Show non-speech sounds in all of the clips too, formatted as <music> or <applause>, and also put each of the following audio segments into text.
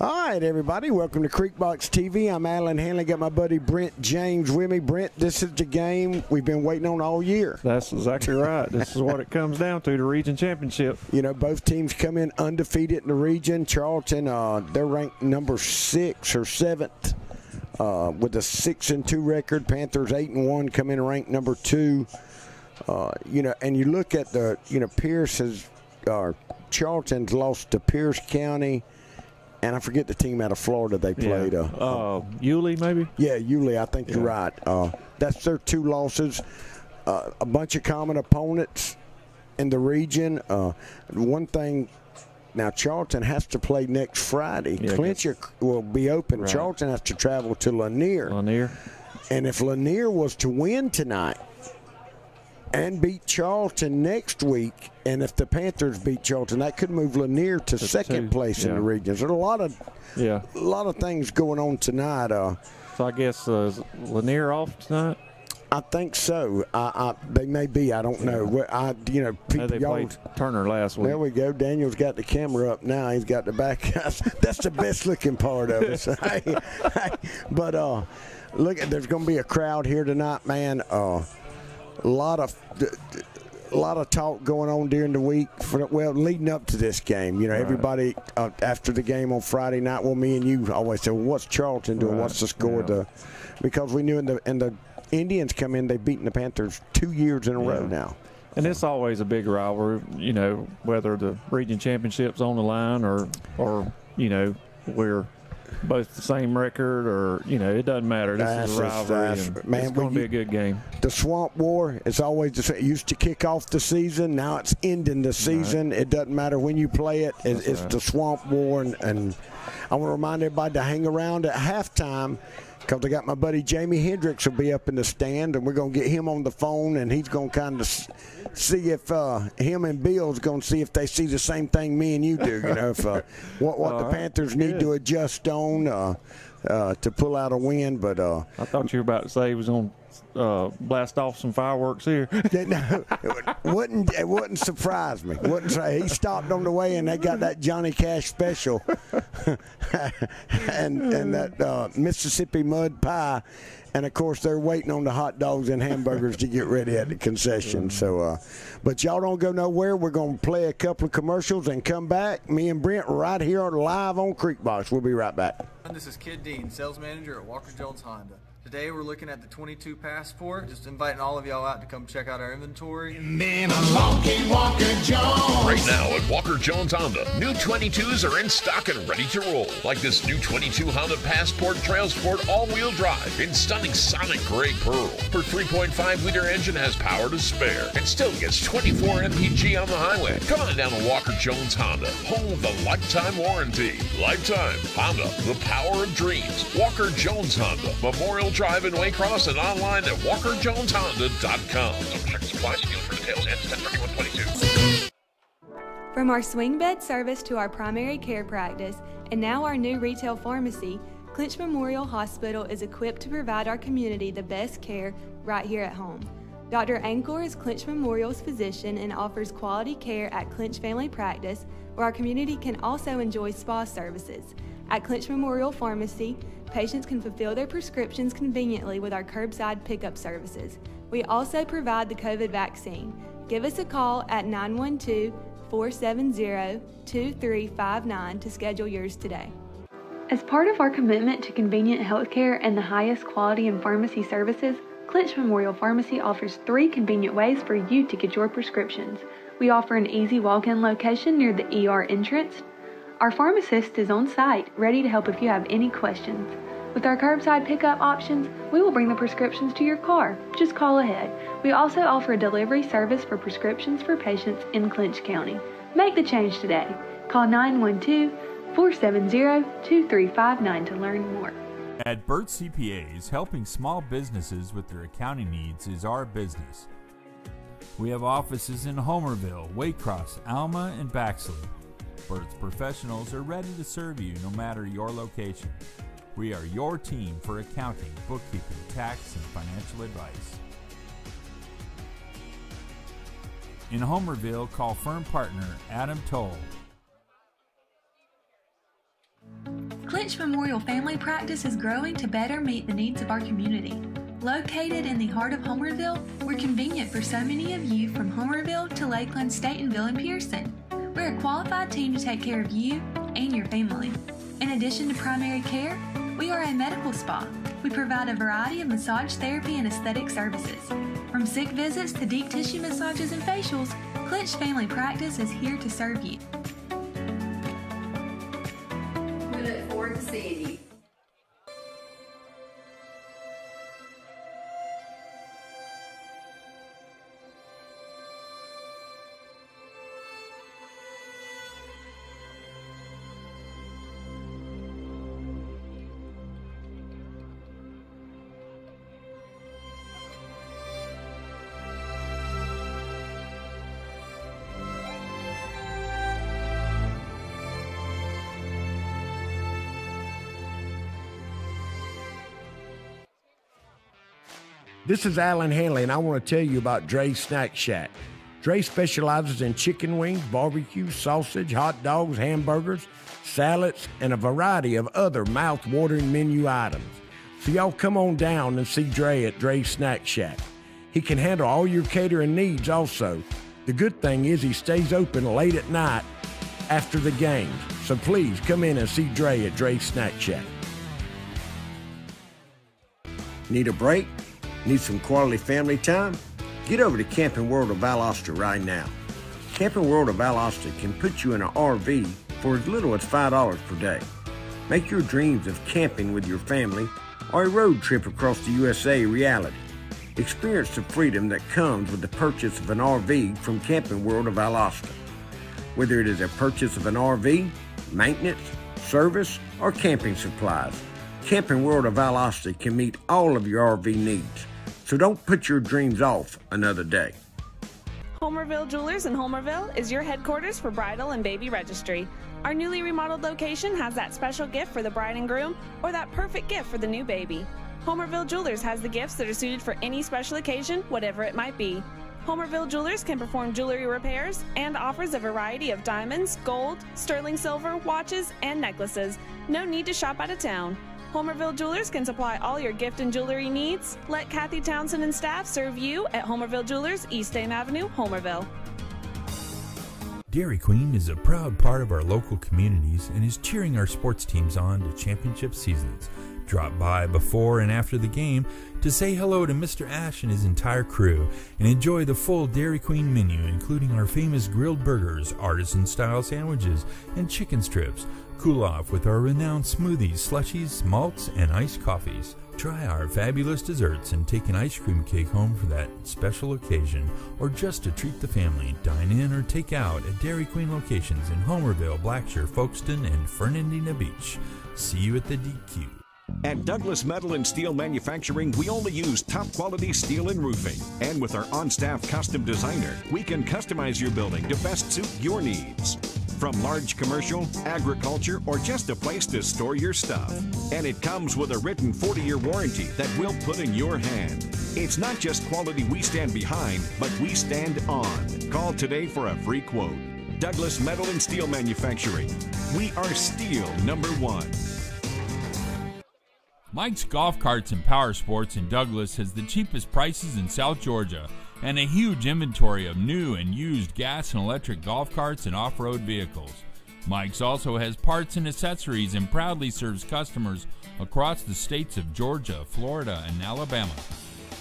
All right, everybody, welcome to Creekbox TV. I'm Alan Hanley. Got my buddy Brent James with me. Brent, this is the game we've been waiting on all year. That's exactly right. this is what it comes down to, the region championship. You know, both teams come in undefeated in the region. Charlton, uh, they're ranked number six or seventh uh, with a six and two record. Panthers eight and one come in ranked number two. Uh, you know, and you look at the, you know, Pierce has, uh, Charlton's lost to Pierce County and I forget the team out of Florida they played. Yeah. Uh, uh, Yulee, maybe? Yeah, Yulee, I think yeah. you're right. Uh, that's their two losses. Uh, a bunch of common opponents in the region. Uh, one thing, now Charlton has to play next Friday. Yeah, Clincher will be open. Right. Charlton has to travel to Lanier. Lanier. And if Lanier was to win tonight, and beat Charlton next week. And if the Panthers beat Charlton, that could move Lanier to That's second two. place yeah. in the region. There's a lot of yeah, a lot of things going on tonight. Uh, so I guess uh, Lanier off tonight. I think so. I, I, they may be. I don't know. What I, you know, people. they played Turner last week. There we go. Daniel's got the camera up now. He's got the back. <laughs> That's the best looking part of it. <laughs> but uh, look, there's going to be a crowd here tonight, man. Uh, a lot of a lot of talk going on during the week for well leading up to this game. You know, right. everybody uh, after the game on Friday night. Well, me and you always say, well, "What's Charlton doing? Right. What's the score?" Yeah. because we knew in the in the Indians come in, they've beaten the Panthers two years in a yeah. row now. And it's always a big rivalry, you know, whether the region championship's on the line or, or you know, we're both the same record, or you know, it doesn't matter. This that's, is a rivalry. man, it's going to be a good game. The Swamp War is always the it used to kick off the season. Now it's ending the season. Right. It doesn't matter when you play it. it it's right. the Swamp War, and, and I want to remind everybody to hang around at halftime because I got my buddy Jamie Hendricks will be up in the stand, and we're going to get him on the phone, and he's going to kind of see if uh, him and Bill's going to see if they see the same thing me and you do. You know, if uh, <laughs> what what the Panthers need Good. to adjust on uh, uh, to pull out a win. But uh, I thought you were about to say he was on uh, blast off some fireworks here. <laughs> no, it wouldn't it wouldn't surprise me. Wouldn't say he stopped on the way and they got that Johnny Cash special, <laughs> and and that uh, Mississippi mud pie, and of course they're waiting on the hot dogs and hamburgers to get ready at the concession. So, uh, but y'all don't go nowhere. We're gonna play a couple of commercials and come back. Me and Brent right here on live on Creekbox. We'll be right back. This is Kid Dean, sales manager at Walker Jones Honda. Today we're looking at the 22 Passport. Just inviting all of y'all out to come check out our inventory. then I'm walking Walker Jones. Right now at Walker Jones Honda, new 22s are in stock and ready to roll. Like this new 22 Honda Passport Trail Sport all-wheel drive in stunning sonic gray pearl. Her 3.5 liter engine has power to spare and still gets 24 mpg on the highway. Come on down to Walker Jones Honda, home of the lifetime warranty. Lifetime Honda, the power of dreams. Walker Jones Honda, Memorial Drive in Waycross and online at walkerjoneshonda.com. Deal for details, From our swing bed service to our primary care practice, and now our new retail pharmacy, Clinch Memorial Hospital is equipped to provide our community the best care right here at home. Dr. Ankor is Clinch Memorial's physician and offers quality care at Clinch Family Practice, where our community can also enjoy spa services. At Clinch Memorial Pharmacy, Patients can fulfill their prescriptions conveniently with our curbside pickup services. We also provide the COVID vaccine. Give us a call at 912 470 2359 to schedule yours today. As part of our commitment to convenient healthcare and the highest quality in pharmacy services, Clinch Memorial Pharmacy offers three convenient ways for you to get your prescriptions. We offer an easy walk in location near the ER entrance, our pharmacist is on site, ready to help if you have any questions. With our curbside pickup options, we will bring the prescriptions to your car. Just call ahead. We also offer a delivery service for prescriptions for patients in Clinch County. Make the change today. Call 912 470 2359 to learn more. At Burt CPAs, helping small businesses with their accounting needs is our business. We have offices in Homerville, Waycross, Alma, and Baxley. Burt's professionals are ready to serve you no matter your location. We are your team for accounting, bookkeeping, tax, and financial advice. In Homerville, call firm partner Adam Toll Clinch Memorial Family Practice is growing to better meet the needs of our community. Located in the heart of Homerville, we're convenient for so many of you from Homerville to Lakeland, Statenville, and Pearson. We're a qualified team to take care of you and your family. In addition to primary care, we are a medical spa. We provide a variety of massage therapy and aesthetic services. From sick visits to deep tissue massages and facials, Clinch Family Practice is here to serve you. We look forward to seeing you. This is Alan Hanley, and I want to tell you about Dre's Snack Shack. Dre specializes in chicken wings, barbecue, sausage, hot dogs, hamburgers, salads, and a variety of other mouth-watering menu items. So y'all come on down and see Dre at Dre's Snack Shack. He can handle all your catering needs also. The good thing is he stays open late at night after the games. So please come in and see Dre at Dre's Snack Shack. Need a break? Need some quality family time? Get over to Camping World of Valdosta right now. Camping World of Valdosta can put you in an RV for as little as $5 per day. Make your dreams of camping with your family or a road trip across the USA reality. Experience the freedom that comes with the purchase of an RV from Camping World of Valdosta. Whether it is a purchase of an RV, maintenance, service, or camping supplies, Camping World of Valdosta can meet all of your RV needs. So don't put your dreams off another day. Homerville Jewelers in Homerville is your headquarters for bridal and baby registry. Our newly remodeled location has that special gift for the bride and groom or that perfect gift for the new baby. Homerville Jewelers has the gifts that are suited for any special occasion, whatever it might be. Homerville Jewelers can perform jewelry repairs and offers a variety of diamonds, gold, sterling silver, watches, and necklaces. No need to shop out of town. Homerville Jewelers can supply all your gift and jewelry needs. Let Kathy Townsend and staff serve you at Homerville Jewelers, East Dame Avenue, Homerville. Dairy Queen is a proud part of our local communities and is cheering our sports teams on to championship seasons. Drop by before and after the game to say hello to Mr. Ash and his entire crew and enjoy the full Dairy Queen menu, including our famous grilled burgers, artisan style sandwiches, and chicken strips. Cool off with our renowned smoothies, slushies, malts, and iced coffees. Try our fabulous desserts and take an ice cream cake home for that special occasion, or just to treat the family. Dine in or take out at Dairy Queen locations in Homerville, Blackshear, Folkston, and Fernandina Beach. See you at the DQ. At Douglas Metal and Steel Manufacturing, we only use top quality steel and roofing. And with our on staff custom designer, we can customize your building to best suit your needs. From large commercial, agriculture, or just a place to store your stuff. And it comes with a written 40 year warranty that we'll put in your hand. It's not just quality we stand behind, but we stand on. Call today for a free quote. Douglas Metal and Steel Manufacturing. We are steel number one. Mike's Golf Carts and Power Sports in Douglas has the cheapest prices in South Georgia and a huge inventory of new and used gas and electric golf carts and off road vehicles. Mike's also has parts and accessories and proudly serves customers across the states of Georgia, Florida, and Alabama.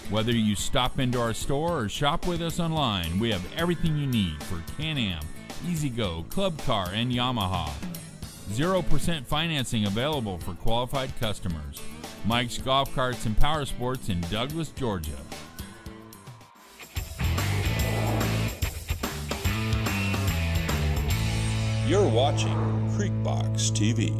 Whether you stop into our store or shop with us online, we have everything you need for Can Am, E-Z-GO, Club Car, and Yamaha. 0% financing available for qualified customers. Mike's Golf Carts and Power Sports in Douglas, Georgia. You're watching Creekbox TV.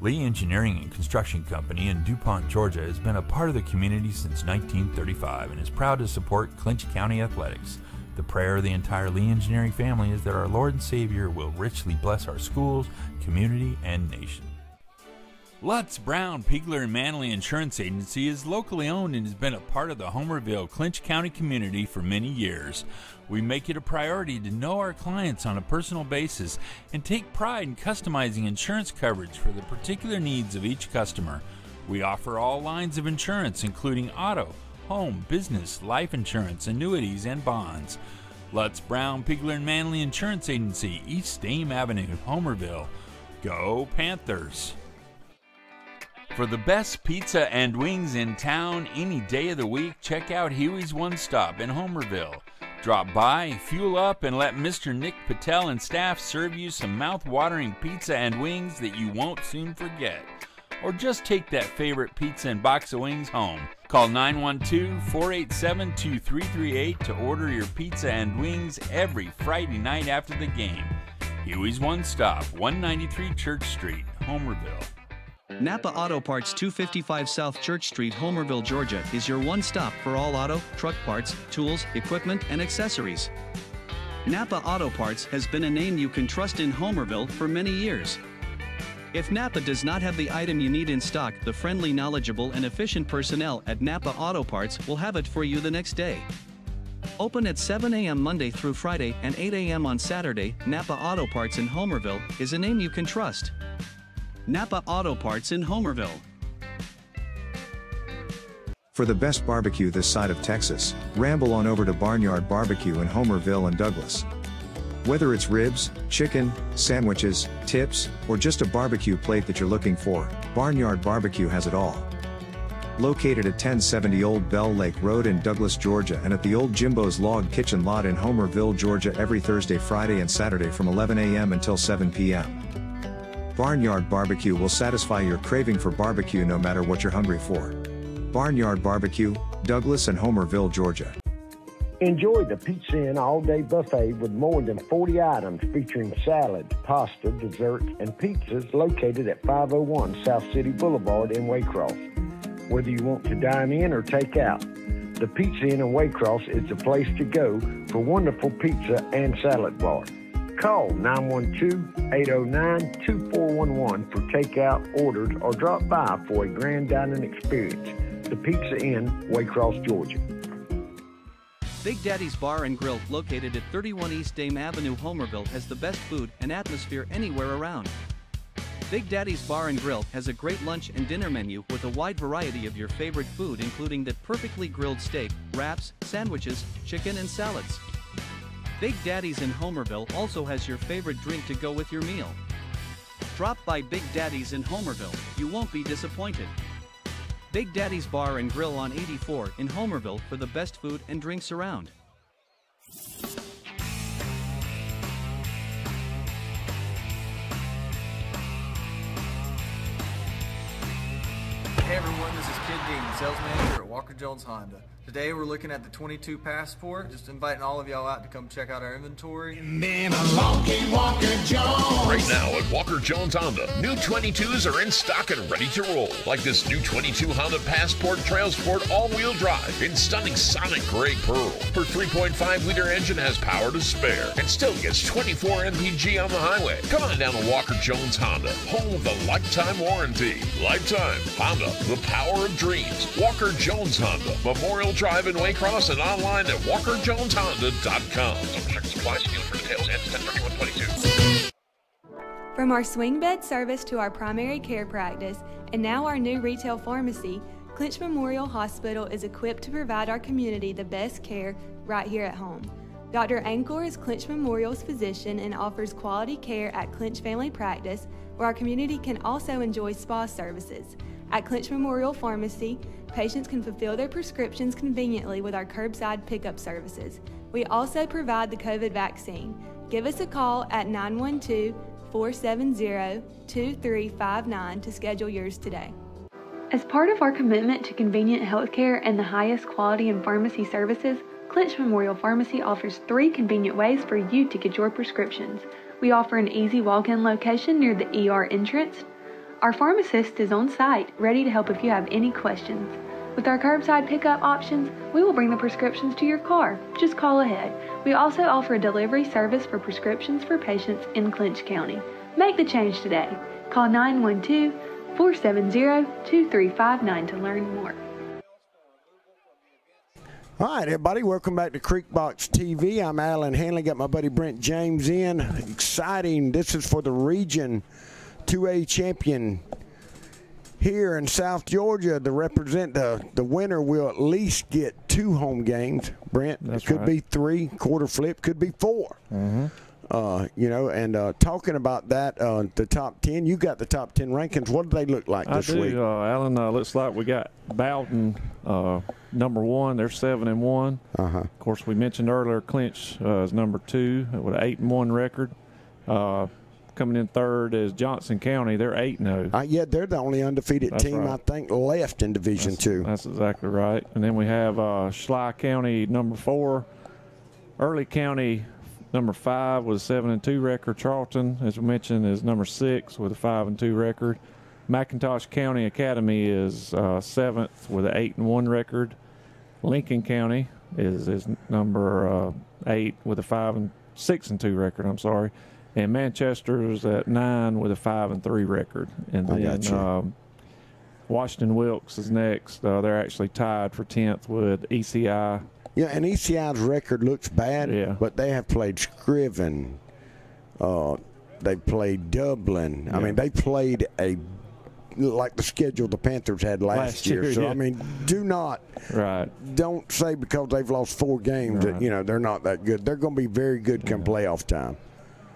Lee Engineering and Construction Company in DuPont, Georgia has been a part of the community since 1935 and is proud to support Clinch County athletics. The prayer of the entire Lee Engineering family is that our Lord and Savior will richly bless our schools, community, and nation. Lutz Brown Pigler and Manley Insurance Agency is locally owned and has been a part of the Homerville Clinch County community for many years. We make it a priority to know our clients on a personal basis and take pride in customizing insurance coverage for the particular needs of each customer. We offer all lines of insurance, including auto, home, business, life insurance, annuities, and bonds. Lutz Brown Pigler and Manley Insurance Agency, East Dame Avenue, Homerville. Go Panthers! For the best pizza and wings in town any day of the week, check out Huey's One Stop in Homerville. Drop by, fuel up, and let Mr. Nick Patel and staff serve you some mouth-watering pizza and wings that you won't soon forget. Or just take that favorite pizza and box of wings home. Call 912-487-2338 to order your pizza and wings every Friday night after the game. Huey's One Stop, 193 Church Street, Homerville. Napa Auto Parts 255 South Church Street, Homerville, Georgia is your one stop for all auto, truck parts, tools, equipment, and accessories. Napa Auto Parts has been a name you can trust in Homerville for many years. If Napa does not have the item you need in stock, the friendly, knowledgeable, and efficient personnel at Napa Auto Parts will have it for you the next day. Open at 7 a.m. Monday through Friday and 8 a.m. on Saturday, Napa Auto Parts in Homerville is a name you can trust. Napa Auto Parts in Homerville. For the best barbecue this side of Texas, ramble on over to Barnyard Barbecue in Homerville and Douglas. Whether it's ribs, chicken, sandwiches, tips, or just a barbecue plate that you're looking for, Barnyard Barbecue has it all. Located at 1070 Old Bell Lake Road in Douglas, Georgia and at the Old Jimbo's Log Kitchen Lot in Homerville, Georgia every Thursday, Friday and Saturday from 11 a.m. until 7 p.m. Barnyard Barbecue will satisfy your craving for barbecue no matter what you're hungry for. Barnyard Barbecue, Douglas and Homerville, Georgia. Enjoy the Pizza Inn all day buffet with more than 40 items featuring salads, pasta, desserts, and pizzas located at 501 South City Boulevard in Waycross. Whether you want to dine in or take out, the Pizza Inn in Waycross is the place to go for wonderful pizza and salad bar. Call 912-809-2411 for takeout orders or drop by for a grand dining experience. The Pizza Inn, Waycross, Georgia. Big Daddy's Bar and Grill, located at 31 East Dame Avenue, Homerville, has the best food and atmosphere anywhere around. Big Daddy's Bar and Grill has a great lunch and dinner menu with a wide variety of your favorite food including that perfectly grilled steak, wraps, sandwiches, chicken and salads. Big Daddy's in Homerville also has your favorite drink to go with your meal. Drop by Big Daddy's in Homerville, you won't be disappointed. Big Daddy's Bar and Grill on 84 in Homerville for the best food and drinks around. Hey everyone, this is Kid Dean, sales manager at Walker Jones Honda. Today we're looking at the 22 Passport. Just inviting all of y'all out to come check out our inventory. Right now at Walker Jones Honda, new 22s are in stock and ready to roll. Like this new 22 Honda Passport Trail Sport all-wheel drive in stunning sonic gray pearl. Her 3.5 liter engine has power to spare and still gets 24 mpg on the highway. Come on down to Walker Jones Honda, home of the lifetime warranty. Lifetime Honda, the power of dreams. Walker Jones Honda, Memorial Drive in Waycross and online at walkerjoneshonda.com. Supplies deal for details and 103122. From our swing bed service to our primary care practice, and now our new retail pharmacy, Clinch Memorial Hospital is equipped to provide our community the best care right here at home. Dr. Ankor is Clinch Memorial's physician and offers quality care at Clinch Family Practice, where our community can also enjoy spa services. At Clinch Memorial Pharmacy, patients can fulfill their prescriptions conveniently with our curbside pickup services. We also provide the COVID vaccine. Give us a call at 912 470 2359 to schedule yours today. As part of our commitment to convenient healthcare and the highest quality in pharmacy services, Clinch Memorial Pharmacy offers three convenient ways for you to get your prescriptions. We offer an easy walk in location near the ER entrance. Our pharmacist is on site, ready to help if you have any questions. With our curbside pickup options, we will bring the prescriptions to your car. Just call ahead. We also offer a delivery service for prescriptions for patients in Clinch County. Make the change today. Call 912 470-2359 to learn more. All right, everybody, welcome back to Creekbox TV. I'm Alan Hanley. Got my buddy Brent James in. Exciting. This is for the Region 2A champion here in South Georgia. To represent the the winner will at least get two home games. Brent, That's it could right. be three quarter flip, could be 4 Mm-hmm. Uh, you know, and uh, talking about that, uh, the top ten. You got the top ten rankings. What do they look like I this do, week? uh, Alan. Uh, looks like we got Bowdon uh, number one. They're seven and one. Uh-huh. Of course, we mentioned earlier Clinch uh, is number two with an eight and one record. Coming in third is Johnson County. They're eight and zero. Uh, yeah, they're the only undefeated That's team right. I think left in Division Two. That's exactly right. And then we have uh, Schley County number four, Early County number five with a seven and two record. Charlton, as we mentioned, is number six with a five and two record. McIntosh County Academy is uh, seventh with an eight and one record. Lincoln County is is number uh, eight with a five and six and two record. I'm sorry, and Manchester is at nine with a five and three record. And I then um, Washington Wilkes is next. Uh, they're actually tied for tenth with ECI. Yeah, and ECI's record looks bad, Yeah. but they have played Screven. Uh, they played Dublin. I mean, they played a like the schedule the Panthers had last, Last year. year, So yeah. I mean, do not Right. don't say because they've lost four games that you know they're not that good. They're going to be very good come playoff time.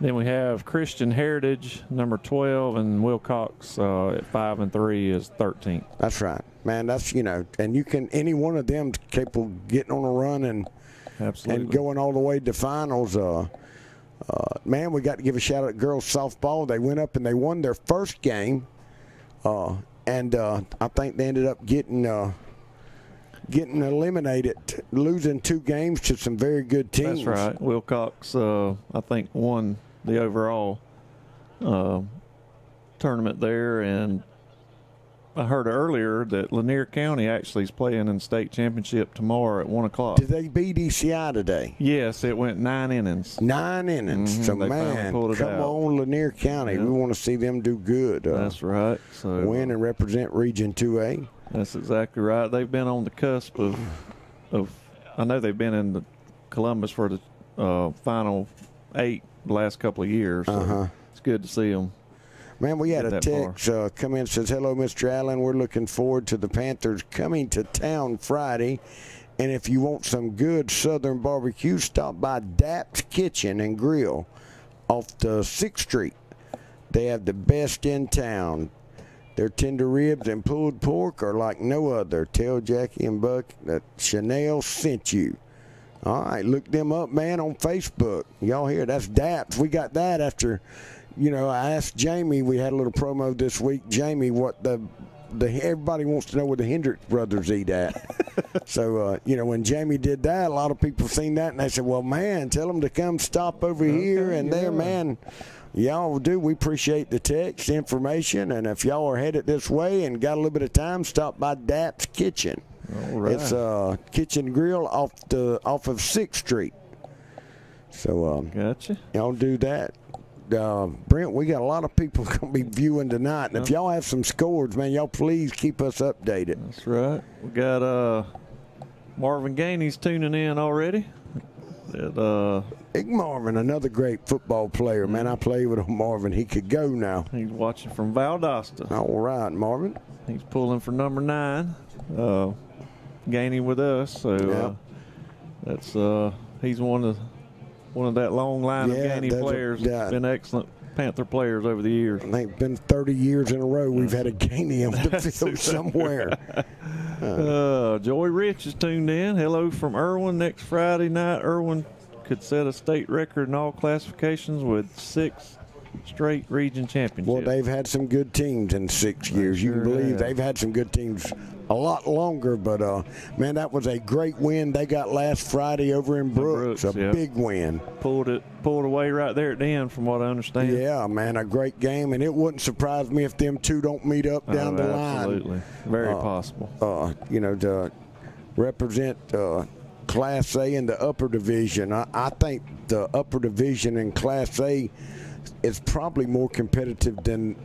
Then we have Christian Heritage number twelve, and Wilcox uh, at five and three is thirteenth. That's right, man. That's you know, and you can any one of them capable of getting on a run and Absolutely. and going all the way to finals. Uh, uh, man, we got to give a shout out to girls softball. They went up and they won their first game, uh, and uh, I think they ended up getting uh, getting eliminated, losing two games to some very good teams. That's right. Wilcox, uh, I think, won the overall uh, tournament there, and I heard earlier that Lanier County actually is playing in state championship tomorrow at one o'clock. Did they beat ECI today? Yes, it went nine innings. Nine innings. Mhm, So they man, come out. on, Lanier County. Yeah. We want to see them do good. Uh, That's right. So win and represent Region Two A. That's exactly right. They've been on the cusp of, of. I know they've been in the Columbus for the uh, final eight the last couple of years. So Uh-huh. It's good to see them. Man, we had a text uh, come in says, "Hello, Mr. Allen. We're looking forward to the Panthers coming to town Friday, and if you want some good Southern barbecue, stop by Daps Kitchen and Grill off the Sixth Street. They have the best in town. Their tender ribs and pulled pork are like no other. Tell Jackie and Buck that Chanel sent you." All right, look them up, man, on Facebook. Y'all hear? That's Daps. We got that after, you know, I asked Jamie. We had a little promo this week. Jamie, what the the everybody wants to know where the Hendricks brothers eat at. <laughs> so, uh, you know, when Jamie did that, a lot of people seen that and they said, "Well, man, tell them to come stop over here and there, man." Y'all do. We appreciate the text information, and if y'all are headed this way and got a little bit of time, stop by Daps Kitchen. All right. It's uh, Kitchen Grill off the off of Sixth Street. So um, Gotcha. y'all do that. Uh, Brent, we got a lot of people <laughs> gonna be viewing tonight, and if y'all have some scores, man, y'all please keep us updated. That's right. We got uh, Marvin Gainey's tuning in already. At, uh, Big Marvin, another great football player, man. I play with <laughs> Marvin. He could go now. he's watching from Valdosta. All right, Marvin. He's pulling for number nine. Uh, Gainey with us, so uh, Yeah. that's uh, he's one of one of that long line Yeah, of Gainey there's a- players. yeah. been excellent Panther players over the years. I think it's been 30 years in a row we've had a Gainey on the field somewhere. <laughs> Uh, Joy Rich is tuned in. Hello from Irwin. Next Friday night, Irwin could set a state record in all classifications with six straight region championships. Well, they've had some good teams in six years. you can believe have. they've had some good teams a lot longer. But uh, man, that was a great win they got last Friday over in Brooks. Brooks, a yeah. big win. pulled it pulled away right there at the end, from what I understand. Yeah, man, a great game, and it wouldn't surprise me if them two don't meet up down Oh, the line. Absolutely, very Uh, possible. Uh, you know, to represent uh, Class A in the upper division. I, I think the upper division in Class A is probably more competitive than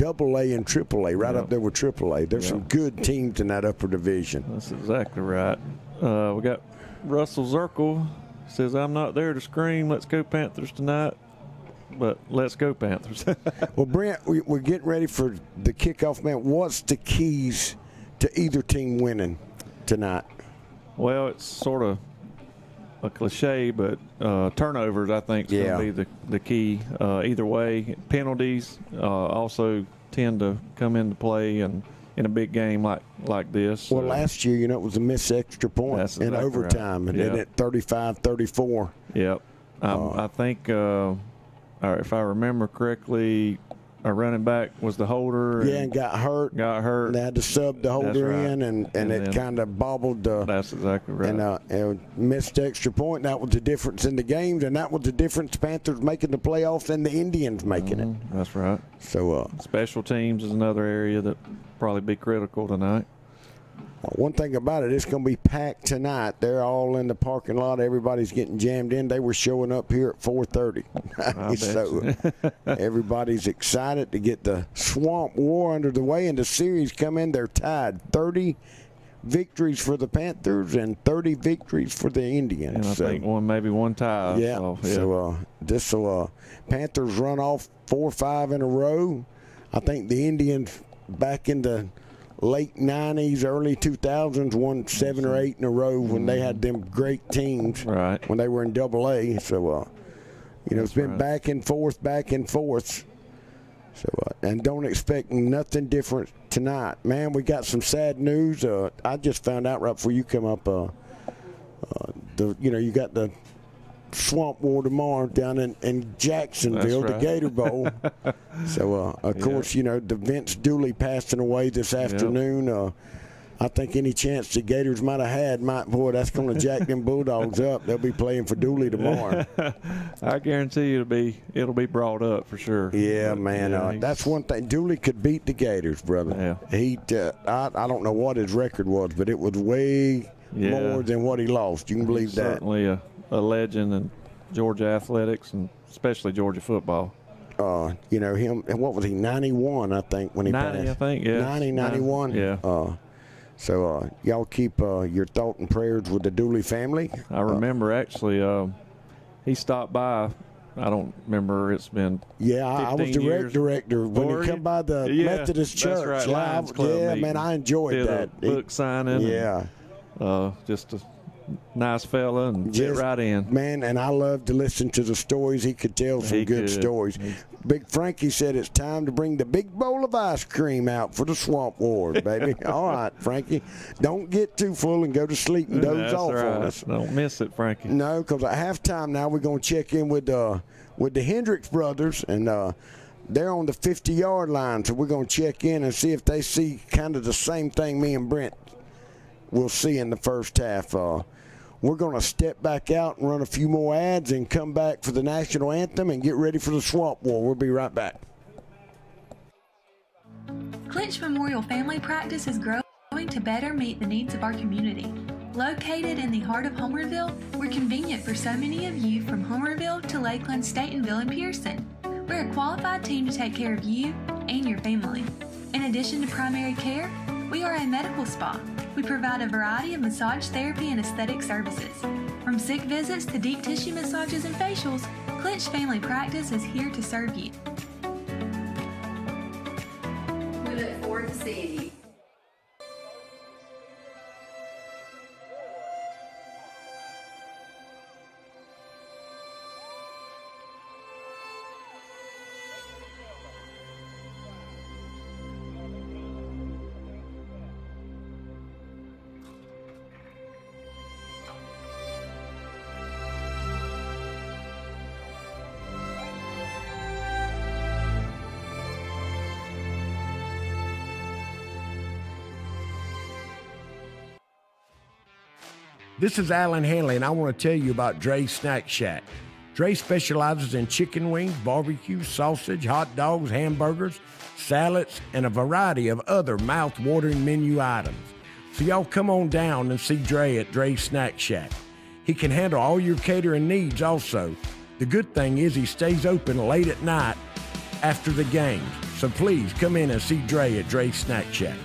Double A and Triple A, right up there with Triple A. There's some good teams in that upper division. That's exactly right. Uh, we got Russell Zirkle says, "I'm not there to scream. Let's go Panthers tonight." But let's go Panthers. <laughs> well, Brent, we, we're getting ready for the kickoff, man. What's the keys to either team winning tonight? Well, it's sort of a cliche, but uh, turnovers I think is Yeah. going to be the the key. Uh, either way, penalties uh, also tend to come into play and in a big game like like this. Well, Uh, last year, you know, it was a missed extra point That's in exactly right. overtime, and then at 35 34. Yep. Um, I think, uh, if I remember correctly, our running back was the holder. Yeah, and got hurt. Got hurt. And they had to sub the holder right. in, and, and, And it kind of bobbled the. That's exactly right. And, uh, and missed extra point. That was the difference in the games, and that was the difference Panthers making the playoffs and the Indians making it. Mhm, That's right. So, uh, special teams is another area that probably be critical tonight. One thing about it, it's going to be packed tonight. They're all in the parking lot. Everybody's getting jammed in. They were showing up here at 4:30, <laughs> bet so <laughs> everybody's excited to get the Swamp War under the way and the series come in. They're tied 30 victories for the Panthers and 30 victories for the Indians. And I So- think one maybe one tie. yeah. So, So uh, this will uh, Panthers run off four or five in a row. I think the Indians back in the late '90s, early 2000s won seven or eight in a row when they had them great teams. Right. When they were in Double A. So uh, you know it's been right. back and forth, back and forth. So uh, and don't expect nothing different tonight, man. We got some sad news. Uh, I just found out right before you come up. Uh, uh, the you know you got the Swamp War tomorrow down in, in Jacksonville, That's the. Gator Bowl. <laughs> so uh, of Yeah. course you know the Vince Dooley passing away this afternoon. Uh, I think any chance the Gators might have had, might boy, that's going to jack them Bulldogs <laughs> up. They'll be playing for Dooley tomorrow. <laughs> I guarantee you it'll be it'll be brought up for sure. Yeah, man. yeah, uh, that's one thing. Dooley could beat the Gators, brother. Yeah. He, uh, I, I don't know what his record was, but it was way Yeah. more than what he lost. You can believe he's that. Certainly a, a legend in Georgia athletics and especially Georgia football. Uh, you know him. and What was he? Ninety-one, I think, when he 90, passed. I think, yeah. 90, 91. Yeah. Uh, so uh, y'all keep uh, your thought and prayers with the Dooley family. I remember actually um, he stopped by. I don't remember. It's been Yeah, I, was 15 direct years. director when Were he come by the Yeah, Methodist Church. right, Club yeah, meeting. man, I enjoyed Did that. Book signing. and, Yeah. uh, just a nice fella and Just- right in. Man, and I love to listen to the stories. He could tell some He good could. stories. Big Frankie said it's time to bring the big bowl of ice cream out for the Swamp Ward, baby. <laughs> All right, Frankie. Don't get too full and go to sleep and doze That's off right. on us. Don't miss it, Frankie. No, because at halftime now we're going to check in with uh, with the Hendricks brothers, and uh, they're on the 50 yard line. So we're going to check in and see if they see kind of the same thing me and Brent will see in the first half. Uh, we're going to step back out and run a few more ads and come back for the national anthem and get ready for the Swamp War. We'll be right back. Clinch Memorial Family Practice is growing to better meet the needs of our community. Located in the heart of Homerville, we're convenient for so many of you from Homerville to Lakeland, Statenville, and Pearson. We're a qualified team to take care of you and your family. In addition to primary care, we are a medical spa. We provide a variety of massage therapy and aesthetic services. From sick visits to deep tissue massages and facials, Clinch Family Practice is here to serve you. We look forward to seeing you. This is Alan Hanley, and I want to tell you about Dre's Snack Shack. Dre specializes in chicken wings, barbecue, sausage, hot dogs, hamburgers, salads, and a variety of other mouth-watering menu items. So y'all come on down and see Dre at Dre's Snack Shack. He can handle all your catering needs also. The good thing is he stays open late at night after the games. So please come in and see Dre at Dre's Snack Shack.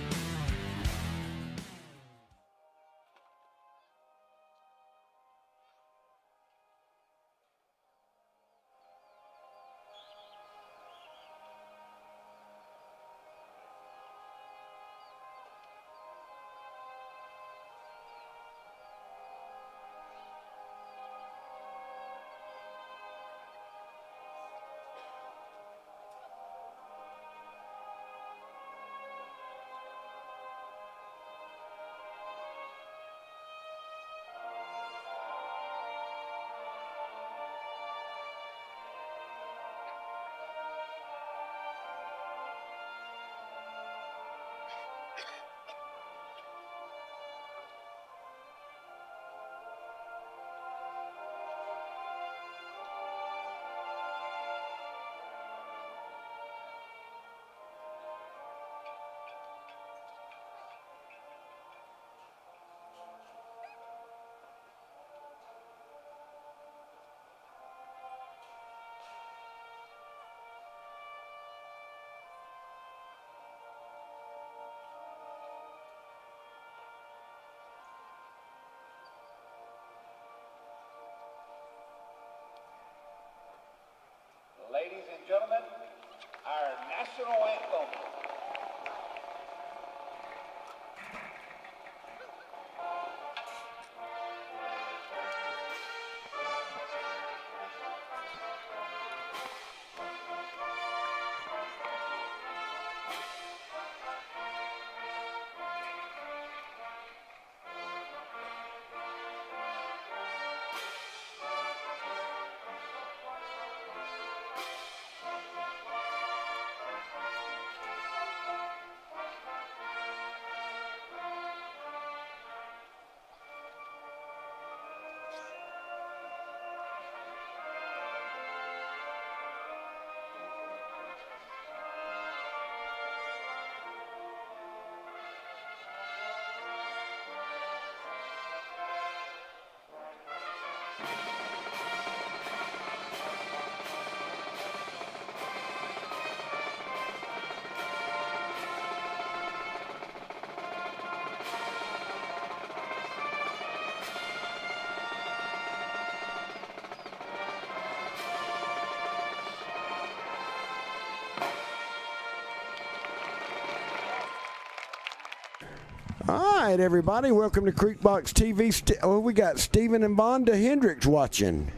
Right, everybody, welcome to Creekbox TV. St- oh, we got Stephen and Bonda Hendricks watching.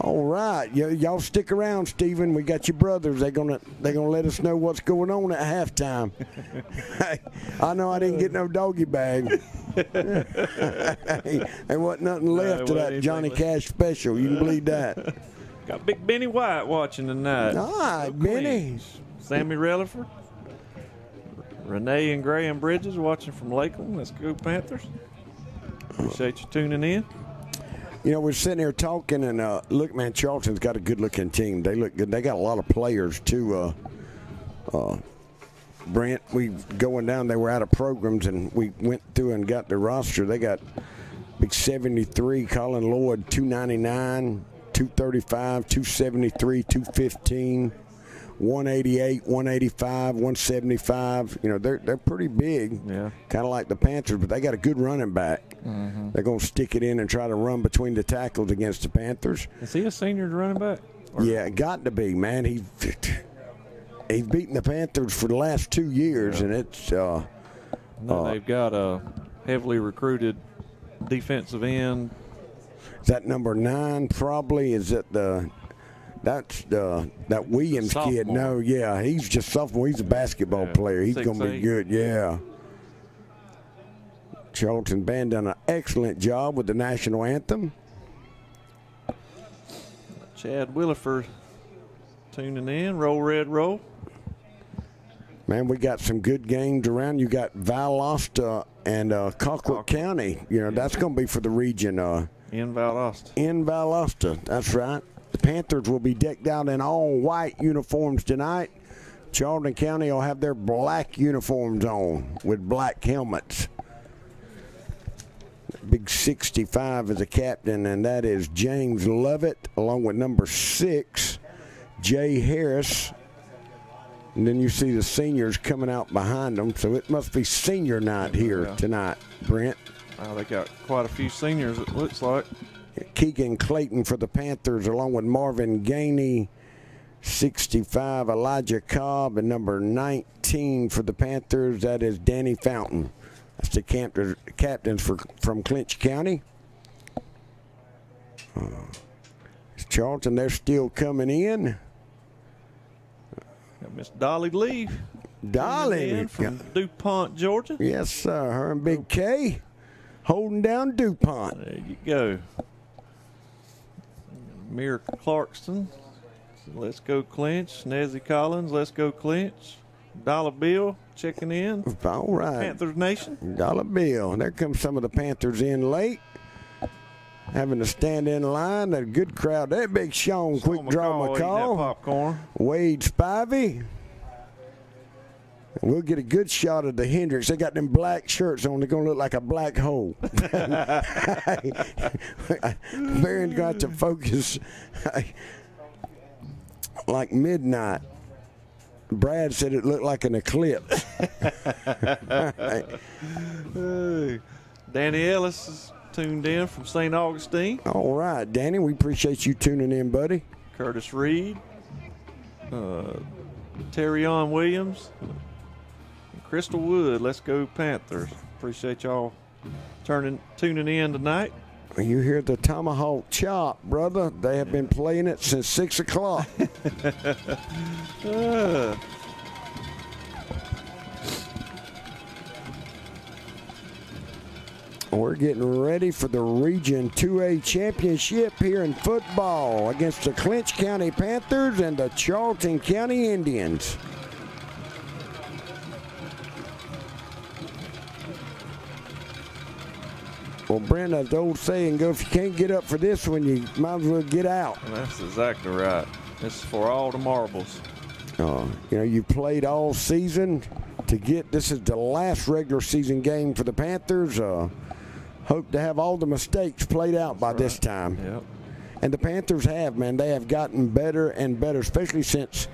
All right, y- y'all stick around, Stephen. We got your brothers. They're gonna they're gonna let us know what's going on at halftime. <laughs> I know I didn't get no doggy bag. <laughs> there wasn't nothing left of that Johnny. Cash special. You can believe that. <laughs> Got Big Benny White watching tonight. All right, Benny. Sammy Relaford. Renee and Graham Bridges watching from Lakeland. Let's go Panthers. Appreciate you tuning in. You know, we're sitting here talking, and uh, look, man, Charlton's got a good-looking team. They look good. They got a lot of players too. Uh, uh, Brent, we going down. They were out of programs, and we went through and got their roster. They got big 73, Colin Lloyd, 299, 235, 273, 215. 188, 185, 175. You know, they're they're pretty big. Yeah. Kind of like the Panthers, but they got a good running back. Mhm. They're going to stick it in and try to run between the tackles against the Panthers. Is he a senior running back? Yeah, got to be, man. He he's beaten the Panthers for the last two years, and it's uh, No, uh, they've got a heavily recruited defensive end. is that number nine probably is that the that's the that Williams kid. No, yeah, he's just sophomore. He's a basketball player. He's going to be good. Yeah. Charlton band done an excellent job with the national anthem. Chad Williford tuning in. Roll Red Roll. Man, we got some good games around. You got Valdosta and uh, Colquitt County. You know, that's going to be for the region. Uh, in Valdosta. In Valdosta, that's right. The Panthers will be decked out in all white uniforms tonight. Charlton County will have their black uniforms on with black helmets. Big 65 is a captain, and that is James Lovett, along with number six, Jay Harris. And then you see the seniors coming out behind them, so it must be senior night here Yeah. tonight, Brent. Uh, they got quite a few seniors, it looks like. Keegan Clayton for the Panthers, along with Marvin Gainey, 65, Elijah Cobb, and number 19 for the Panthers, that is Danny Fountain. That's the captors, captains for, from Clinch County. Uh, Charlton, they're still coming in. Got Miss Dolly Lee. Dolly. from DuPont, Georgia. Yes, sir. Her and Big K holding down DuPont. There you go. Miracle Clarkson. Let's go clinch. Nezzy Collins. Let's go clinch. Dollar Bill checking in. All right. Panthers Nation. Dollar bill. There comes some of the Panthers in late. Having to stand in line. A good crowd. That big Sean, quick draw McCall that McCall. popcorn. Wade Spivey. We'll get a good shot of the Hendricks. They got them black shirts on. They're going to look like a black hole. <laughs> Baron got to focus <laughs> like midnight. Brad said it looked like an eclipse. <laughs> Danny Ellis is tuned in from St. Augustine. All right, Danny, we appreciate you tuning in, buddy. Curtis Reed. Uh, Terrion Williams. Crystal Wood. Let's go Panthers. Appreciate y'all turning tuning in tonight. When you hear the tomahawk chop, brother. They have been playing it since 6 o'clock. <laughs> Uh, We're getting ready for the Region 2A Championship here in football against the Clinch County Panthers and the Charlton County Indians. Well, Brent, as the old saying goes, if you can't get up for this one, you might as well get out. that's exactly right. This is for all the marbles. Uh, you know, you played all season to get this is the last regular season game for the Panthers. Uh, hope to have all the mistakes played out by this time. Yep. And the Panthers have, man, they have gotten better and better, especially since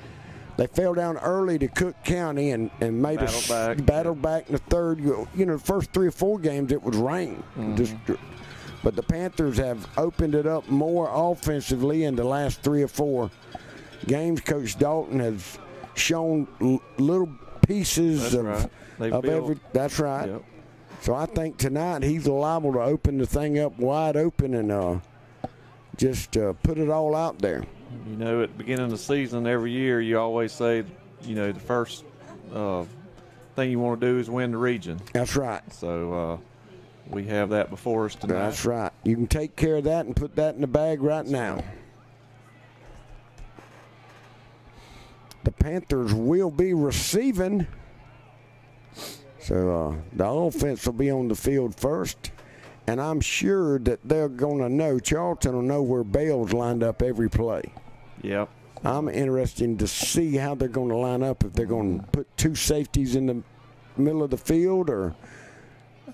they fell down early to Cook County and, and made Battled us back. battle back in the third. You know, the first three or four games it was rain. Mm-hmm. Just, but the Panthers have opened it up more offensively in the last three or four games. Coach Dalton has shown l- little pieces That's of, right. Of every. That's right. Yep. So I think tonight he's liable to open the thing up wide open and uh, just uh, put it all out there. You know, at the beginning of the season, every year, you always say, you know, the first uh, thing you want to do is win the region. That's right. So uh, we have that before us tonight. That's right. You can take care of that and put that in the bag right now. The Panthers will be receiving. So uh, the offense will be on the field first. And I'm sure that they're going to know, Charlton will know where Bale's lined up every play. Yep. I'm interested to see how they're going to line up, if they're going to put two safeties in the middle of the field or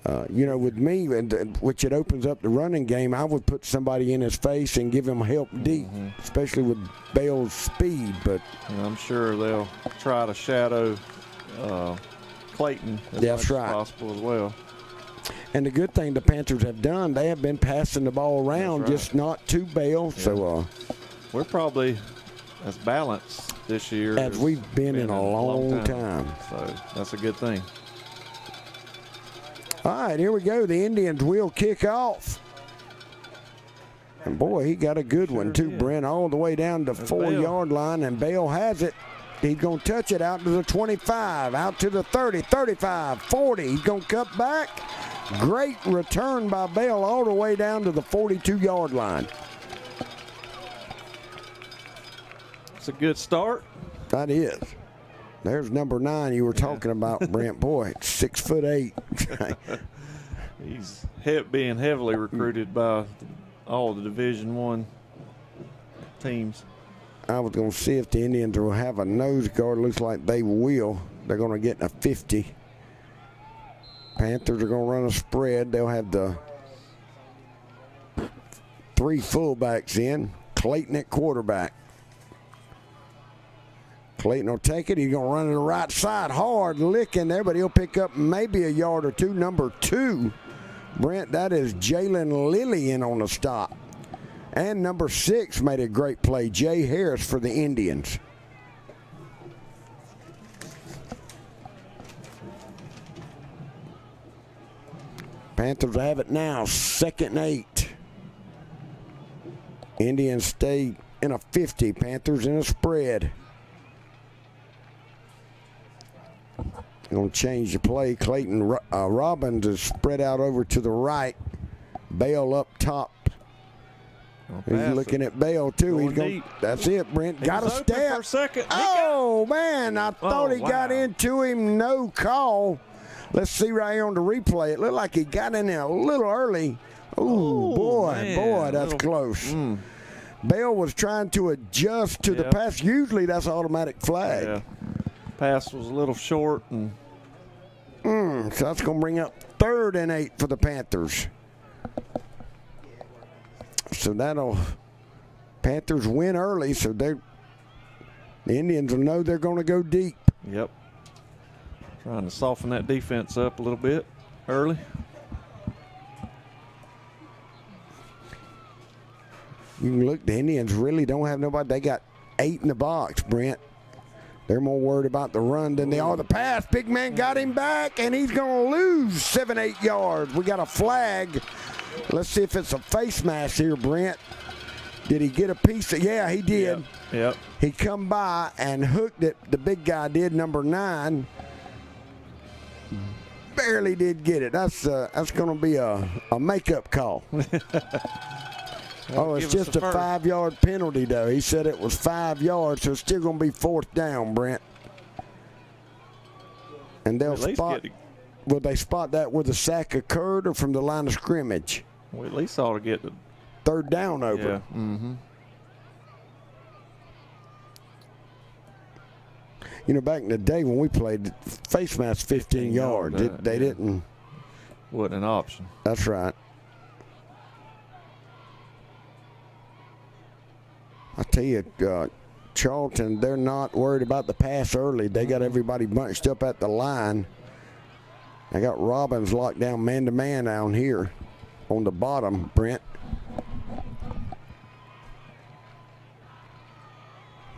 uh, you know, with me, which it opens up the running game, I would put somebody in his face and give him help deep, especially with Bale's speed. But And I'm sure they'll try to shadow uh, Clayton as That's much right. as possible as well. and the good thing the Panthers have done, they have been passing the ball around, right. just not to Bale. So uh, We're probably as balanced this year as we've been in a long time. So that's a good thing. All right, here we go. The Indians will kick off. And boy, he got a good one too, Brent, all the way down to four Bale. yard line, and Bale has it. He's going to touch it out to the 25, out to the 30, 35, 40. He's going to cut back. Great return by Bale all the way down to the 42 yard line. It's a good start. That is. There's number nine you were talking about, Brent. <laughs> Boy, six foot eight. He's he- being heavily recruited by all the Division One teams. I was going to see if the Indians will have a nose guard. Looks like they will. They're going to get a 50. Panthers are going to run a spread. They'll have the three fullbacks in. Clayton at quarterback. Clayton will take it. He's going to run to the right side hard, licking there, but he'll pick up maybe a yard or two. Number two, Brent, that is Jalen Lillian on the stop. And number six made a great play, Jay Harris for the Indians. Panthers have it now, second and eight. Indians stay in a 50, Panthers in a spread. Going to change the play. Clayton uh, Robbins is spread out over to the right. Bale up top. He's looking at Bale too. Going He's going. That's it, Brent. He got a step. a Oh man, I thought Oh, he got into him. No call. Let's see right here on the replay. It looked like he got in there a little early. Ooh, boy, man, boy, that's little- close. Mm. Bale was trying to adjust to the pass. Usually that's automatic flag. Yeah. Pass was a little short, and Mm, so that's going to bring up third and eight for the Panthers. So that'll Panthers win early, so they the Indians will know they're going to go deep. yep, trying to soften that defense up a little bit early. You can look, the Indians really don't have nobody. They got eight in the box, Brent. They're more worried about the run than they are the pass. Big man got him back, and he's going to lose seven, eight yards. We got a flag. Let's see if it's a face mask here, Brent. Did he get a piece of? Yeah, he did. Yep. He come by and hooked it. The big guy did, number nine. Barely did get it. That's uh, that's going to be a, a makeup call. <laughs> oh, it's just a five yard penalty, though. He said it was five yards, so it's still going to be fourth down, Brent. And they'll spot. Will they spot that where the sack occurred or from the line of scrimmage? We at least ought to get the Third down over. Yeah. Mm-hmm. You know, back in the day when we played, face mask 15, 15 yards. uh, they yeah. didn't. wasn't an option. That's right. I tell you, uh, Charlton, they're not worried about the pass early. They got everybody bunched up at the line. They got Robbins locked down man to man down here on the bottom, Brent.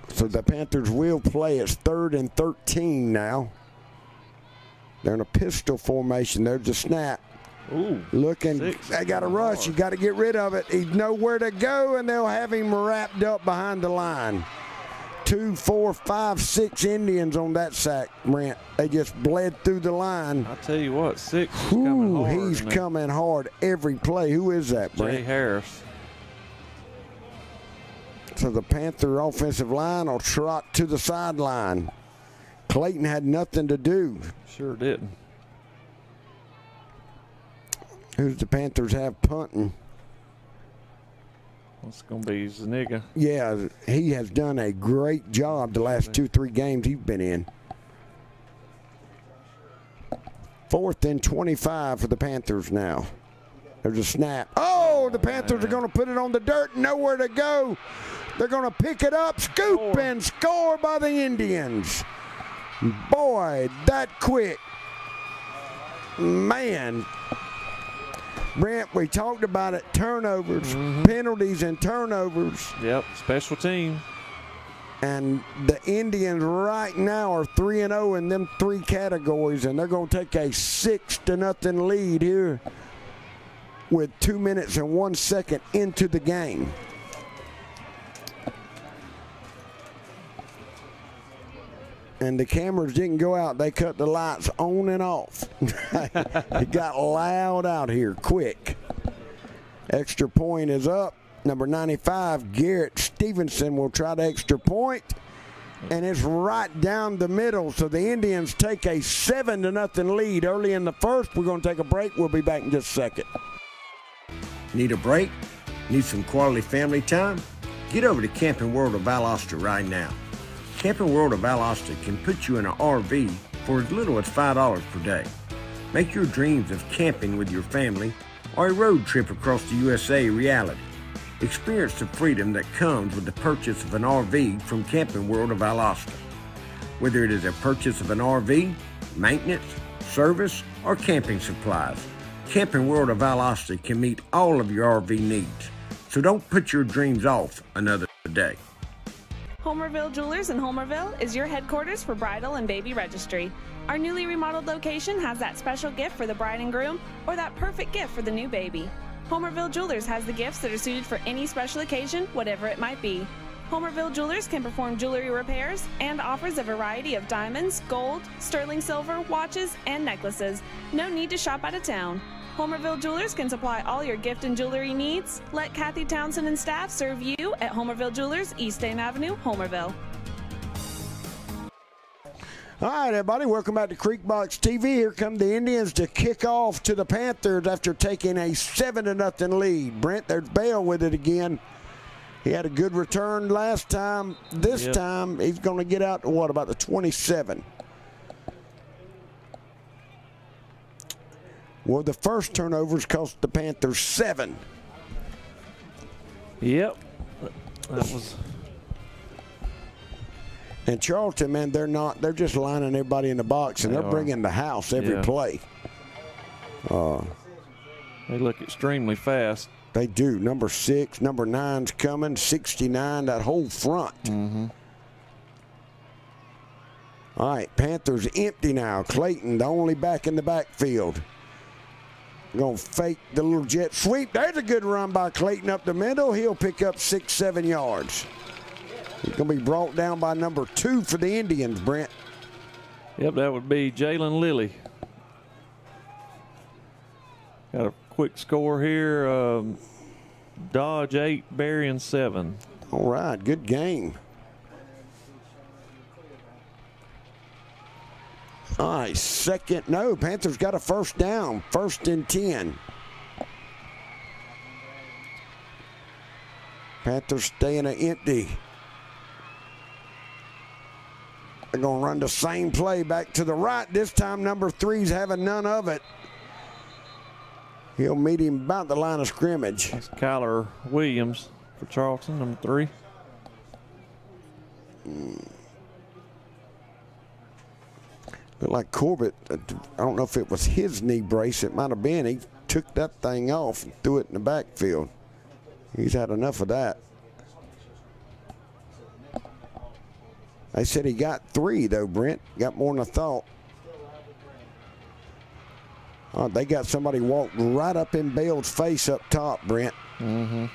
So the Panthers will play. It's third and 13 now. They're in a pistol formation. There's the snap. Ooh. Looking, Six they got a rush. You got to get rid of it. He's nowhere to go, and they'll have him wrapped up behind the line. Two, four, five, six Indians on that sack, Brent. They just bled through the line. I tell you what, six is coming hard. he's coming hard every play. Who is that, Jay Brent? Harris. So the Panther offensive line will trot to the sideline. Clayton had nothing to do. Sure didn't. Who's the Panthers have punting? It's gonna be Zuniga. Yeah, he has done a great job the last two, three games he's been in. Fourth and 25 for the Panthers now. There's a snap. Oh, the Panthers are going to put it on the dirt. Nowhere to go. They're going to pick it up, scoop, and score by the Indians. Boy, that quick. Man. Brent, we talked about it turnovers, mm-hmm. penalties, and turnovers. Yep, special team. And the Indians right now are 3 and 0 in them three categories, and they're going to take a 6 to nothing lead here with two minutes and one second into the game. And the cameras didn't go out, they cut the lights on and off. <laughs> it got loud out here quick. Extra point is up. Number 95, Garrett Stevenson will try the extra point, and it's right down the middle. So the Indians take a seven to nothing lead early in the first. We're going to take a break. We'll be back in just a second. Need a break? Need some quality family time? Get over to Camping World of Valdosta right now. Camping World of Valdosta can put you in an RV for as little as $5 per day. Make your dreams of camping with your family or a road trip across the USA reality. Experience the freedom that comes with the purchase of an RV from Camping World of Valdosta. whether it is a purchase of an RV, maintenance, service, or camping supplies. Camping World of Valdosta can meet all of your RV needs. So don't put your dreams off another day. Homerville Jewelers in Homerville is your headquarters for bridal and baby registry. Our newly remodeled location has that special gift for the bride and groom or that perfect gift for the new baby. Homerville Jewelers has the gifts that are suited for any special occasion, whatever it might be. Homerville Jewelers can perform jewelry repairs and offers a variety of diamonds, gold, sterling silver, watches, and necklaces. No need to shop out of town. Homerville Jewelers can supply all your gift and jewelry needs. Let Kathy Townsend and staff serve you at Homerville Jewelers, East Dame Avenue, Homerville. All right, everybody, welcome back to Creekbox TV. Here come the Indians to kick off to the Panthers after taking a seven to nothing lead. Brent, there's Bell with it again. He had a good return last time. This Yep. time, he's going to get out to what about the 27? Well, the first turnovers cost the Panthers seven. Yep. That was And Charlton, man, they're not. They're just lining everybody in the box, and They are bringing the house every Yeah. play. Uh, they look extremely fast. They do. Number six, number nine's coming. 69, that whole front. Mm-hmm. All right, Panthers empty now. Clayton, the only back in the backfield. Going to fake the little jet sweep. There's a good run by Clayton up the middle. He'll pick up six, seven yards. He's going to be brought down by number two for the Indians, Brent. Yep, that would be Jalen Lilly. Got a quick score here. Um, Dodge eight, Berrien seven. All right, good game. All right, second. No, Panthers got a first down. First and 10. Panthers staying a empty. They're going to run the same play back to the right. This time, number three's having none of it. He'll meet him about the line of scrimmage. That's Kyler Williams for Charlton, number three. Mm. Looked like Corbett, uh, I don't know if it was his knee brace, it might have been. He took that thing off and threw it in the backfield. He's had enough of that. They said he got three, though, Brent. Got more than I thought. Oh, they got somebody walked right up in Bale's face up top, Brent. Mm-hmm.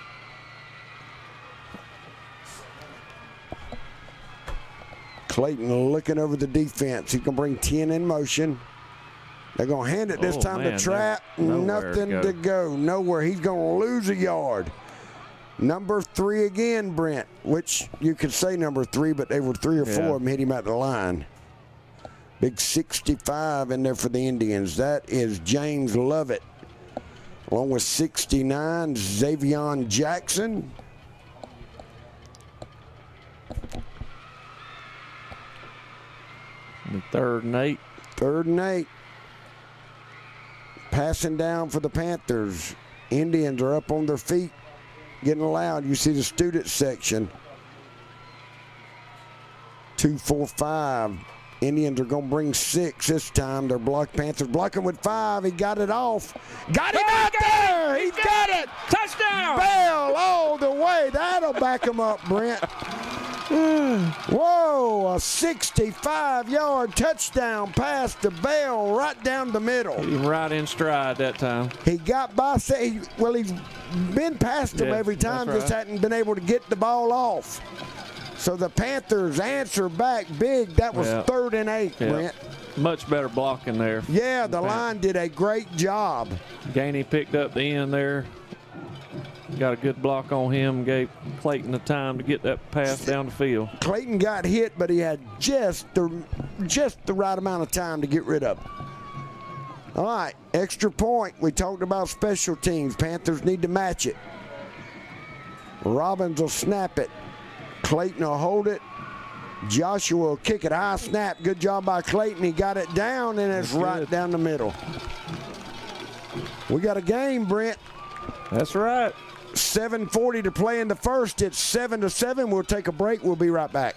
Clayton looking over the defense. He can bring 10 in motion. They're going to hand it this Oh, time man, to Trap. nowhere to Nothing go. to go. Nowhere. He's going to lose a yard. Number three again, Brent, which you could say number three, but they were three or Yeah. four of them hit him at the line. Big 65 in there for the Indians. That is James Lovett. Along with 69, Xavion Jackson. The third and eight. Third and eight. Passing down for the Panthers. Indians are up on their feet, getting loud. You see the student section. Two, four, five. Indians are going to bring six this time. They're blocked. Panthers blocking with five. He got it off. Got him out there. He's got it. Touchdown. Bell all the way. That'll back him up, Brent. Whoa, a 65 yard touchdown pass to Bell right down the middle. Right in stride that time. He got by, say, well, he's been past him Yeah, every time, that's just hadn't been able to get the ball off. So the Panthers answer back big. That was Yeah. third and eight, Yeah. Brent. Much better blocking there. Yeah, the line did a great job. Gainey picked up the end there. Got a good block on him. Gave Clayton the time to get that pass down the field. Clayton got hit, but he had just the just the right amount of time to get rid of it. All right, extra point. We talked about special teams. Panthers need to match it. Robbins will snap it. Clayton will hold it. Joshua will kick it. High snap. Good job by Clayton. He got it down, and it's That's right good. down the middle. We got a game, Brent. That's right. 7:40 to play in the first. It's seven to seven. We'll take a break. We'll be right back.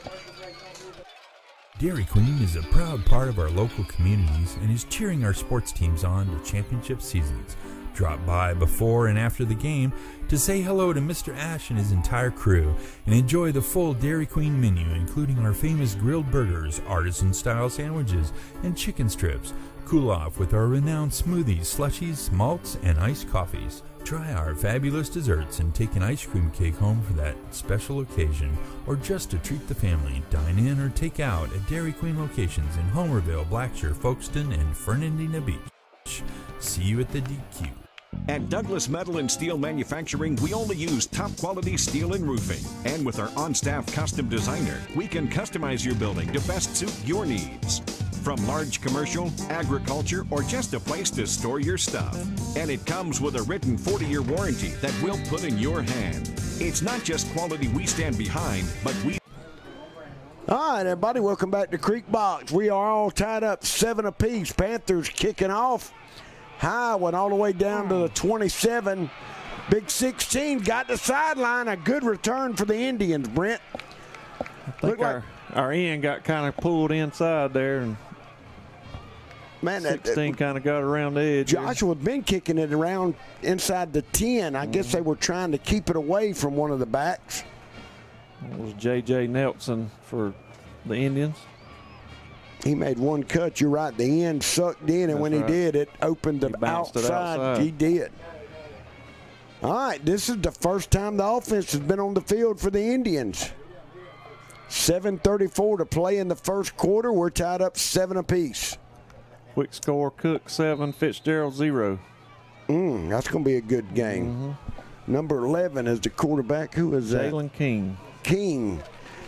Dairy Queen is a proud part of our local communities and is cheering our sports teams on to championship seasons. Drop by before and after the game to say hello to Mr. Ash and his entire crew and enjoy the full Dairy Queen menu, including our famous grilled burgers, artisan style sandwiches, and chicken strips. Cool off with our renowned smoothies, slushies, malts, and iced coffees. Try our fabulous desserts and take an ice cream cake home for that special occasion, or just to treat the family. Dine in or take out at Dairy Queen locations in Homerville, Blackshear, Folkston, and Fernandina Beach. See you at the DQ. At Douglas Metal and Steel Manufacturing, we only use top quality steel and roofing. And with our on staff custom designer, we can customize your building to best suit your needs. From large commercial, agriculture, or just a place to store your stuff. And it comes with a written 40 year warranty that we'll put in your hand. It's not just quality we stand behind, but we All right, everybody, welcome back to Creekbox. We are all tied up seven apiece. Panthers kicking off. High went all the way down to the hmm. 27. Big 16 got the sideline. A good return for the Indians, Brent. I think our, our end got kind of pulled inside there, and Man, 16 kind of got around the edge. Joshua had been kicking it around inside the 10. I guess they mm-hmm. were trying to keep it away from one of the backs. It was J.J. Nelson for the Indians. He made one cut. You're right. The end sucked in, and That's when right. he did, it opened the outside. outside. He did. All right, this is the first time the offense has been on the field for the Indians. 7:34 to play in the first quarter. We're tied up seven apiece. Quick score: Cook seven, Fitzgerald zero. Mm, that's going to be a good game. Number 11 is the quarterback. Who is that? Jalen King. King.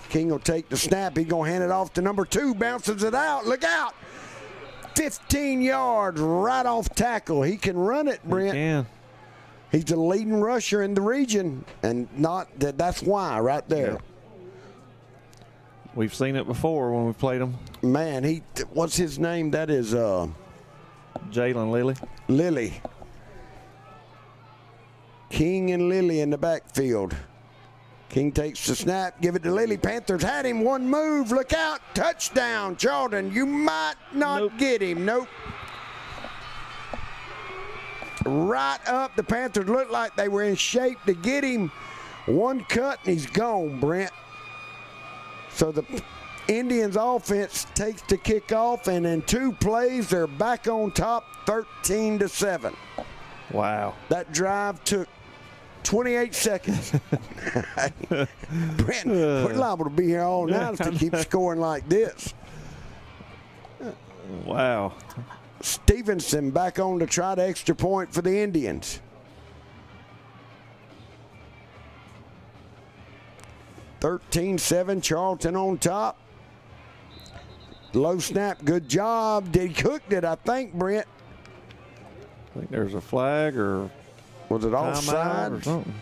King will take the snap. He's going to hand it off to number two. Bounces it out. Look out. 15 yards right off tackle. He can run it, Brent. can. He's the leading rusher in the region, and not that. That's why right there. We've seen it before when we played them. Man, he. What's his name? That is uh, Jalen Lilly. Lilly. King and Lilly in the backfield. King takes the snap, give it to Lilly. Panthers had him one move. Look out. Touchdown, Jordan. You might not get him. Nope. Right up. The Panthers looked like they were in shape to get him. One cut and he's gone, Brent. So the Indians offense takes the kickoff, and in two plays, they're back on top 13 to 7. Wow. That drive took 28 seconds. <laughs> Brent, we're liable to be here all night if they keep scoring like this. Wow. Stevenson back on to try the extra point for the Indians. Thirteen-seven, Charlton on top. Low snap, good job. Did he cooked it? I think Brent. I think there's a flag or was it offside? or something.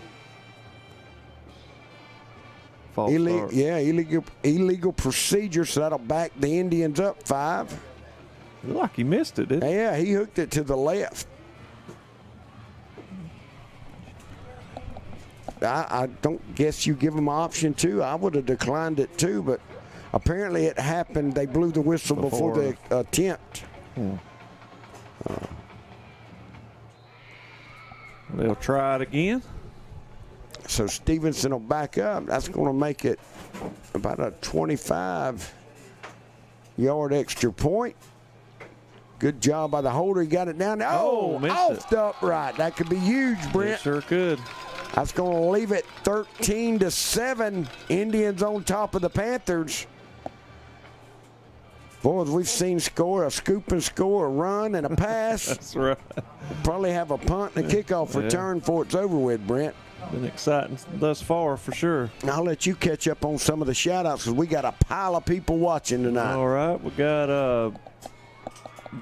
False Ille- yeah, illegal illegal procedure, so that'll back the Indians up five. Looked like he missed it, didn't? Yeah, he hooked it to the left. I, I don't guess you give them option two. I would have declined it too, but apparently it happened. They blew the whistle before, Before. the attempt. Hmm. They'll try it again. So Stevenson will back up. That's going to make it about a 25 yard extra point. Good job by the holder. He got it down. there. Oh, Oh, missed off it. the upright. That could be huge, Brent. It sure could. That's going to leave it 13 to 7. Indians on top of the Panthers. Boys, we've seen score a scoop and score, a run and a pass. <laughs> That's right. Probably have a punt and a kickoff Yeah. return before it's over with, Brent. Been exciting thus far for sure. I'll let you catch up on some of the shout outs because we got a pile of people watching tonight. All right, we got uh,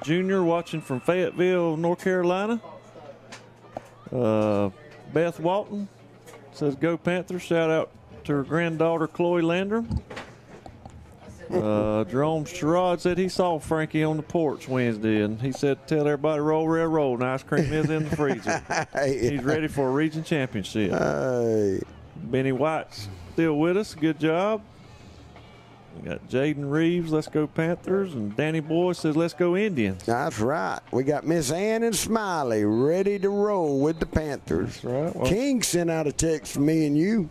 Junior watching from Fayetteville, North Carolina. Uh, Beth Walton says, "Go Panthers!" Shout out to her granddaughter Chloe Landrum. Uh, Jerome Sherrod said he saw Frankie on the porch Wednesday, and he said, "Tell everybody roll, rail, roll. And ice cream is in the freezer. <laughs> He's ready for a region championship." Hey. Benny White's still with us. Good job. We got Jaden Reeves, let's go Panthers, and Danny Boy says, let's go Indians. That's right. We got Miss Ann and Smiley ready to roll with the Panthers. That's right. Well, King sent out a text for me and you.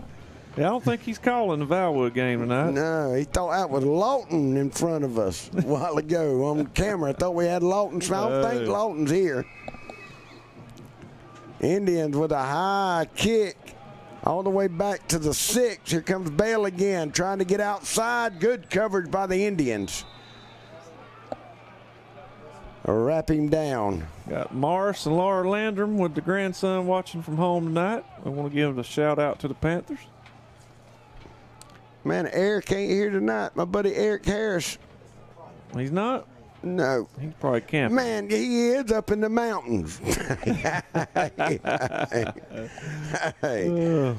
Yeah, I don't think he's calling the Valwood game tonight. No, he thought that was Lawton in front of us a <laughs> while ago on camera. I thought we had Lawton. So I don't think. Lawton's here. Indians with a high kick all the way back to the six. Here comes Bale again, trying to get outside. Good coverage by the Indians. Wrap him down. Got Morris and Laura Landrum with the grandson watching from home tonight. I want to give a shout out to the Panthers. Man, Eric ain't here tonight. My buddy Eric Harris. He's not? No. He probably can't. Man, he is up in the mountains. <laughs> hey,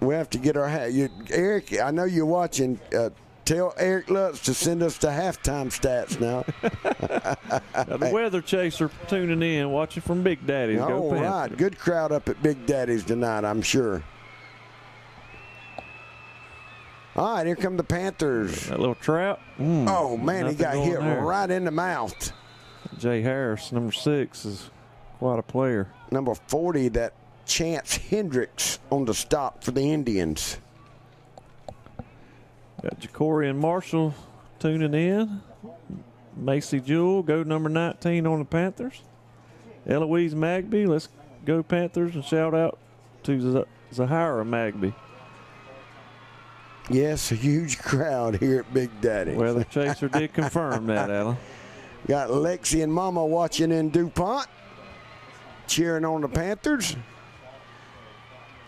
we have to get our hat. You, Eric, I know you're watching. Uh, tell Eric Lutz to send us the halftime stats now. <laughs> Got the Weather Chaser tuning in, watching from Big Daddy's. Go All Panthers. right, good crowd up at Big Daddy's tonight, I'm sure. All right, here come the Panthers. That little trap. Mm, oh man, he got hit there. right in the mouth. Jay Harris, number six, is quite a player. Number 40, that Chance Hendricks on the stop for the Indians. Got Ja'Cory and Marshall tuning in. Macy Jewell, go number 19 on the Panthers. Eloise Magby, let's go Panthers, and shout out to Z- Zahara Magby. Yes, a huge crowd here at Big Daddy. Weather Chaser did confirm that, <laughs> Alan. Got Lexi and Mama watching in DuPont, cheering on the Panthers.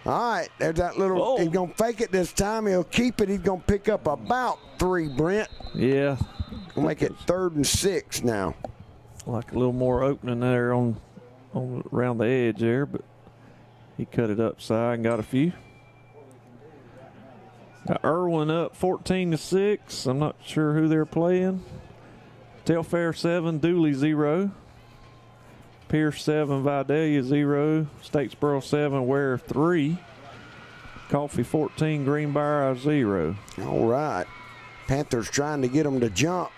All right, there's that little. Oh. He's gonna fake it this time. He'll keep it. He's gonna pick up about three. Brent. Yeah, We'll make it third and six now. like a little more opening there on, on around the edge there, but he cut it upside and got a few. Got Irwin up 14 to 6. I'm not sure who they're playing. Telfair 7, Dooly 0. Pierce 7, Vidalia 0. Statesboro 7, Ware 3. Coffee 14, Greenbrier 0. All right, Panthers trying to get them to jump.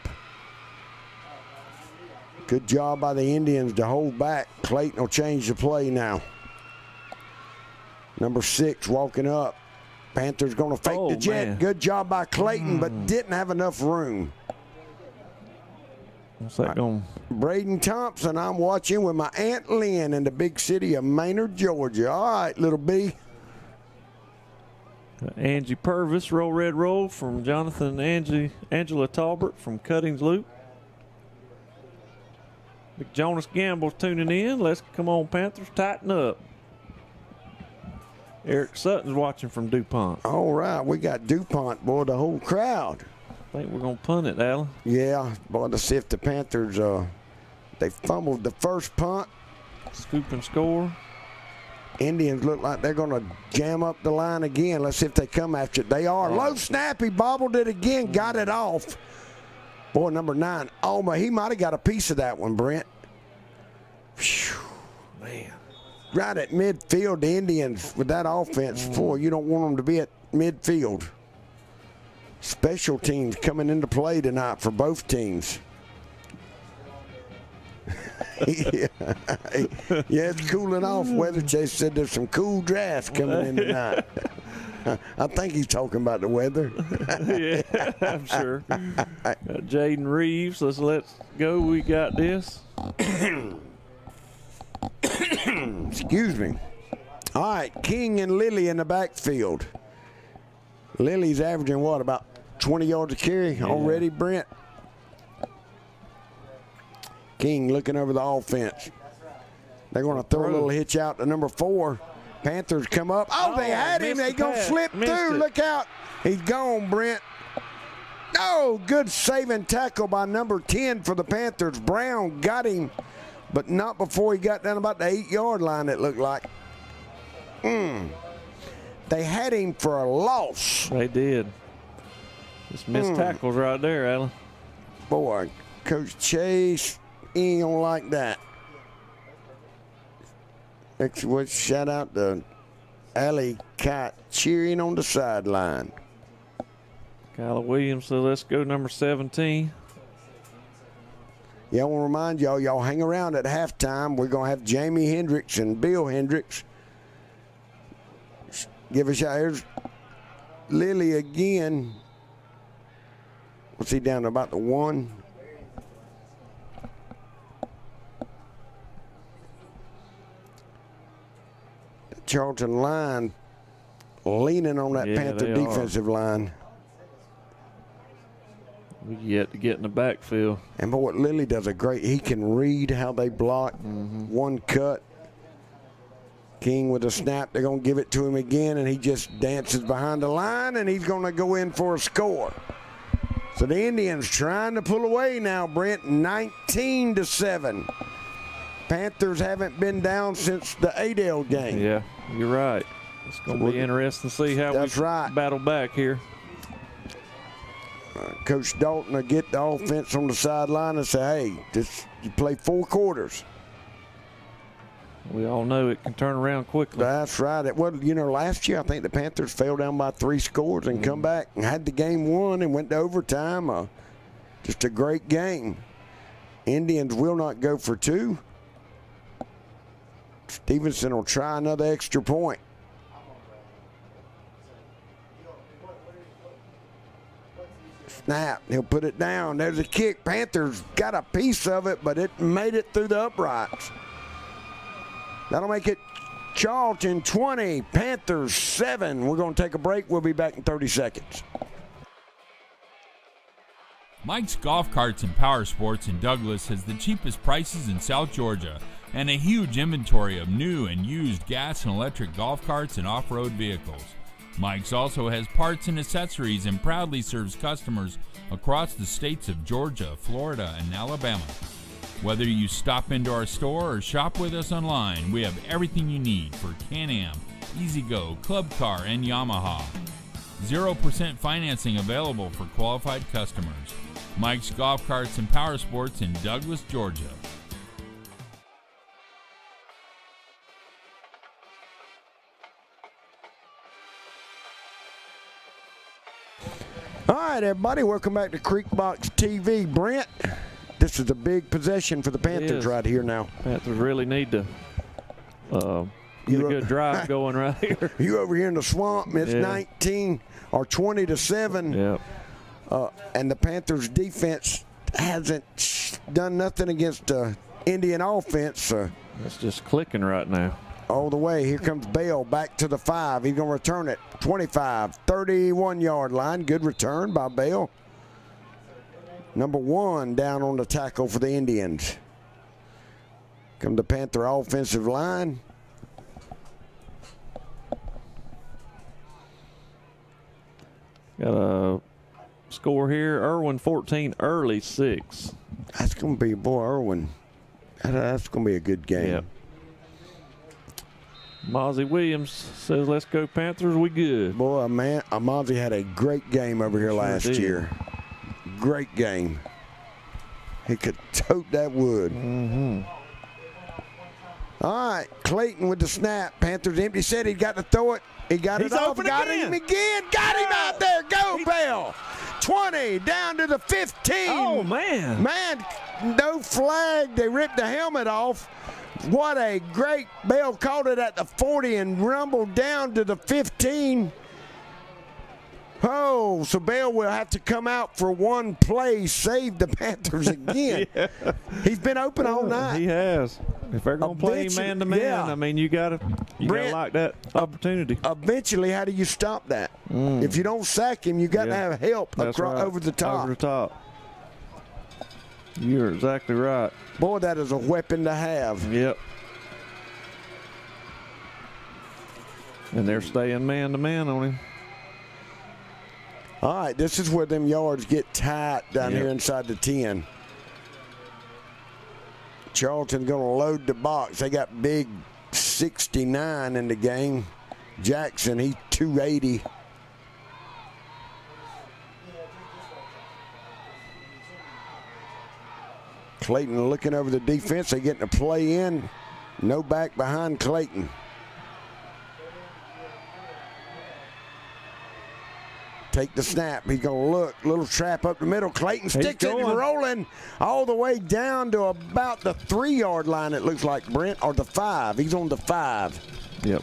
Good job by the Indians to hold back. Clayton will change the play now. Number six walking up. Panthers going to fake Oh, the jet. man. Good job by Clayton, but mm. didn't have enough room. What's that going? Braden Thompson, I'm watching with my Aunt Lynn in the big city of Maynard, Georgia. All right, little B. Angie Purvis, Roll Red Roll from Jonathan Angie, Angela Talbert from Cuttings Loop. Jonas Gamble's tuning in. Let's come on, Panthers, tighten up. Eric Sutton's watching from DuPont. All right, we got DuPont, boy, the whole crowd. I think we're going to punt it, Alan. Yeah, boy, to see if the Panthers, uh, they fumbled the first punt. Scoop and score. Indians look like they're going to jam up the line again. Let's see if they come after it. They are. Low snap. He bobbled it again, got it off. Boy, number nine, Alma, he might have got a piece of that one, Brent. Phew. Man. Right at midfield, the Indians with that offense, boy, you don't want them to be at midfield. Special teams coming into play tonight for both teams. yeah. <laughs> yeah, it's cooling off. Weather Chase said there's some cool drafts coming in tonight. <laughs> I think he's talking about the weather. <laughs> yeah, I'm sure. Got uh, Jaden Reeves. Let's let's go. We got this. <coughs> Excuse me. All right, King and Lilly in the backfield. Lilly's averaging what, about 20 yards a carry already, Brent? King looking over the offense. They're going to throw a little hitch out to number four. Panthers come up. Oh, they Oh, had him. They the going to slip Missed through. it. Look out. He's gone, Brent. No, good saving tackle by number 10 for the Panthers. Brown got him, but not before he got down about the eight yard line, it looked like. Mm. They had him for a loss. They did. Just missed Hmm. tackles right there, Alan. Boy, Coach Chase, he ain't gonna like that. Next, what shout out to Alley Cat cheering on the sideline. Kyla Williams, so let's go number 17. Yeah, I want to remind y'all, y'all hang around at halftime. We're going to have Jamie Hendricks and Bill Hendricks. Give a shot. Here's Lilly again. What's he down to about the one? Charlton line leaning on that Yeah, Panther they are. defensive line. We yet to get in the backfield. And but what Lilly does a great. He can read how they block. Mm-hmm. One cut. King with a snap. They're gonna give it to him again, and he just dances behind the line, and he's gonna go in for a score. So the Indians trying to pull away now. Brent, 19 to seven. Panthers haven't been down since the Adel game. Yeah, you're right. It's going to So be interesting to see how we right. battle back here. Coach Dalton will get the offense on the sideline and say, "Hey, this you play four quarters." We all know it can turn around quickly. That's right. It was, you know, last year I think the Panthers fell down by three scores and come back and had the game won and went to overtime. Uh, just a great game. Indians will not go for two. Stevenson will try another extra point. Snap. He'll put it down. There's a kick. Panthers got a piece of it, but it made it through the uprights. That'll make it Charlton 20, Panthers 7. We're going to take a break. We'll be back in 30 seconds. Mike's Golf Carts and Power Sports in Douglas has the cheapest prices in South Georgia and a huge inventory of new and used gas and electric golf carts and off road vehicles. Mike's also has parts and accessories and proudly serves customers across the states of Georgia, Florida, and Alabama. Whether you stop into our store or shop with us online, we have everything you need for Can Am, E-Z-GO, Club Car, and Yamaha. 0% financing available for qualified customers. Mike's Golf Carts and Power Sports in Douglas, Georgia. All right, everybody, welcome back to Creekbox TV. Brent, this is a big possession for the Panthers right here now. Panthers really need to uh, get a good drive <laughs> going right here. You over here in the swamp, it's Yeah. 19 or 20 to 7. Yep. Uh, and the Panthers defense hasn't done nothing against the Indian offense. Uh, It's just clicking right now. All the way. Here comes Bale back to the five. He's going to return it. 25, 31 yard line. Good return by Bale. Number one down on the tackle for the Indians. Come the Panther offensive line. Got a score here. Irwin 14, early 6. That's going to be, boy, Irwin. That's going to be a good game. Yep. Mozzie Williams says, let's go Panthers. We good. Boy, man, Amazi had a great game over here last did. year. Great game. He could <laughs> tote that wood. Mm-hmm. All right, Clayton with the snap. Panthers empty set. He got to throw it. He got He's it off. Got again. him again. Got him out there. Go, Bell. 20 down to the 15. Oh, man. Man, no flag. They ripped the helmet off. What a great Bell caught it at the 40 and rumbled down to the 15. Oh, so Bell will have to come out for one play, save the Panthers <laughs> again. He's been open all night. He has. If they're going to play man to man, yeah. I mean, you got to you got to like that opportunity. Eventually, how do you stop that? If you don't sack him, you got to Mm. Yeah. have help That's acro- right. over the top. Over the top. You're exactly right. Boy, that is a weapon to have. Yep. And they're staying man to man on him. All right, this is where them yards get tight down Yep. here inside the 10. Charlton going to load the box. They got big 69 in the game. Jackson, he 280. Clayton looking over the defense. They getting a play in. No back behind Clayton. take the snap. He's going to look. Little trap up the middle. Clayton sticks it, going. rolling all the way down to about the three yard line, it looks like, Brent, or the five. He's on the five. Yep.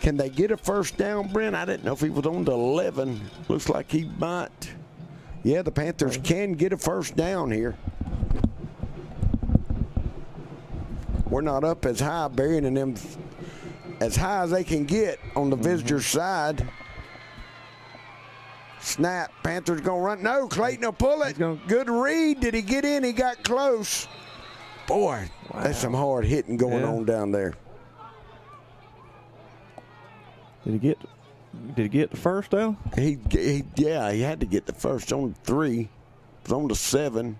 Can they get a first down, Brent? I didn't know if he was on the 11. Looks like he might. Yeah, the Panthers can get a first down here. We're not up as high, burying them as high as they can get on the mm-hmm. visitor side. Snap. Panthers to run. No, Clayton will pull it. Good read. Did he get in? He got close. Boy, that's some hard hitting going Yeah. on down there. Did he get? Did he get the first down? He, he yeah, he had to get the first on three. It was on the seven.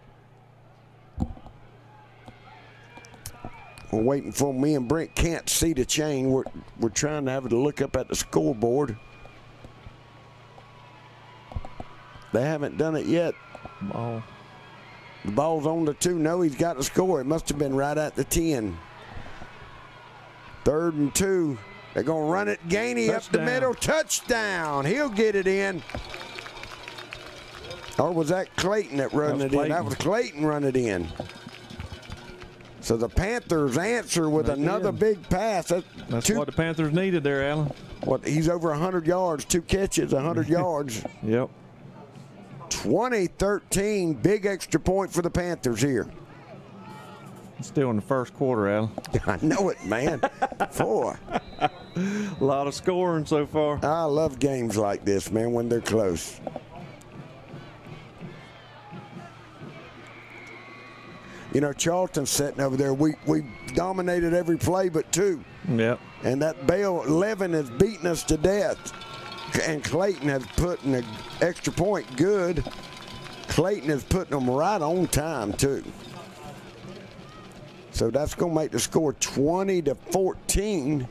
We're waiting for me and Brent can't see the chain. We're we're trying to have it look up at the scoreboard. They haven't done it yet. Ball. The ball's on the two. No, he's got to score. It must have been right at the 10. Third and two. They're going to run it. Gainey up the middle. Touchdown. He'll get it in. Or was that Clayton that run That it was in? That was Clayton run it in. So the Panthers answer with another big pass. That- That's two- what the Panthers needed there, Alan. what he's over 100 yards, two catches, 100 <laughs> yards. Yep. 2013, big extra point for the Panthers here. Still in the first quarter, Alan. <laughs> I know it, man. Four. <laughs> A lot of scoring so far. I love games like this, man, when they're close. You know, Charlton's sitting over there. We we dominated every play but two. Yep. And that Bale 11 has beaten us to death. And Clayton has put an extra point good. Clayton is putting them right on time, too. So that's going to make the score 20 to 14.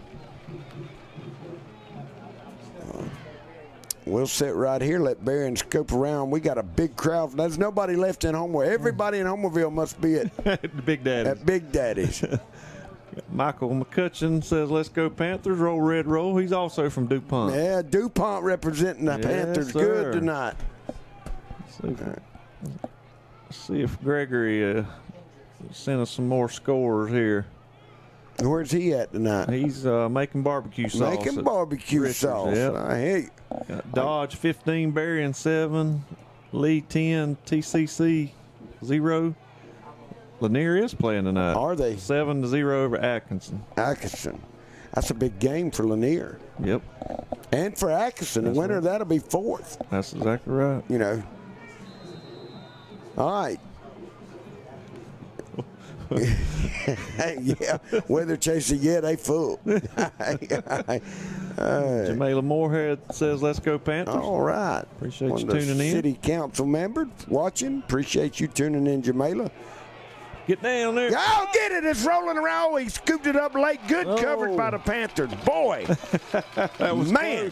We'll sit right here, let Barron scope around. We got a big crowd. There's nobody left in Homer. Everybody in Homerville must be at, <laughs> the Big Daddy. at Big Daddy's. <laughs> Michael McCutcheon says, "Let's go Panthers! Roll Red Roll." He's also from DuPont. Yeah, DuPont representing the Yes, Panthers sir. good tonight. See if, see if Gregory uh, sent us some more scores here. Where's he at tonight? He's uh, making barbecue sauce. Making barbecue Richards, sauce. yep. I. Got Dodge 15, Berrien 7, Lee 10, TCC 0. Lanier is playing tonight. Are they? 7 to 0 over Atkinson. Atkinson. That's a big game for Lanier. Yep, And for Atkinson. The winner, right. that'll be fourth. that's exactly right. You know. All right. <laughs> yeah, weather chaser, yeah, they fool. Uh, <laughs> Jamela Moorhead says, let's go Panthers. all right. Appreciate One you tuning in. City council member watching. Appreciate you tuning in, Jamela. Get down there. Oh, get it. It's rolling around. Oh, he scooped it up late. Good coverage Oh. by the Panthers. Boy. <laughs> That was Man.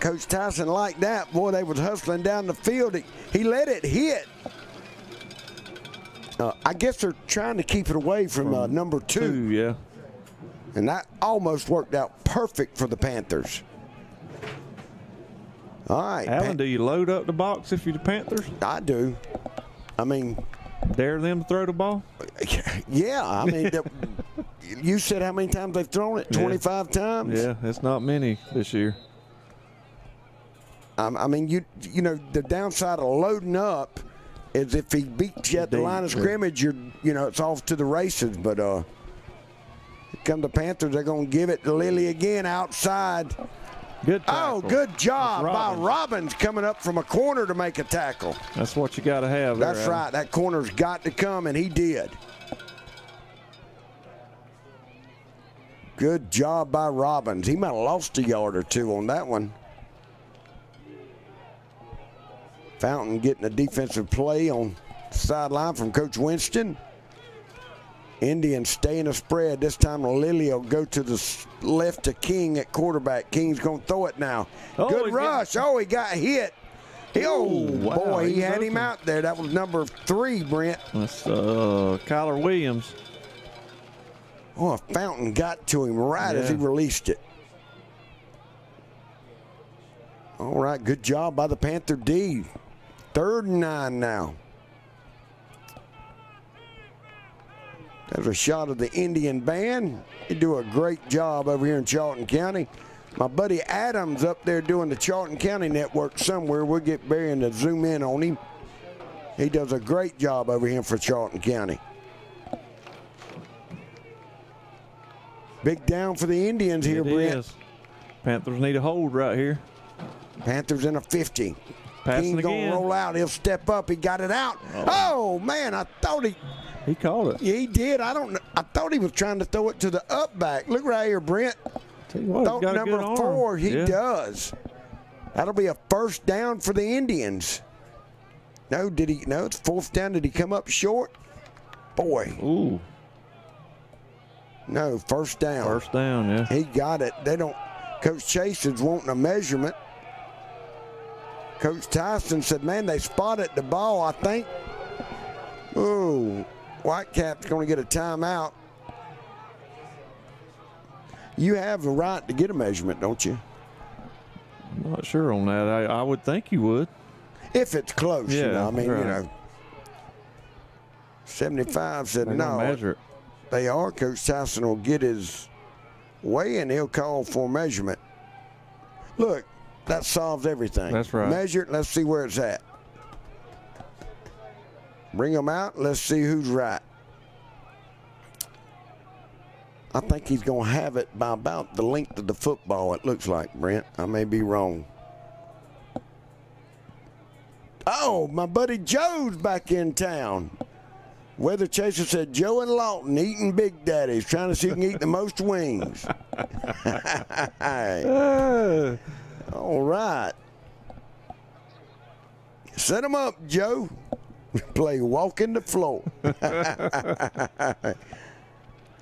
Coach Tyson liked that. Boy, they was hustling down the field. He, he let it hit. Uh, I guess they're trying to keep it away from, uh, number two, Two, yeah. and that almost worked out perfect for the Panthers. All right, Alan, Pan- do you load up the box if you're the Panthers? I do. I mean, Dare them to throw the ball? <laughs> yeah. I mean, <laughs> you said how many times they've thrown it? Yeah. Twenty-five times. Yeah, it's not many this year. Um, I mean, you you know the downside of loading up is if he beats you at the line of scrimmage, you're you know it's off to the races. But uh, come the Panthers. They're going to give it to Lilly again outside. Good Oh, good job That's by Robbins. Robbins coming up from a corner to make a tackle. That's what you got to have. there, That's right. That corner's got to come, and he did. Good job by Robbins. He might have lost a yard or two on that one. Fountain getting a defensive play on the sideline from Coach Winston. Indians stay in a spread. This time Lilly will go to the left to King at quarterback. King's going to throw it now. Oh, Good rush. Oh, he got hit. He- Oh, wow, boy, he had him out there. That was number three, Brent. That's uh, Kyler Williams. Oh, Fountain got to him right as he released it. All right, good job by the Panther D. Third and nine now. There's a shot of the Indian band. They do a great job over here in Charlton County. My buddy Adams up there doing the Charlton County Network somewhere. We'll get Barry to zoom in on him. He does a great job over here for Charlton County. Big down for the Indians here, It Brent. is. Panthers need a hold right here. Panthers in a 50. Passing King gonna roll out. He'll step up. He got it out. Oh, oh man, I thought he he called it. Yeah, he did. I don't. I thought he was trying to throw it to the up back. Look right here, Brent. Tell you what, Thought number four. He Yeah. does. That'll be a first down for the Indians. No, did he? No, it's fourth down. Did he come up short? Boy. Ooh. No, first down. First down, yeah. He got it. They don't. Coach Chase is wanting a measurement. Coach Tyson said, "Man, they spotted the ball. I think." Ooh, Whitecap's going to get a timeout. You have the right to get a measurement, don't you? I'm not sure on that. I, I would think you would. If it's close, you Yeah, know. I mean, you know. 75 said They're no. measure it. They are. Coach Tyson will get his way and he'll call for measurement. Look, that solves everything. That's right. Measure it. Let's see where it's at. Bring them out. Let's see who's right. I think he's going to have it by about the length of the football, it looks like, Brent. I may be wrong. Oh, my buddy Joe's back in town. Weather Chaser said Joe and Lawton eating Big Daddies, trying to see who can eat the most wings. <laughs> <laughs> All right. Set him up, Joe. <laughs> Play walking the floor. <laughs>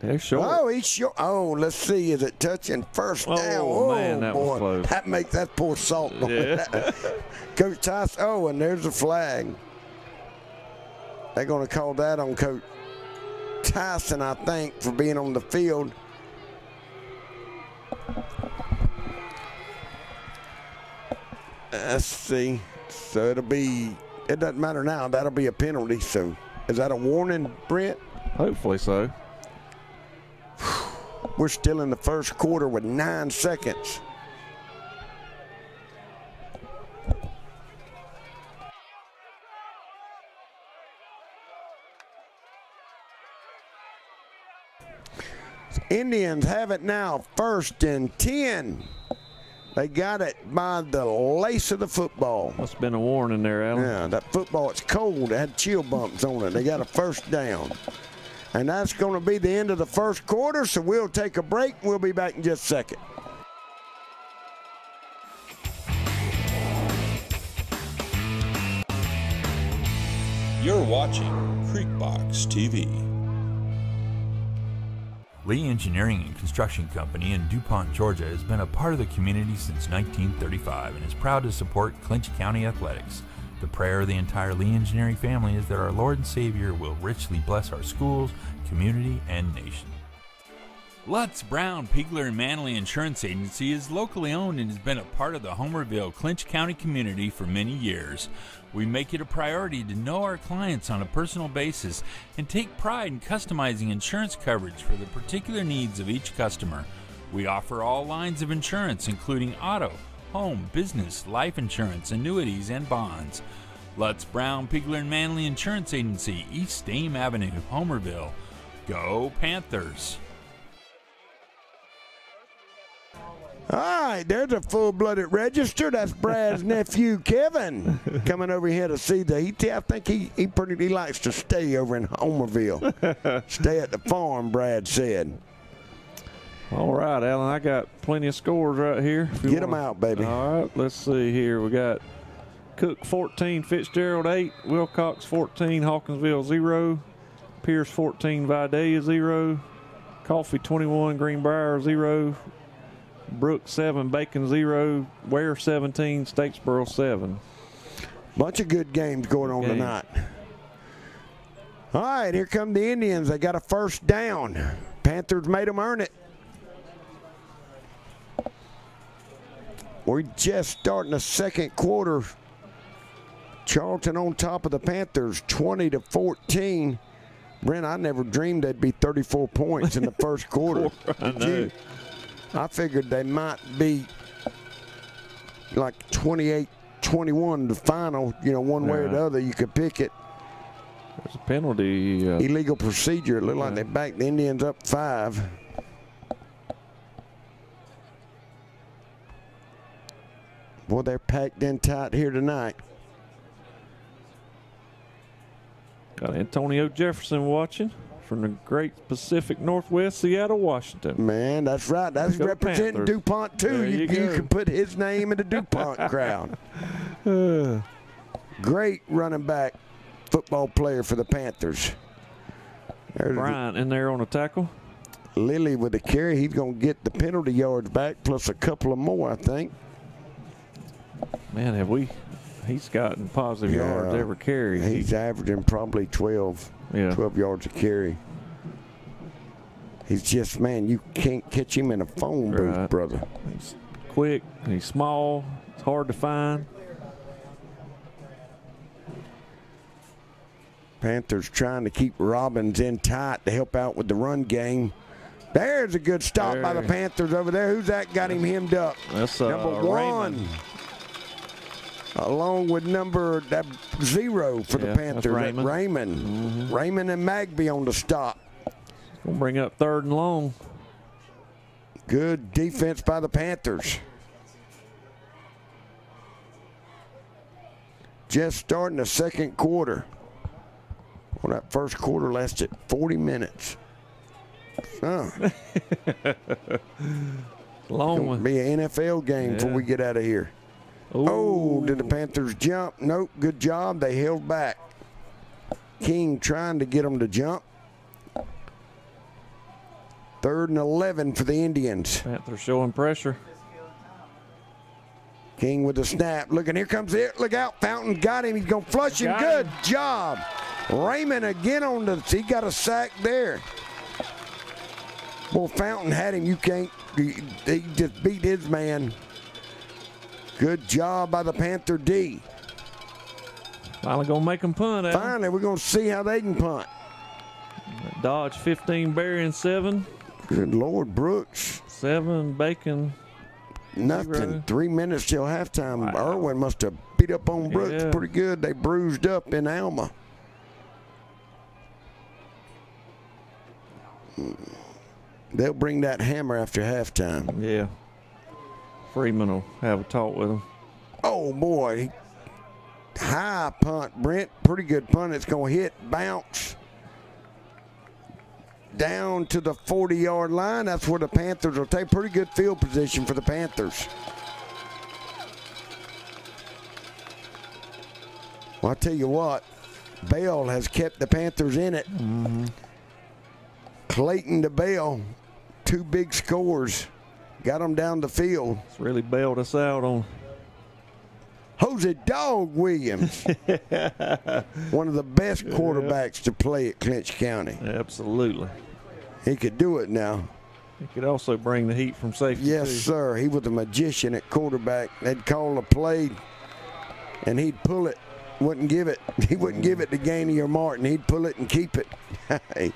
They're short. Oh, he's short. Oh, let's see. Is it touching first Oh, down? Oh, man, that was boy. close. That makes that poor salt. Yeah. <laughs> Coach Tyson. Oh, and there's a flag. They're going to call that on Coach Tyson, I think, for being on the field. Let's see. So it'll be. It doesn't matter now. That'll be a penalty. So is that a warning, Brent? Hopefully so. <sighs> We're still in the first quarter with nine seconds. Indians have it now, first and 10. They got it by the lace of the football. Must have been a warning there, Alan. Yeah, that football, it's cold. It had chill bumps on it. They got a first down. And that's going to be the end of the first quarter, so we'll take a break. We'll be back in just a second. You're watching Creekbox TV. Lee Engineering and Construction Company in DuPont, Georgia has been a part of the community since 1935 and is proud to support Clinch County athletics. The prayer of the entire Lee Engineering family is that our Lord and Savior will richly bless our schools, community, and nation. Lutz Brown, Pigler and Manley Insurance Agency is locally owned and has been a part of the Homerville, Clinch County community for many years. We make it a priority to know our clients on a personal basis and take pride in customizing insurance coverage for the particular needs of each customer. We offer all lines of insurance, including auto, home, business, life insurance, annuities, and bonds. Lutz Brown, Pigler and Manley Insurance Agency, East Dame Avenue, Homerville. Go Panthers! All right, there's a full-blooded register. That's Brad's <laughs> nephew Kevin coming over here to see the. He, I think he he pretty he likes to stay over in Homerville, <laughs> stay at the farm. Brad said. All right, Alan, I got plenty of scores right here. Get you Get 'em wanna- out, baby. All right, let's see here. We got Cook 14, Fitzgerald 8, Wilcox 14, Hawkinsville 0, Pierce 14, Vidalia 0, Coffee 21, Greenbrier 0, Brooks 7, Bacon 0, Ware 17, Statesboro 7. Bunch of good games going on Games. tonight. All right, here come the Indians. They got a first down. Panthers made them earn it. We're just starting the second quarter. Charlton on top of the Panthers, 20 to 14. Brent, I never dreamed they'd be 34 points in the <laughs> first quarter. I know. I figured they might be like 28 21 the final, you know, one way or the other. You could pick it. There's a penalty. Uh, Illegal procedure. It looked like they backed the Indians up five. Boy, they're packed in tight here tonight. got Antonio Jefferson watching from the great Pacific Northwest, Seattle, Washington. Man, that's right. That's representing Panthers. DuPont, too. There You, you you can put his name in the <laughs> DuPont crowd. <sighs> Great running back football player for the Panthers. There's Bryant in there on a tackle. Lilly with the carry. He's going to get the penalty yards back plus a couple of more, I think. Man, have we? He's gotten positive yards Yeah. every carry. He's averaging probably 12, Yeah. 12 yards a carry. He's just, man, you can't catch him in a phone booth, Right. brother. He's quick. He's small. It's hard to find. Panthers trying to keep Robbins in tight to help out with the run game. There's a good stop by the Panthers over there. Who's that got him hemmed up? That's uh, number one. Raymond. Along with number that zero for Yeah, the Panthers. Raymond. Raymond. Mm-hmm. Raymond and Magby on the stop. Gonna bring up third and long. Good defense by the Panthers. Just starting the second quarter. Well, that first quarter lasted 40 minutes. Oh, <laughs> Long one. be an NFL game before we get out of here. Oh, did the Panthers jump? Nope. Good job. They held back. King trying to get them to jump. Third and 11 for the Indians. Panthers showing pressure. King with the snap. Look, and here comes it. Look out. Fountain got him. He's going to flush him. Got Good him. job. Raymond again on the. He got a sack there. Well, Fountain had him. You can't. He, he just beat his man. Good job by the Panther D. Finally gonna make them punt. Adam. Finally, we're going to see how they can punt. Dodge 15, Berrien seven. Good Lord, Brooks. Seven, Bacon. Nothing. Zero. Three minutes till halftime. Irwin must have beat up on Brooks Yeah. pretty good. They bruised up in Alma. Hmm. They'll bring that hammer after halftime. Yeah. Freeman will have a talk with him. Oh boy. High punt, Brent. Pretty good punt. It's going to hit, bounce down to the 40 yard line. That's where the Panthers will take pretty good field position for the Panthers. Well, I tell you what, Bell has kept the Panthers in it. Mm-hmm. Clayton to Bell, two big scores, got them down the field. It's really bailed us out on. Who's Jose Dog Williams, <laughs> one of the best quarterbacks to play at Clinch County. Absolutely. He could do it now. He could also bring the heat from safety. Yes, too. sir. He was a magician at quarterback. They'd call a play, and he'd pull it, wouldn't give it. <laughs> He wouldn't give it to Gainey or Martin. He'd pull it and keep it. <laughs> Hey.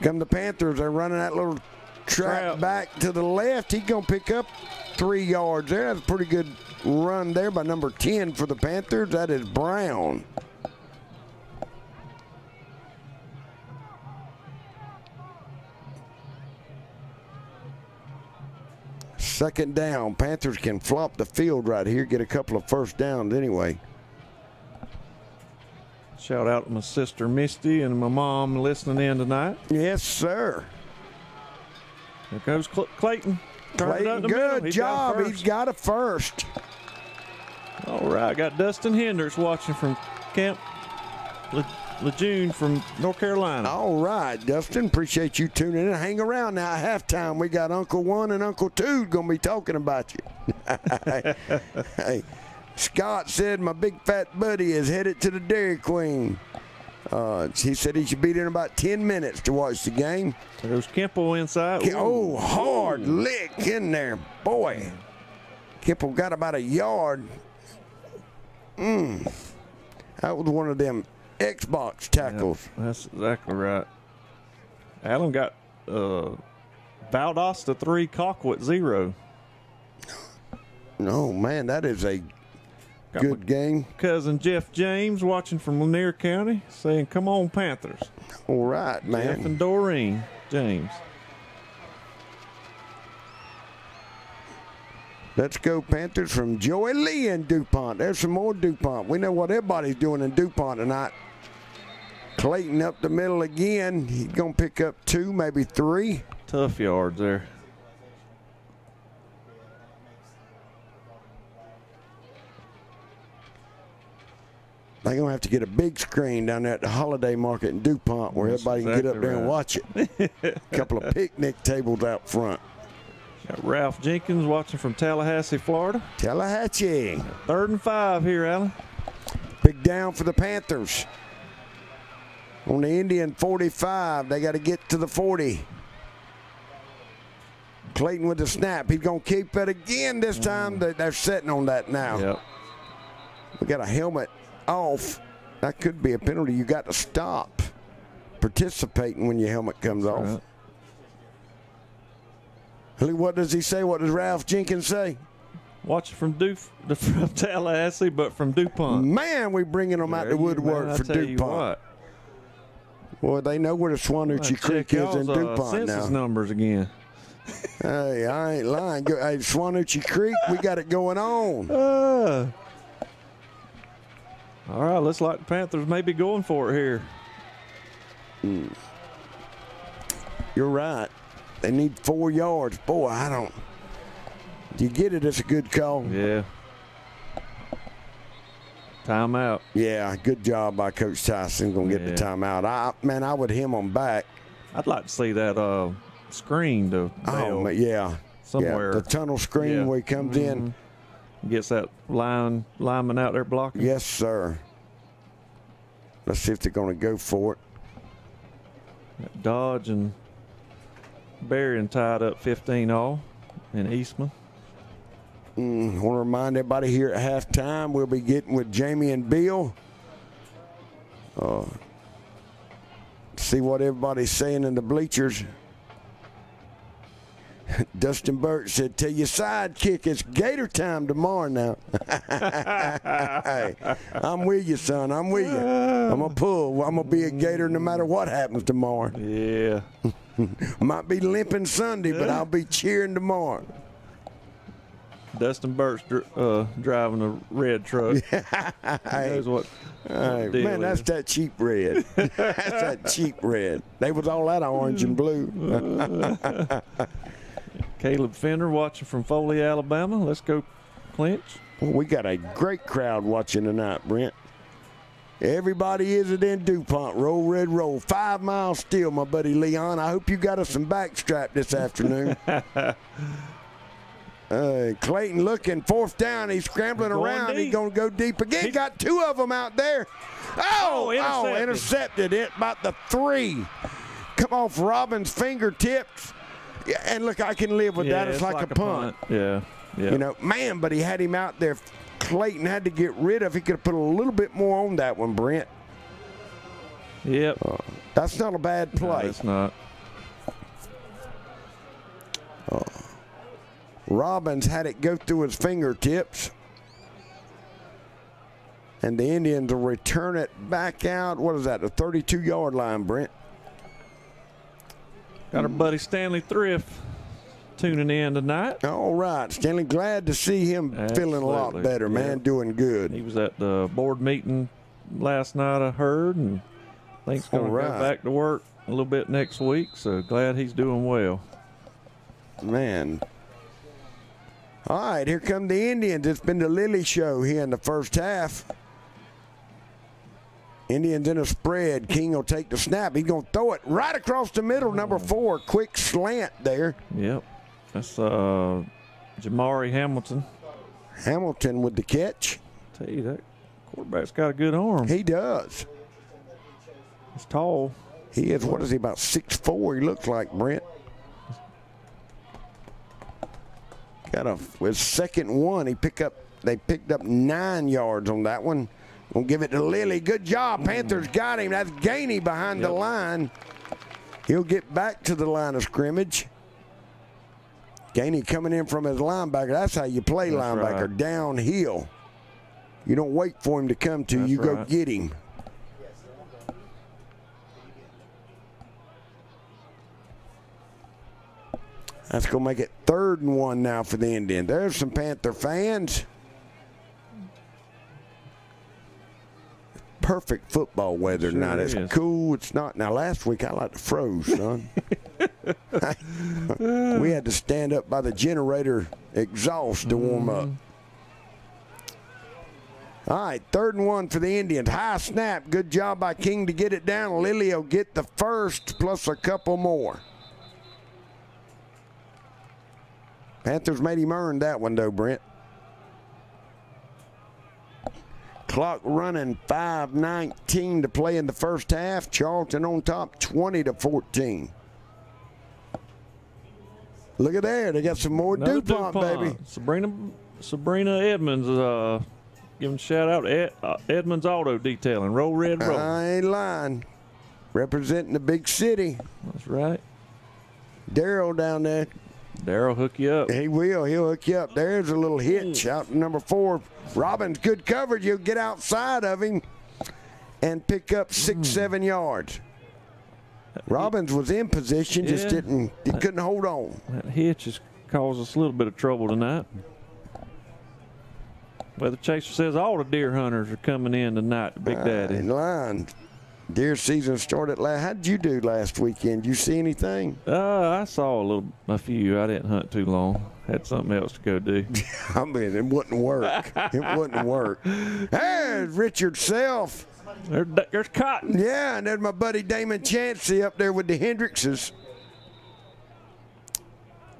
Come the Panthers. They're running that little Trap. back to the left. He's going to pick up three yards there. That's a pretty good run there by number 10 for the Panthers. That is Brown. Second down. Panthers can flop the field right here, get a couple of first downs anyway. Shout out to my sister Misty and my mom listening in tonight. Yes, sir. There goes Cl- Clayton. Turned it up Clayton, good He's got job. He's got a first. All right, got Dustin Hendricks watching from Camp Le- Lejeune from North Carolina. All right, Dustin. Appreciate you tuning in. Hang around now. At halftime, we got Uncle One and Uncle Two going to be talking about you. <laughs> hey, Scott said my big fat buddy is headed to the Dairy Queen. Uh, he said he should be there in about 10 minutes to watch the game. There's Kemple inside. Oh, hard lick in there. Boy, Kipple got about a yard. Mm. That was one of them Xbox tackles. Yeah, that's exactly right. Allen got uh, Valdosta three, Colquitt zero. No, man, that is a got good game. Cousin Jeff James watching from Lanier County saying, Come on, Panthers. All right, man. Jeff and Doreen James. Let's go Panthers from Joey Lee in DuPont. There's some more DuPont. We know what everybody's doing in DuPont tonight. Clayton up the middle again. He's going to pick up two, maybe three. Tough yards there. They're going to have to get a big screen down there at the holiday market in DuPont where That's everybody exactly can get up there right. and watch it. <laughs> a couple of picnic tables out front. Got Ralph Jenkins watching from Tallahassee, Florida. Tallahatchie. Third and five here, Allen. Big down for the Panthers. On the Indian 45, they got to get to the 40. Clayton with the snap. He's going to keep it again this time. Mm. They- They're sitting on that now. Yep. We got a helmet off. That could be a penalty. You got to stop participating when your helmet comes off. right. What does he say? What does Ralph Jenkins say? Watching from Du- <laughs> from Tallahassee, but from DuPont. Man, we bringing them out There the woodwork man, for DuPont. what. Well, they know where the Suwanoochee Creek is in uh, DuPont census now. numbers again. Hey, I ain't lying. Go, hey, Suwanoochee Creek, we got it going on. Uh, <laughs> all right, looks like the Panthers may be going for it here. You're right. They need four yards. Boy, I don't. You get it, it's a good call. Yeah. Timeout. Yeah, good job by Coach Tyson. Gonna get the Yeah. timeout. I man, I would hem them back. I'd like to see that uh, screen to Oh, yeah. somewhere. Yeah, the tunnel screen Yeah. where he comes in. Gets that line lineman out there blocking. Yes, sir. Let's see if they're going to go for it. Dodge and Berrien tied up 15 all in Eastman. Mm, want to remind everybody here at halftime, we'll be getting with Jamie and Bill. Uh, see what everybody's saying in the bleachers. <laughs> Dustin Burt said, "Tell your sidekick it's Gator time tomorrow." Now, <laughs> hey, I'm with you, son. I'm with you. I'm gonna pull. I'm gonna be a Gator no matter what happens tomorrow. Yeah. <laughs> Might be limping Sunday, but I'll be cheering tomorrow. Dustin Burt's uh, driving a red truck. What Hey, deal man, that's is. that cheap red. that's that cheap red. They was all that orange and blue. Caleb Fender watching from Foley, Alabama. Let's go, Clinch. we got a great crowd watching tonight, Brent. Everybody is it in DuPont. Roll, red, roll. Five miles still, my buddy Leon. I hope you got us some backstrap this afternoon. <laughs> Uh, Clayton looking fourth down. He's scrambling around. He's going to go deep again. He Got two of them out there. Oh, Oh, oh, intercepted. intercepted it about the three. Come off Robin's fingertips. Yeah, and look, I can live with yeah, that. It's, like, a punt. Yeah. Yeah. You know, man, but he had him out there. Clayton had to get rid of. He could have put a little bit more on that one, Brent. Yep. Uh, that's not a bad No, play. it's not. Uh, Robbins had it go through his fingertips. And the Indians will return it back out. What is that? The 32 yard line, Brent. Got our buddy Stanley Thrift tuning in tonight. All right. Stanley, glad to see him feeling a lot Absolutely. better, man. Doing good. He was at the board meeting last night, I heard, and I think he's going to right. go back to work a little bit next week. So glad he's doing well. Man. All right, here come the Indians. It's been the Lilly show here in the first half. Indians in a spread. King will take the snap. He's going to throw it right across the middle. Number four, quick slant there. Yep. That's uh, Jamari Hamilton. Hamilton with the catch. Tell you that quarterback's got a good arm. He does. He's tall. He is, what is he, about six four? he looks like, Brent. got a with second one. He pick up. They picked up nine yards on that one. We'll give it to Lilly. Good job. Panthers got him. That's Gainey behind yep. the line. He'll get back to the line of scrimmage. Gainey coming in from his linebacker. That's how you play That's linebacker, right. downhill. You don't wait for him to come to That's you, right. go get him. That's going to make it third and one now for the Indians. There's some Panther fans. Perfect football weather sure tonight. It's is. cool. It's not. Now, last week I like to froze, son. <laughs> we had to stand up by the generator exhaust to warm up. All right, third and one for the Indians. High snap. Good job by King to get it down. Will get the first plus a couple more. Panthers made him earn that one, though, Brent. Clock running 5.19 to play in the first half. Charlton on top 20 to 14. Look at there. They got some more DuPont, DuPont, baby. Sabrina Sabrina Edmonds uh, giving a shout out Ed, uh, Edmonds Auto Detailing. Roll Red Roll. I ain't lying. Representing the big city. That's right. Daryl down there. Daryl hook you up. He will. He'll hook you up. There's a little hitch out number four. Robbins, good coverage. You'll get outside of him and pick up six, mm. seven yards. Robbins was in position, just yeah. didn't. He couldn't hold on. That hitch has caused us a little bit of trouble tonight. Weather Chaser says all the deer hunters are coming in tonight, Big Daddy. in line. Deer season started last. How did you do last weekend? You see anything? Uh, I saw a little, a few. I didn't hunt too long. Had something else to go do. <laughs> I mean, it wouldn't work. it wouldn't work. Hey, Richard Self. There, there's Cotton. Yeah, and there's my buddy Damon Chancey up there with the Hendrixes.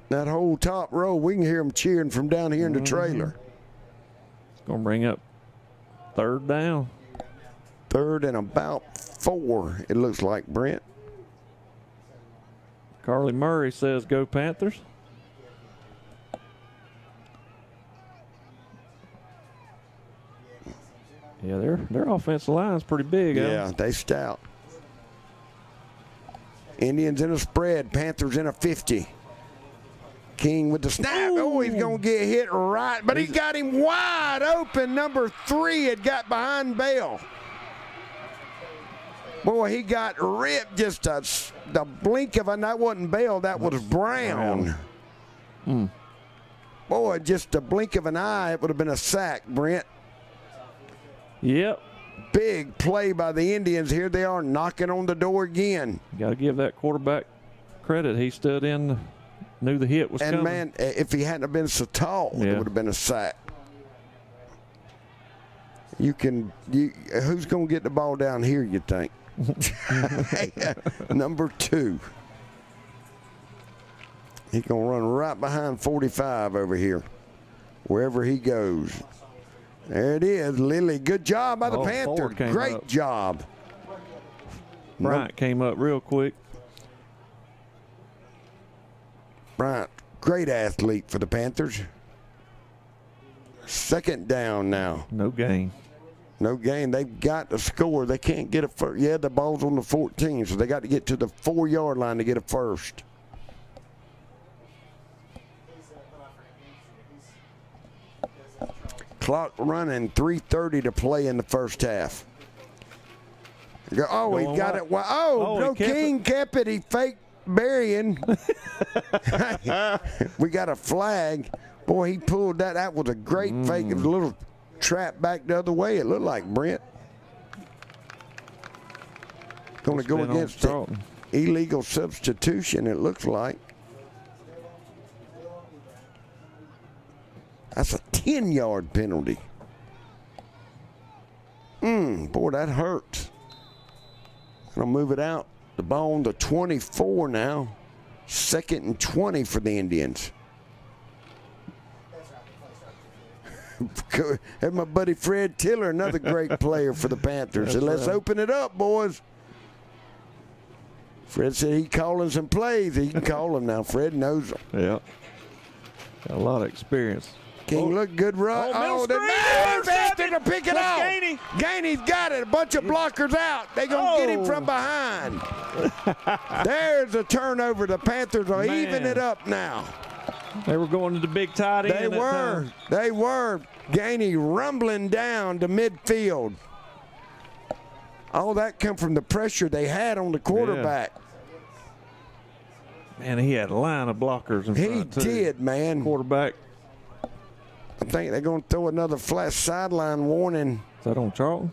That whole top row, we can hear them cheering from down here in the trailer. It's. Gonna bring up third down. Third and about four, it looks like, Brent. Carly Murray says, Go Panthers. Yeah, their their offensive line's pretty big. Yeah, they stout. Indians in a spread, Panthers in a 50. King with the snap. Ooh. Oh, he's going to get hit right, but he got him wide open. Number three had got behind Bell. Boy, he got ripped just a, the blink of an. eye. That wasn't Bell, that was Brown. Mm. Boy, just a blink of an eye, it would have been a sack, Brent. Yep. Big play by the Indians. Here they are knocking on the door again. Got to give that quarterback credit. He stood in Knew the hit was and coming. And man, if he hadn't been so tall, yeah. it would have been a sack. You can. You, who's going to get the ball down here? You think? <laughs> Number two. He's going to run right behind 45 over here, wherever he goes. There it is, Lilly. Good job by the oh, Panther. Great up. job. Bryant nope. came up real quick. Bryant, great athlete for the Panthers. Second down now. No gain. No gain. They've got to score. They can't get a first. Yeah, the ball's on the 14, so they got to get to the four yard line to get a first. Clock running, 3.30 to play in the first half. Oh, he got it. Oh, oh no, King kept it. He faked burying. <laughs> <laughs> we got a flag. Boy, he pulled that. That was a great mm. fake. It was a little trap back the other way. It looked like Brent. Going to go against the illegal substitution, it looks like. That's a 10 yard penalty. Mmm, boy, that hurts. Gonna move it out. The ball on the 24 now. Second and 20 for the Indians. <laughs> and my buddy Fred Tiller, another great <laughs> player for the Panthers. That's and let's right. open it up, boys. Fred said he calling some plays. He can <laughs> call them now. Fred knows them. Yeah. Got a lot of experience. King oh. look good run. Oh, Oh, the man after to pick it off. Gainey. Gainey's got it. A bunch of blockers out. They're gonna get him Oh. from behind. There's a turnover. The Panthers are even it up now. They were going to the big tight end. They were. They were. Gainey rumbling down to midfield. All that come from the pressure they had on the quarterback. Yeah. Man, he had a line of blockers in He front. too. did, man. Quarterback. I think they're going to throw another flash sideline warning. Is that on Charlton?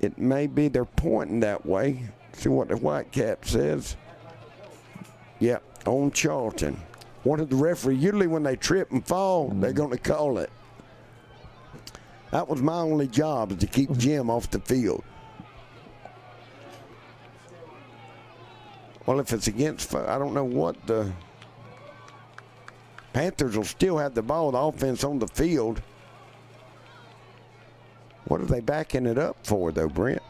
It may be they're pointing that way. See what the white cap says. Yep, on Charlton. One of the referee, usually when they trip and fall, they're mm. going to call it. That was my only job, is to keep mm. Jim off the field. Well, if it's against, uh, I don't know what the Panthers will still have the ball, the offense on the field. What are they backing it up for, though, Brent?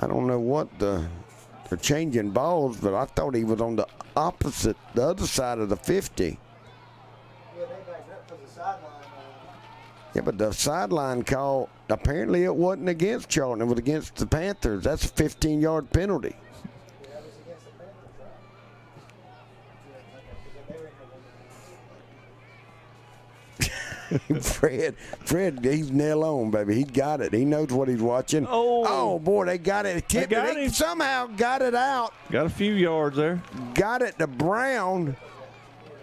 I don't know what the they're changing balls, but I thought he was on the opposite, the other side of the 50. Yeah, but the sideline call, apparently it wasn't against Charlton. It was against the Panthers. That's a 15 yard penalty. <laughs> Fred, Fred, he's nail on, baby. He got it. He knows what he's watching. Oh, oh boy, they got it. Tipped got it. They somehow got it out. Got a few yards there. Got it to Brown.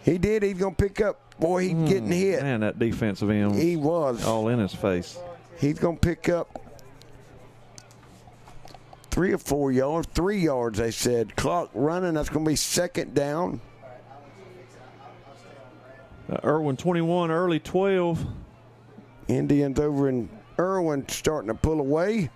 He did. He's gonna pick up. Boy, he's hmm. getting hit. Man, that defensive end. He was. all in his face. He's gonna pick up three or four yards. Three yards, they said. Clock running. That's gonna be second down. Uh, Irwin 21, early 12. Indians over in Irwin starting to pull away.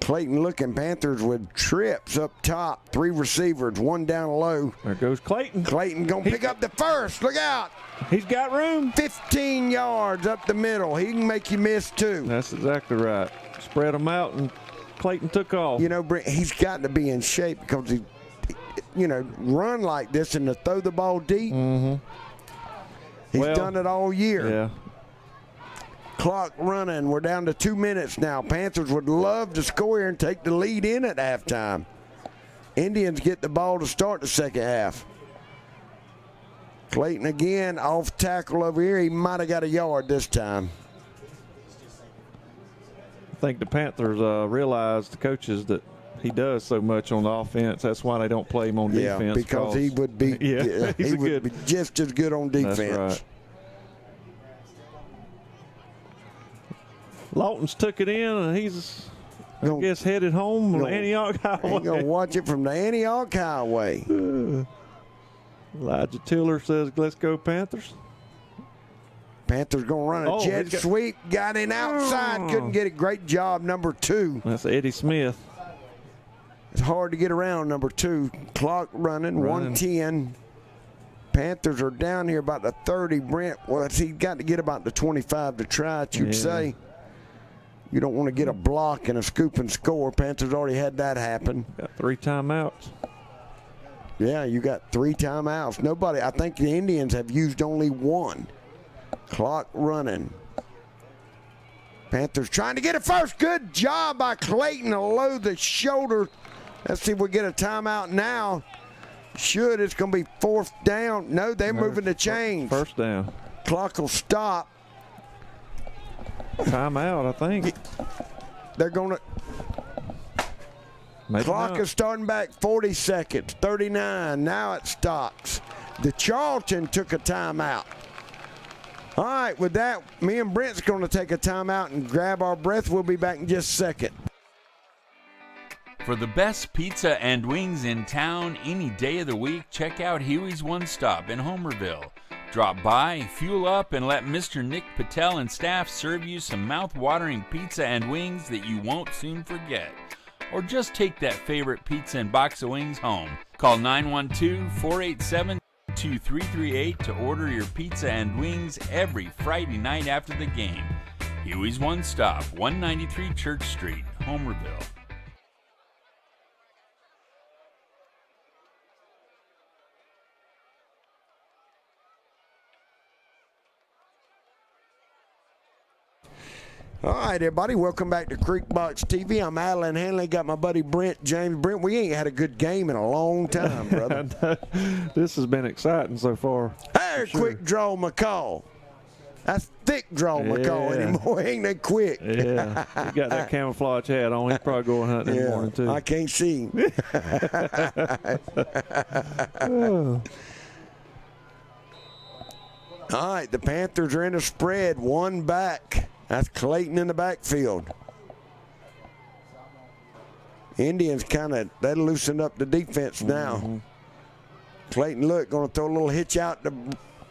Clayton looking Panthers with trips up top. Three receivers, one down low. There goes Clayton. Clayton gonna pick up the first. Look out. He's got room. 15 yards up the middle. He can make you miss too. That's exactly right. Spread them out, and Clayton took off. You know, Brent, he's got to be in shape because he, you know, run like this and to throw the ball deep. Mm-hmm. He's Well, done it all year. Yeah. Clock running. We're down to two minutes now. Panthers would love to score here and take the lead in at halftime. Indians get the ball to start the second half. Clayton again off tackle over here. He might have got a yard this time. I think the Panthers uh, realized, the coaches, that he does so much on the offense. That's why they don't play him on Yeah, defense. because he would be <laughs> yeah, he's he would good. be just as good on defense. That's right. Lawton's took it in, and he's, I Gonna- guess, headed home on gonna- Antioch <laughs> Highway. Gonna watch it from the Antioch Highway. <laughs> Elijah Tiller says, "Let's go Panthers." Panthers gonna run a Oh, jet got- sweep. Got it outside. Couldn't ah. get it. Great job, number two. That's Eddie Smith. It's hard to get around number two. Clock running, Running. 110. Panthers are down here about the 30. Brent, well, he's got to get about the 25 to try it, you'd Yeah. say. You don't want to get a block and a scoop and score. Panthers already had that happen. Got three timeouts. Yeah, you got three timeouts. Nobody, I think the Indians have used only one. Clock running. Panthers trying to get it first. Good job by Clayton to load the shoulder. Let's see if we get a timeout now. Should. It's going to be fourth down. No, they're moving the chains. First down. Clock will stop. Timeout, I think. They're going to. Maybe Clock not. is starting back 40 seconds. 39. Now it stops. The Charlton took a timeout. All right, with that, me and Brent's going to take a timeout and grab our breath. We'll be back in just a second. For the best pizza and wings in town any day of the week, check out Huey's One Stop in Homerville. Drop by, fuel up, and let Mr. Nick Patel and staff serve you some mouth-watering pizza and wings that you won't soon forget. Or just take that favorite pizza and box of wings home. Call 912-487-2338 to order your pizza and wings every Friday night after the game. Huey's One Stop, 193 Church Street, Homerville. All right, everybody, welcome back to Creekbox TV. I'm Alan Hanley. Got my buddy Brent James. Brent, we ain't had a good game in a long time, <laughs> brother. this has been exciting so far. Hey, Sure. quick draw McCall. That's thick draw McCall Yeah. anymore. <laughs> Ain't they quick? Yeah, he got that <laughs> camouflage hat on. He's probably going hunting in the morning too. I can't see him. All right, the Panthers are in a spread, one back. That's Clayton in the backfield. Indians kind of they loosened up the defense now. Mm-hmm. Clayton, look, going to throw a little hitch out to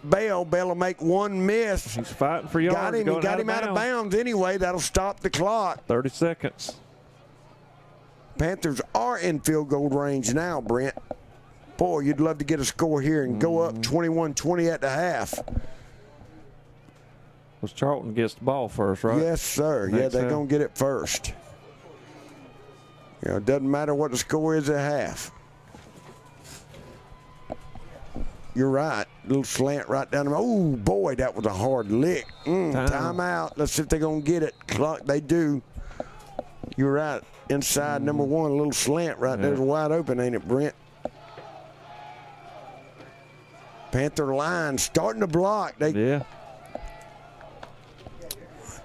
Bell. Bell will make one miss. He's fighting for yards. Got him. He got him out of bounds anyway. That'll stop the clock. 30 seconds. Panthers are in field goal range now, Brent. Boy, you'd love to get a score here and go up 21 20 at the half. Was Charlton gets the ball first, right? Yes, sir. yeah, they're going to get it first. You know, it doesn't matter what the score is at half. You're right. Little slant right down the. Oh boy, that was a hard lick. Mm, Time. timeout. Let's see if they're gonna get it. Clock. They do. You're right. Inside number one, a little slant right there's Yeah. wide open, ain't it, Brent? Panther line starting to block. They Yeah.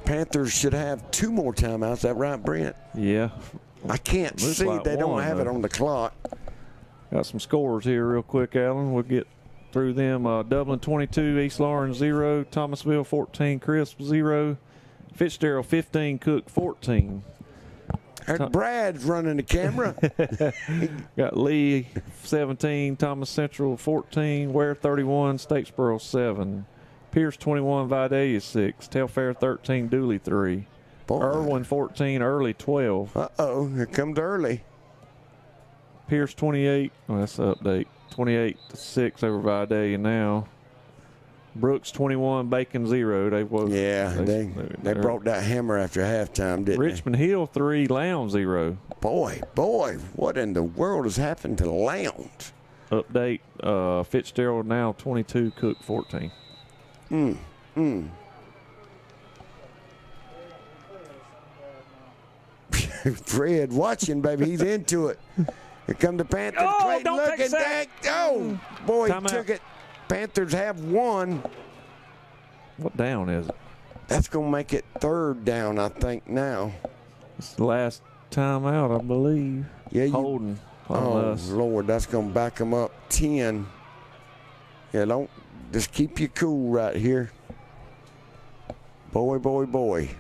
Panthers should have two more timeouts. That right, Brent? Yeah. I can't see. like they don't one, have it on the clock. Got some scores here, real quick, Alan. We'll get through them. Uh, Dublin 22, East Laurens 0, Thomasville 14, Crisp 0, Fitzgerald 15, Cook 14. Heard Brad's running the camera. <laughs> Got Lee 17, Thomas Central 14, Ware 31, Statesboro 7, Pierce 21, Vidalia 6, Telfair 13, Dooly 3, Irwin 14, Early 12. Uh oh, here comes early. Pierce 28, well, that's the update, 28 to 6 over Vidalia now. Brooks 21, Bacon 0. They was Yeah, they they brought that hammer after halftime, didn't Richmond Hill 3, Lounge 0. they? Boy, boy, what in the world has happened to Lounge? Update uh, Fitzgerald now 22, Cook 14. Mm, mm. <laughs> Fred watching, baby. He's into it. Here come the Panthers. Oh, Clayton don't take looking sack. back. Oh, boy, he Timeout. took it. Panthers have one. What down is it? That's going to make it third down, I think, now. It's the last time out, I believe. Yeah, you, Holding. Oh, Unless. Lord, that's going to back them up 10. Yeah, don't just keep you cool right here. Boy, boy, boy.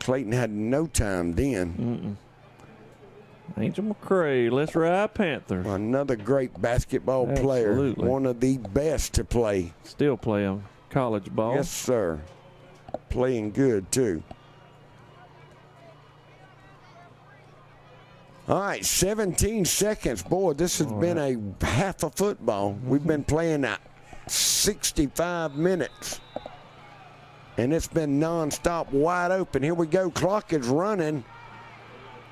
Clayton had no time then. Angel McCray, let's ride Panthers. Another great basketball player. One of the best to play. Still playing college ball. Yes, sir. Playing good, too. All right, 17 seconds. Boy, this has been a half a football. We've been playing that 65 minutes. And it's been nonstop wide open. Here we go. Clock is running.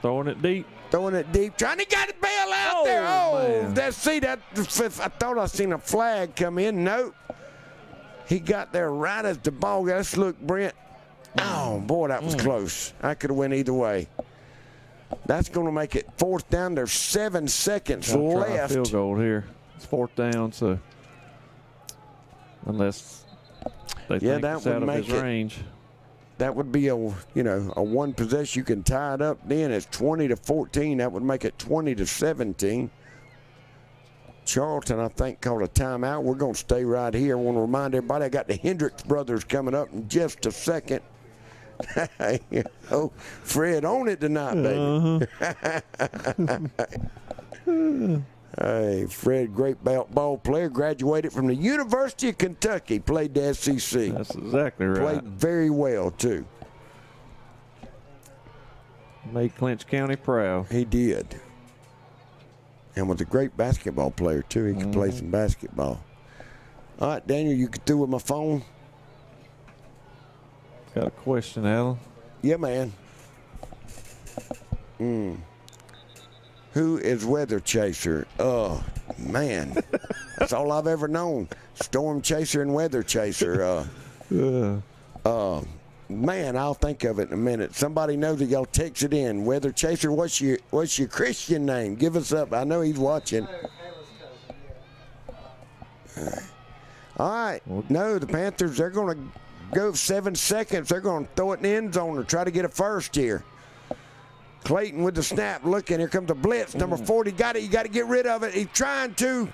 Throwing it deep. Throwing it deep. Trying to get it bail out there. Oh, man. that's see that. I thought I seen a flag come in. Nope. He got there right as the ball got. Let's look, Brent. Oh boy, that was Mm. close. I could have went either way. That's going to make it fourth down. There's seven seconds Gotta try a left. Field goal here. It's fourth down, so unless they Yeah, think that it's would out of make his it- range. That would be a you know a one possession. You can tie it up. Then it's 20 to 14. That would make it 20 to 17. Charlton, I think, called a timeout. We're going to stay right here. I want to remind everybody I got the Hendricks brothers coming up in just a second. <laughs> oh, Fred on it tonight, baby. <laughs> hey, Fred, great ball, ball player, graduated from the University of Kentucky, played the SEC. That's exactly right. Played very well, too. Made Clinch County proud. He did. And was a great basketball player, too. He could play Mm-hmm. some basketball. All right, Daniel, you can through with my phone. Got a question, Alan? Yeah, man. Mm. Who is Weather Chaser? Oh, man. That's all I've ever known. Storm Chaser and Weather Chaser. Uh, uh, man, I'll think of it in a minute. Somebody knows it. Y'all text it in. Weather Chaser, what's your what's your Christian name? Give us up. I know he's watching. All right. No, the Panthers, they're going to go seven seconds. They're going to throw it in the end zone or try to get a first here. Clayton with the snap looking. Here comes the blitz. Number 40 got it. You got to get rid of it. He's trying to,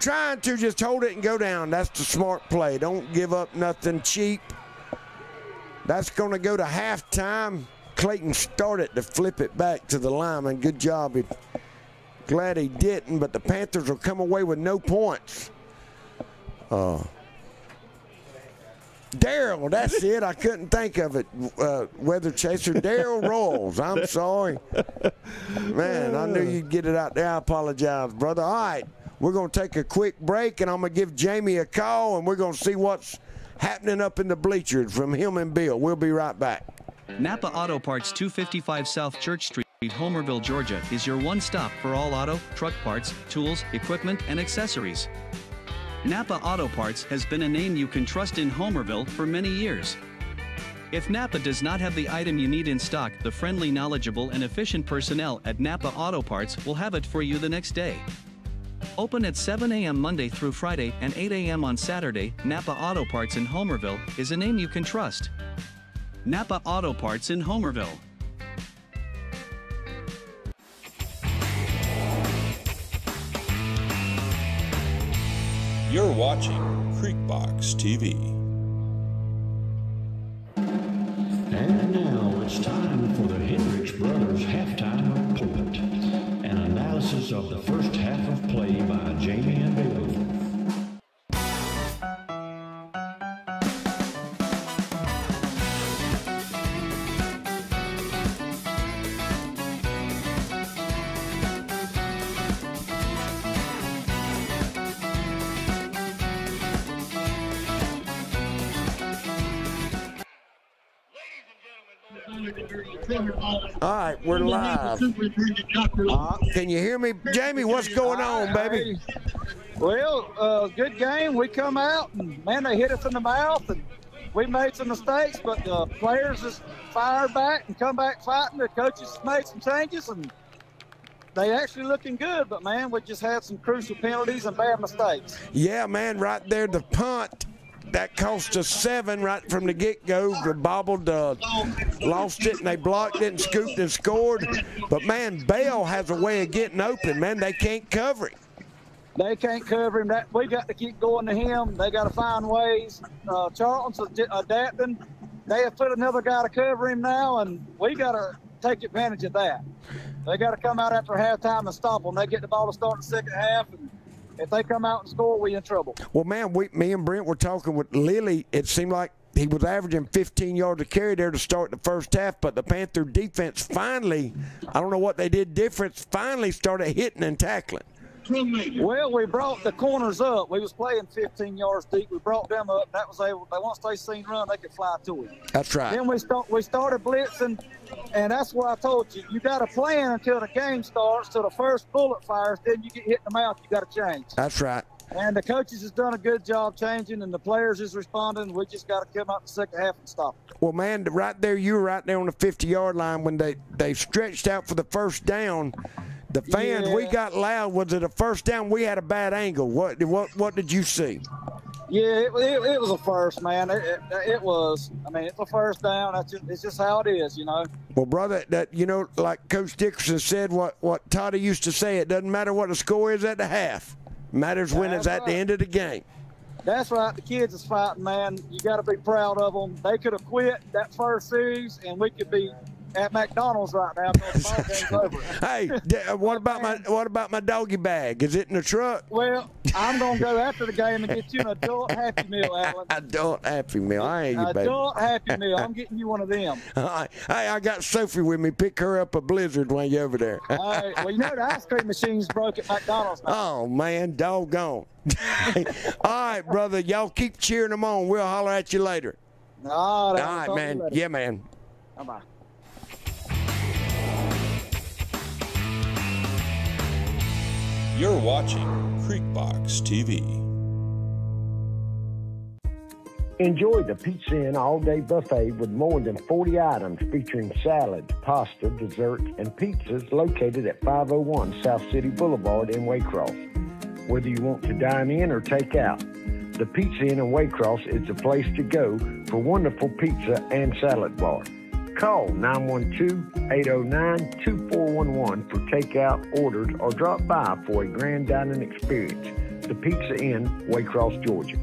trying to just hold it and go down. That's the smart play. Don't give up nothing cheap. That's going to go to halftime. Clayton started to flip it back to the lineman. Good job. He, glad he didn't, but the Panthers will come away with no points. Uh, Daryl, that's <laughs> it. I couldn't think of it. Uh, weather chaser Daryl <laughs> Rolls. I'm sorry, man. I knew you'd get it out there. I apologize, brother. All right, we're gonna take a quick break, and I'm gonna give Jamie a call, and we're gonna see what's happening up in the bleachers from him and Bill. We'll be right back. Napa Auto Parts 255 South Church Street, Homerville, Georgia is your one stop for all auto, truck parts, tools, equipment, and accessories. Napa Auto Parts has been a name you can trust in Homerville for many years. If Napa does not have the item you need in stock, the friendly, knowledgeable, and efficient personnel at Napa Auto Parts will have it for you the next day. Open at 7 a.m. Monday through Friday and 8 a.m. on Saturday, Napa Auto Parts in Homerville is a name you can trust. Napa Auto Parts in Homerville. You're watching Creekbox TV. And now it's time for the Hendricks Brothers halftime pulpit. An analysis of the first half of play by right, we're live. Uh, can you hear me, Jamie? What's going on, baby? Well, uh, good game. We come out and man, they hit us in the mouth, and we made some mistakes, but the players just fired back and come back fighting. The coaches made some changes, and they actually looking good. But man, we just had some crucial penalties and bad mistakes. Yeah, man, right there, the punt that cost us seven right from the get-go. Bobbled, uh, lost it, and they blocked it and scooped and scored. But man, Bell has a way of getting open. Man, they can't cover it. They can't cover him. That we got to keep going to him. They got to find ways. Uh, Charlton's ad- adapting. They have put another guy to cover him now, and we got to take advantage of that. They got to come out after halftime and stop them. They get the ball to start the second half, and if they come out and score, we in trouble. Well, man, we, me and Brent were talking with Lilly. It seemed like he was averaging 15 yards a carry there to start the first half, but the Panther defense finally, I don't know what they did different, finally started hitting and tackling. Well, we brought the corners up. We was playing 15 yards deep. We brought them up. That was able. They once they seen run, they could fly to it. That's right. Then we start. We started blitzing, and that's what I told you. You got to plan until the game starts, till the first bullet fires. Then you get hit in the mouth. You got to change. That's right. And the coaches has done a good job changing, and the players is responding. We just got to come out the second half and stop. It. Well, man, right there, you were right there on the 50 yard line when they, they stretched out for the first down. The fans, Yeah. we got loud. Was it a first down? We had a bad angle. What what what did you see? Yeah, it, it, it was a first, man. It, it, it was. I mean, it's a first down. That's just, it's just how it is, you know. Well, brother, that you know, like Coach Dickerson said, what what Toddy used to say, it doesn't matter what the score is at the half. It matters when it's That's at the end of the game. That's right. The kids is fighting, man. You got to be proud of them. They could have quit that first series, and we could be at McDonald's right now because the ball game's over. <laughs> Hey, uh, what about my what about my doggy bag? Is it in the truck? Well, I'm gonna go <laughs> after the game and get you an adult Happy Meal, Alan. <laughs> Adult Happy Meal. I ain't you, baby. Adult Happy Meal. I'm getting you one of them. All right. Hey, I got Sophie with me. Pick her up a blizzard while you're over there. All right. Well, you know the ice cream machine's broke at McDonald's. Now. Oh man, doggone. All right, brother. Y'all keep cheering them on. We'll holler at you later. All right, All right, man. Yeah, man. Bye bye. You're watching Creekbox TV. Enjoy the Pizza Inn all day buffet with more than 40 items featuring salads, pasta, desserts, and pizzas located at 501 South City Boulevard in Waycross. Whether you want to dine in or take out, the Pizza Inn in Waycross is the place to go for wonderful pizza and salad bar. Call 912-809-2411 for takeout orders or drop by for a grand dining experience. The Pizza Inn, Waycross, Georgia.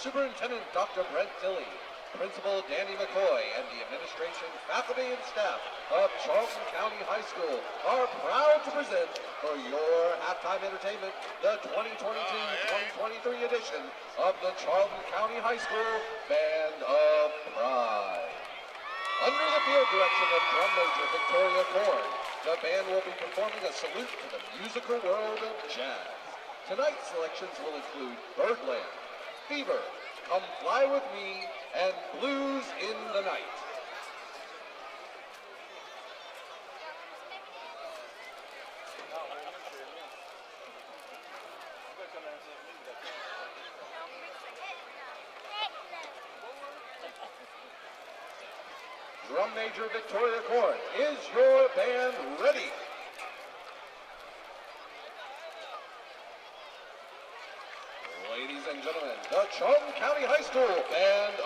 Superintendent Dr. Brent Tilley, Principal Danny McCoy, and the administration, faculty, and staff of Charlton County High School are proud to present for your halftime entertainment the 2022-2023 edition of the Charlton County High School Band of Pride. Under the field direction of drum major Victoria Korn, the band will be performing a salute to the musical world of jazz. Tonight's selections will include Birdland, Fever, Come Fly With Me, and Blues in the Night. Drum Major Victoria Korn, is your band ready? Ladies and gentlemen, County High School. Band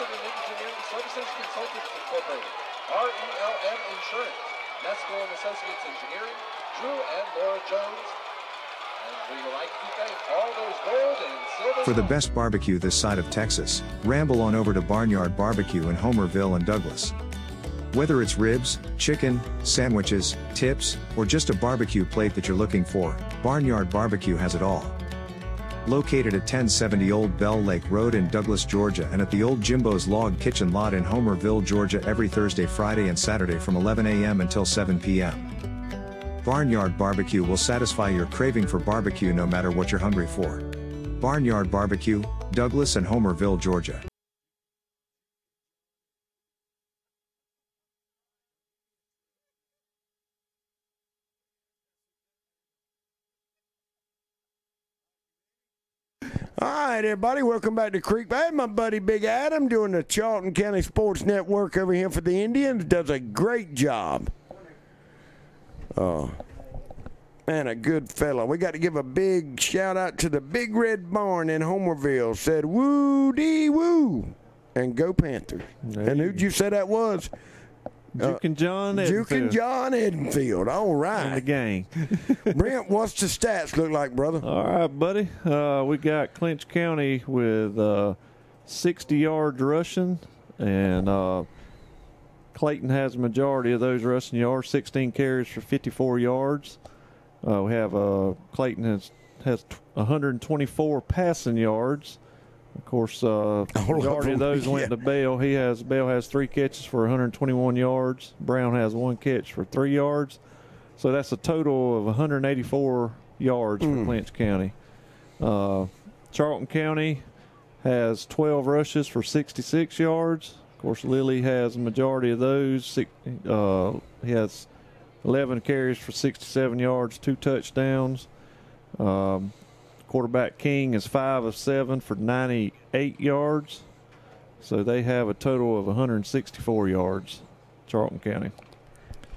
Construction and Engineering Services Consultants Incorporated, RELM Insurance, Mesco and Associates Engineering, Drew and Laura Jones, like For the best barbecue this side of Texas, ramble on over to Barnyard Barbecue in Homerville and Douglas. Whether it's ribs, chicken, sandwiches, tips, or just a barbecue plate that you're looking for, Barnyard Barbecue has it all. Located at 1070 Old Bell Lake Road in Douglas, Georgia, and at the Old Jimbo's Log Kitchen Lot in Homerville, Georgia, every Thursday, Friday, and Saturday from 11 a.m. until 7 p.m. Barnyard Barbecue will satisfy your craving for barbecue no matter what you're hungry for. Barnyard Barbecue, Douglas and Homerville, Georgia. All right, everybody, welcome back to Creekbox. My buddy Big Adam doing the Charlton County Sports Network over here for the Indians does a great job. Oh, man, a good fella. We got to give a big shout out to the Big Red Barn in Homerville. Said woo dee woo, and go Panthers. and who'd you say that was? Juke and John Juke and Edenfield. John Edenfield. All right. And the gang. <laughs> Brent, what's the stats look like, brother? All right, buddy. Uh, we got Clinch County with uh, 60 yards rushing, and uh, Clayton has a majority of those rushing yards, 16 carries for 54 yards. Uh, we have uh, Clayton has has 124 passing yards. Of course, uh, <laughs> majority of, those yeah. went to Bell. He has Bell has three catches for 121 yards. Brown has one catch for three yards. So that's a total of 184 yards for Clinch County. Uh, Charlton County has 12 rushes for 66 yards. Of course, Lilly has a majority of those. Six, uh, he has 11 carries for 67 yards, two touchdowns. Um, quarterback King is five of seven for 98 yards. So they have a total of 164 yards, Charlton County.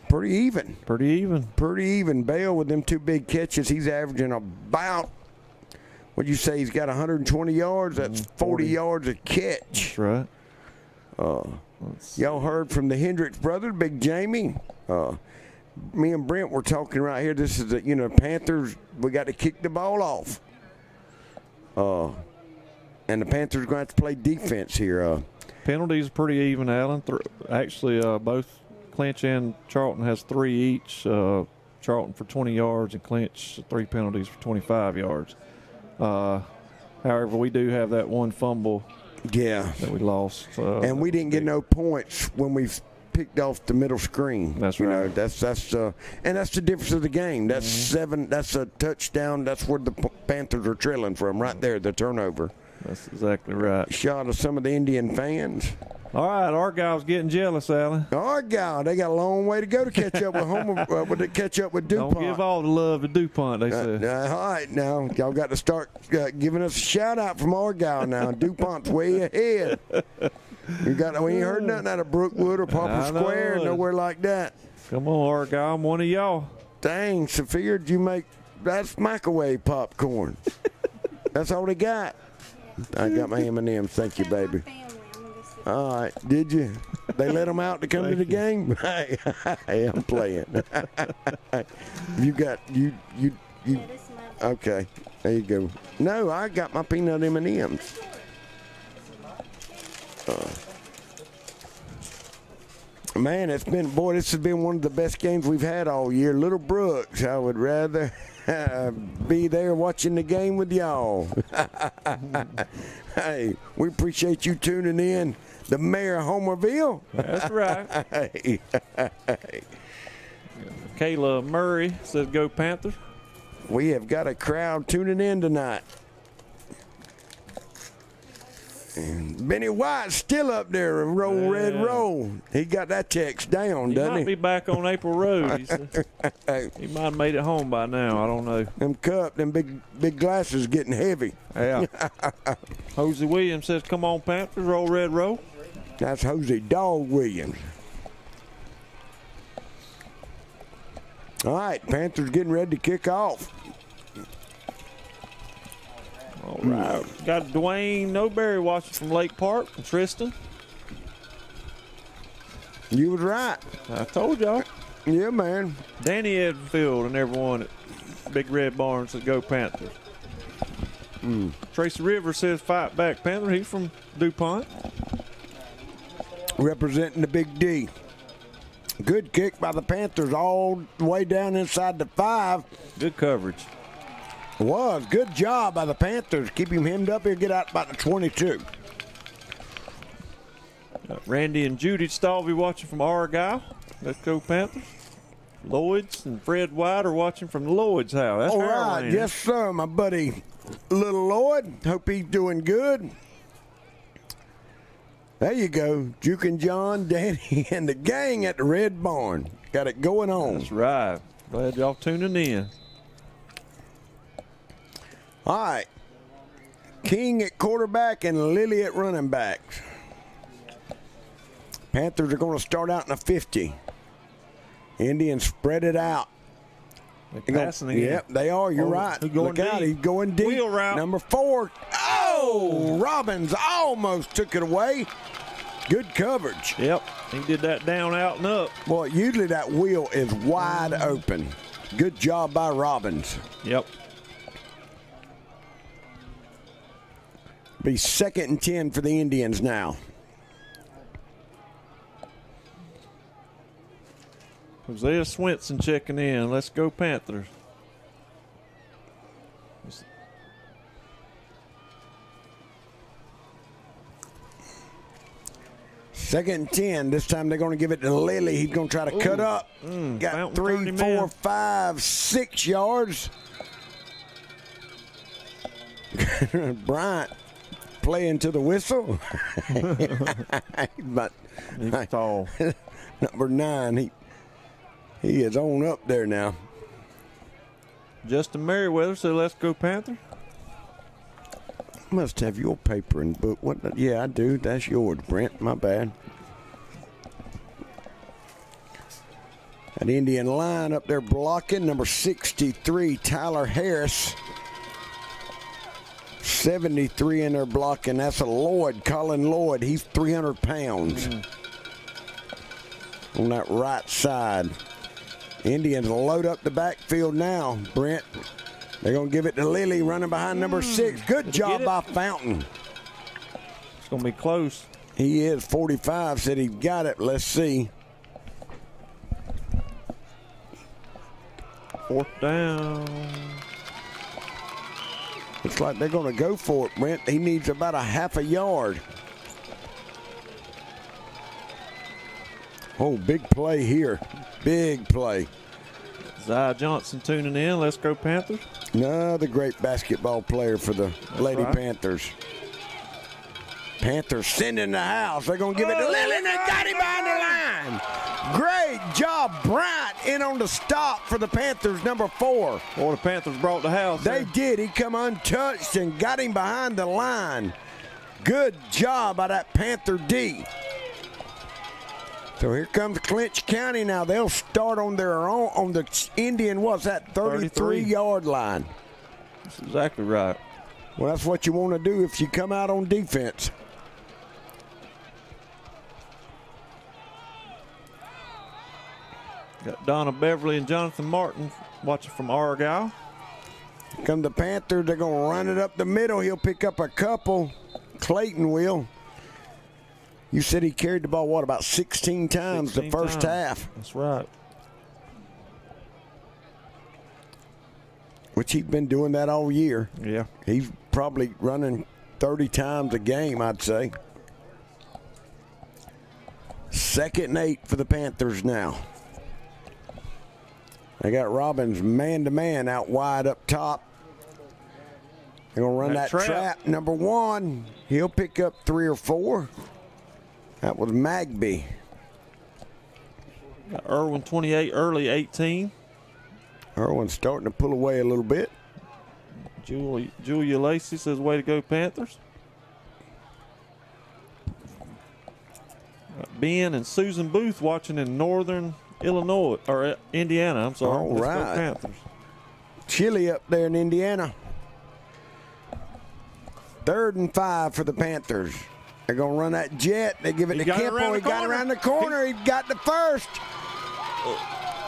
Pretty even. Pretty even. Pretty even. Bell with them two big catches, he's averaging about. What'd you say? He's got 120 yards. That's 40, yards a catch. That's right. Uh, y'all heard from the Hendricks brother, Big Jamie. Uh, me and Brent were talking right here. This is the you know Panthers. We got to kick the ball off. Uh, and the Panthers going to have to play defense here. Uh, Penalties are pretty even, Allen. Th- actually, uh, both Clinch and Charlton has three each. Uh, Charlton for 20 yards and Clinch three penalties for 25 yards. Uh, however, we do have that one fumble. Yeah. That we lost. Uh, and we didn't get no points when we picked off the middle screen. That's you right. Know, that's that's uh, and that's the difference of the game. That's Mm-hmm. seven. That's a touchdown. That's where the P- Panthers are trailing from. Right there, the turnover. That's exactly right. Shot of some of the Indian fans. All right, Argyle's getting jealous, Allen. Argyle, they got a long way to go to catch up with home uh, with the catch up with DuPont. Don't give all the love to DuPont, they Uh, said. uh, all right, now y'all got to start uh, giving us a shout out from Argyle now. <laughs> DuPont's way ahead. You got we ain't heard nothing out of Brookwood or Poplar Square, nowhere like that. Come on, Argyle, I'm one of y'all. Dang, Sophia, did you make that's microwave popcorn? <laughs> that's all they got. I got my M&M's. Thank you, baby. All right, did you? They let them out to come to the game. <laughs> Hey, hey, I'm playing. <laughs> you got you you you. Okay, there you go. No, I got my peanut M&M's. Uh, Man, it's been boy. This has been one of the best games we've had all year. Little Brooks, I would rather <laughs> be there watching the game with y'all. <laughs> hey, we appreciate you tuning in. The mayor of Homerville. That's right. <laughs> hey. Kayla Murray says, "Go Panthers." We have got a crowd tuning in tonight. And Benny White's still up there, and roll red Yeah. roll. He got that text down, He doesn't might he? Might be back on April Road. He, <laughs> he might have made it home by now. I don't know. Them cup, them big big glasses getting heavy. Yeah. <laughs> Hosey Williams says, "Come on, Panthers, roll red roll." That's Jose Dog Williams. All right, Panthers getting ready to kick off. All right. Got Dwayne Noberry watching from Lake Park and Tristan. You was right. I told y'all. Yeah, man. Danny Edfield and everyone at Big Red Barn says, "Go Panthers." Hmm. Tracy Rivers says, "Fight back, Panther." He's from DuPont. Representing the Big D. Good kick by the Panthers all the way down inside the five. Good coverage. Was. Good job by the Panthers. Keep him hemmed up here, get out about the 22. Uh, Randy and Judy Stalvey watching from Argyle. Let's go Panthers. Lloyd's and Fred White are watching from the Lloyd's house. That's All right, yes, sir, my buddy, Little Lloyd. Hope he's doing good. There you go, Juke and John, <laughs> Danny, and the gang at the Red Barn. Got it going on. That's right. Glad y'all tuning in. All right. King at quarterback and Lilly at running backs. Panthers are going to start out in a 50. Indians spread it out. They're passing. Yep, they are. You're Oh, right. Look out, he's going deep. Wheel route. Number four. Oh, Robbins almost took it away. Good coverage. Yep, he did that down, out, and up. Boy, usually that wheel is wide open. Good job by Robbins. Yep. Be second and 10 for the Indians now. Hosea Swinson checking in. Let's go Panthers. Second and 10. This time they're going to give it to Lilly. He's going to try to cut up. Mm, Got three, four, five, six yards. <laughs> Bryant playing to the whistle. <laughs> but He's tall. <laughs> number nine, he he is on up there now. Justin Merriweather said, "Let's go Panther. Must have your paper and book. What? the- Yeah, I do. That's yours, Brent. My bad. An Indian line up there blocking number 63, Tyler Harris. 73 in there blocking. That's a Lloyd, Colin Lloyd. He's 300 pounds mm. on that right side. Indians load up the backfield now, Brent. They're going to give it to Lilly running behind number mm. six. Good Did job by Fountain. It's gonna be close. He is 45, said he got it. Let's see. Fourth down. Looks like they're going to go for it, Brent. He needs about a half a yard. Oh, big play here. Big play. Zai Johnson tuning in. Let's go Panthers. Another great basketball player for the Lady right. Panthers. Panthers sending the house. They're going to give it to oh, Lilly, and they got him behind the line. Great job, Bryant, in on the stop for the Panthers, number four. Or the Panthers brought the house. They did. He come untouched and got him behind the line. Good job by that Panther D. So here comes Clinch County now. They'll start on their own on the Indian. What's that? 33, 33. yard line. That's exactly right. Well, that's what you want to do if you come out on defense. Got Donna Beverly and Jonathan Martin watching from Argyle. Come the Panthers, they're going to run it up the middle. He'll pick up a couple. Clayton will. You said he carried the ball, what, about 16 times 16 the first times. half, That's right. which he's been doing that all year. Yeah. He's probably running 30 times a game, I'd say. Second and eight for the Panthers now. They got Robbins man to man out wide up top. They're going to run that, That trap. trap. Number one, he'll pick up three or four. That was Magby. Got Irwin 28, early 18. Irwin's starting to pull away a little bit. Julia, Julia Lacey says, way to go, Panthers. Ben and Susan Booth watching in northern Illinois, or uh, Indiana, I'm sorry. All go. Panthers. Chilly up there in Indiana. Third and five for the Panthers. They're going to run that jet. They give it He to Kempo. He got around the corner. He got the first.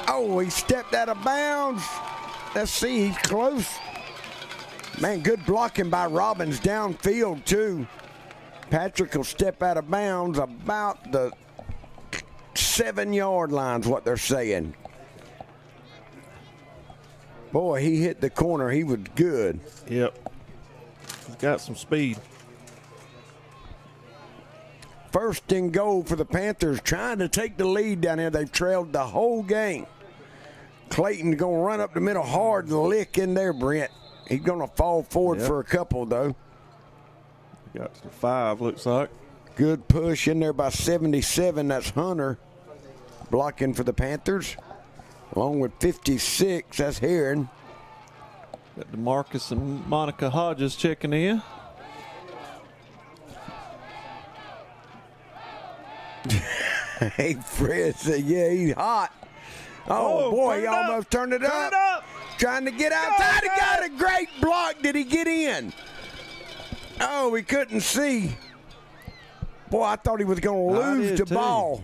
Oh, he stepped out of bounds. Let's see. He's close. Man, good blocking by Robbins downfield, too. Patrick will step out of bounds about the seven yard line's what they're saying. Boy, he hit the corner. He was good. Yep. He's got some speed. First and goal for the Panthers, trying to take the lead down here. They've trailed the whole game. Clayton going to run up the middle hard and lick in there, Brent. He's going to fall forward Yep. for a couple, though. Got to the five, looks like. Good push in there by 77. That's Hunter blocking for the Panthers. Along with 56, that's Heron. Got DeMarcus and Monica Hodges checking in. <laughs> hey, Fred said, yeah, he's hot. Oh, Oh, boy, he up. almost turned it Turn up. it up. Trying to get outside. He got a great block. Did he get in? Oh, we couldn't see. Boy, I thought he was going to lose the too. ball.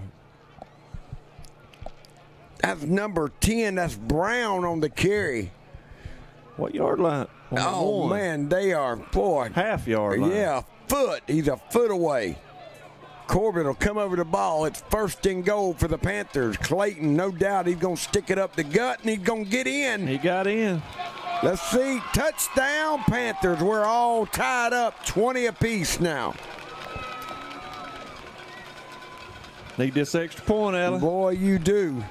That's number 10. That's Brown on the carry. What yard line? Oh, one. man, they are, boy. Half yard line. Yeah, foot. He's a foot away. Corbin will come over the ball. It's first and goal for the Panthers. Clayton, no doubt, he's going to stick it up the gut and he's going to get in. He got in. Let's see. Touchdown, Panthers. We're all tied up 20 apiece now. Need this extra point, Alan. Boy, you do.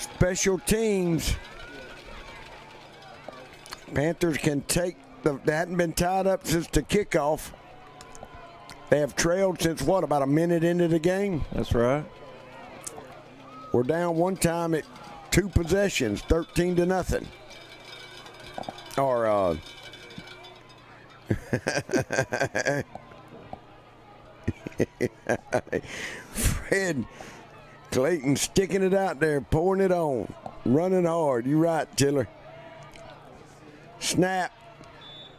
Special teams. Panthers can take the. They hadn't been tied up since the kickoff. They have trailed since what? About a minute into the game. That's right. We're down one time at two possessions, thirteen to nothing. Or uh. <laughs> Fred Clayton sticking it out there, pouring it on, running hard. You right, Tiller. Snap.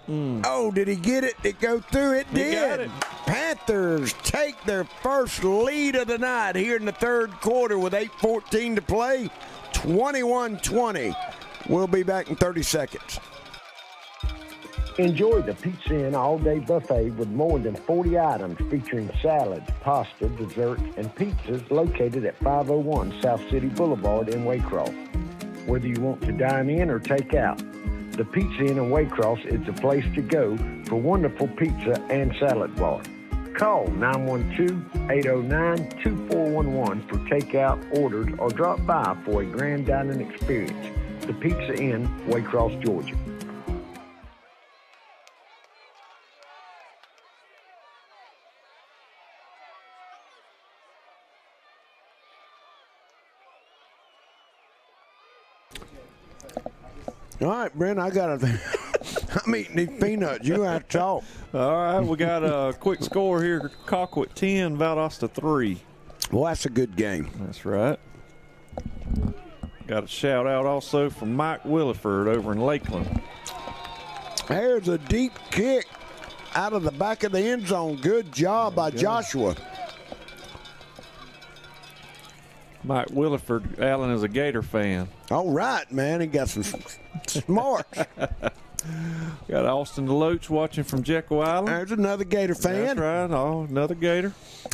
Hmm. Oh, did he get it? Did it go through? It. He did. it. Panthers take their first lead of the night here in the third quarter with 8.14 to play. 21 20. We'll be back in 30 seconds. Enjoy the Pizza Inn all day buffet with more than 40 items featuring salads, pasta, desserts, and pizzas located at 501 South City Boulevard in Waycross. Whether you want to dine in or take out, the Pizza Inn in Waycross is the place to go for wonderful pizza and salad bar. Call 912-809-2411 for takeout orders or drop by for a grand dining experience. The Pizza Inn, Waycross, Georgia. All right, Brent, I got to. <laughs> I'm eating these peanuts. You have to talk. All right, we got a quick score here. Colquitt 10, Valdosta 3. Well, that's a good game. That's right. Got a shout out also from Mike Williford over in Lakeland. There's a deep kick out of the back of the end zone. Good job by Joshua. Mike Williford, Allen is a Gator fan. All right, man. He got some smarts. <laughs> Got Austin Deloach watching from Jekyll Island. There's another Gator fan. That's right. Oh, another Gator.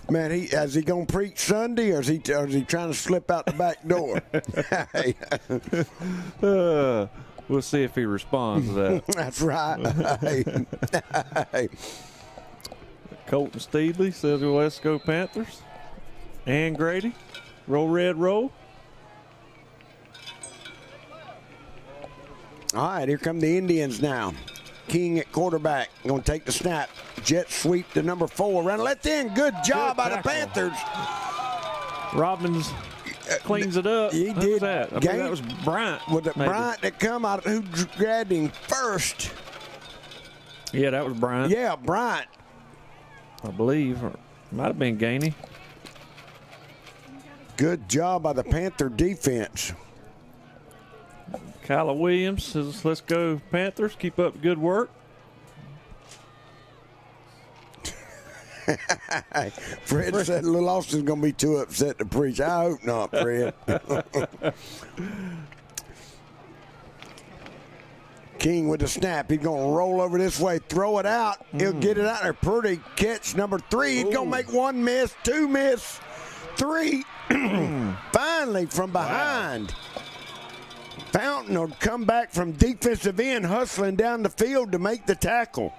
Man, he is he gonna preach Sunday or is he or is he trying to slip out the back door? <laughs> <laughs> Uh, we'll see if he responds to that. That's right. Hey. Colton Steedley says, well, let's go Panthers. And Grady, roll red, row. All right, here come the Indians now. King at quarterback. Going to take the snap. Jet sweep to number four. Run left in. Good job Good by the. Panthers. Robbins cleans it up. He Who was did. that? I Game- that was Bryant. Was it maybe. Bryant that come out? Who grabbed him first? Yeah, that was Bryant. Yeah, Bryant. I believe. Or might have been Gainey. Good job by the Panther defense. Kyla Williams says, let's go Panthers. Keep up good work. <laughs> Fred said Little Austin's going to be too upset to preach. I hope not, Fred. <laughs> King with the snap. He's going to roll over this way, throw it out. He'll hmm. get it out there. Pretty catch number three. He's going to make one miss, two miss, three. <clears throat> Finally, from behind. Fountain will come back from defensive end, hustling down the field to make the tackle.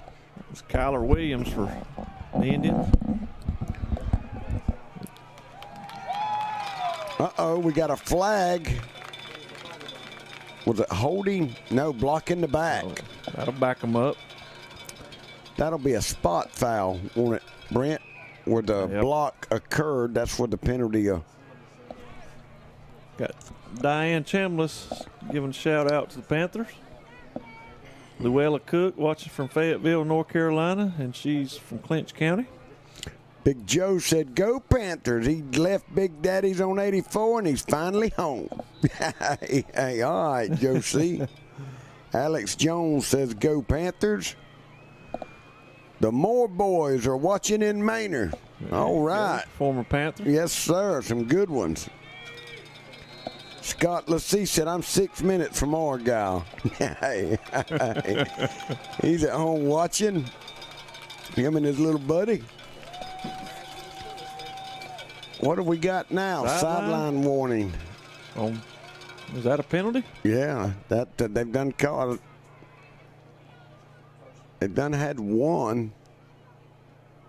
It's Kyler Williams for the Indians. Uh oh, we got a flag. Was it holding? No, blocking the back. That'll back them up. That'll be a spot foul, won't it, Brent? Where the block occurred, that's where the penalty. Uh, Got Diane Chambliss giving a shout out to the Panthers. Luella Cook watching from Fayetteville, North Carolina, and she's from Clinch County. Big Joe said, "Go Panthers." He left Big Daddy's on 84, and he's finally home. hey, <laughs> hey, all right, Josie. <laughs> Alex Jones says, "Go Panthers." The Moore boys are watching in Manor. All right, former Panther. Yes, sir. Some good ones. Scott Lassie said, I'm six minutes from Argyle. <laughs> Hey, <laughs> He's at home watching. Him and his little buddy. What have we got now? Sideline? Sideline warning. Oh, is that a penalty? Yeah, that, that they've done caught. They've done had one.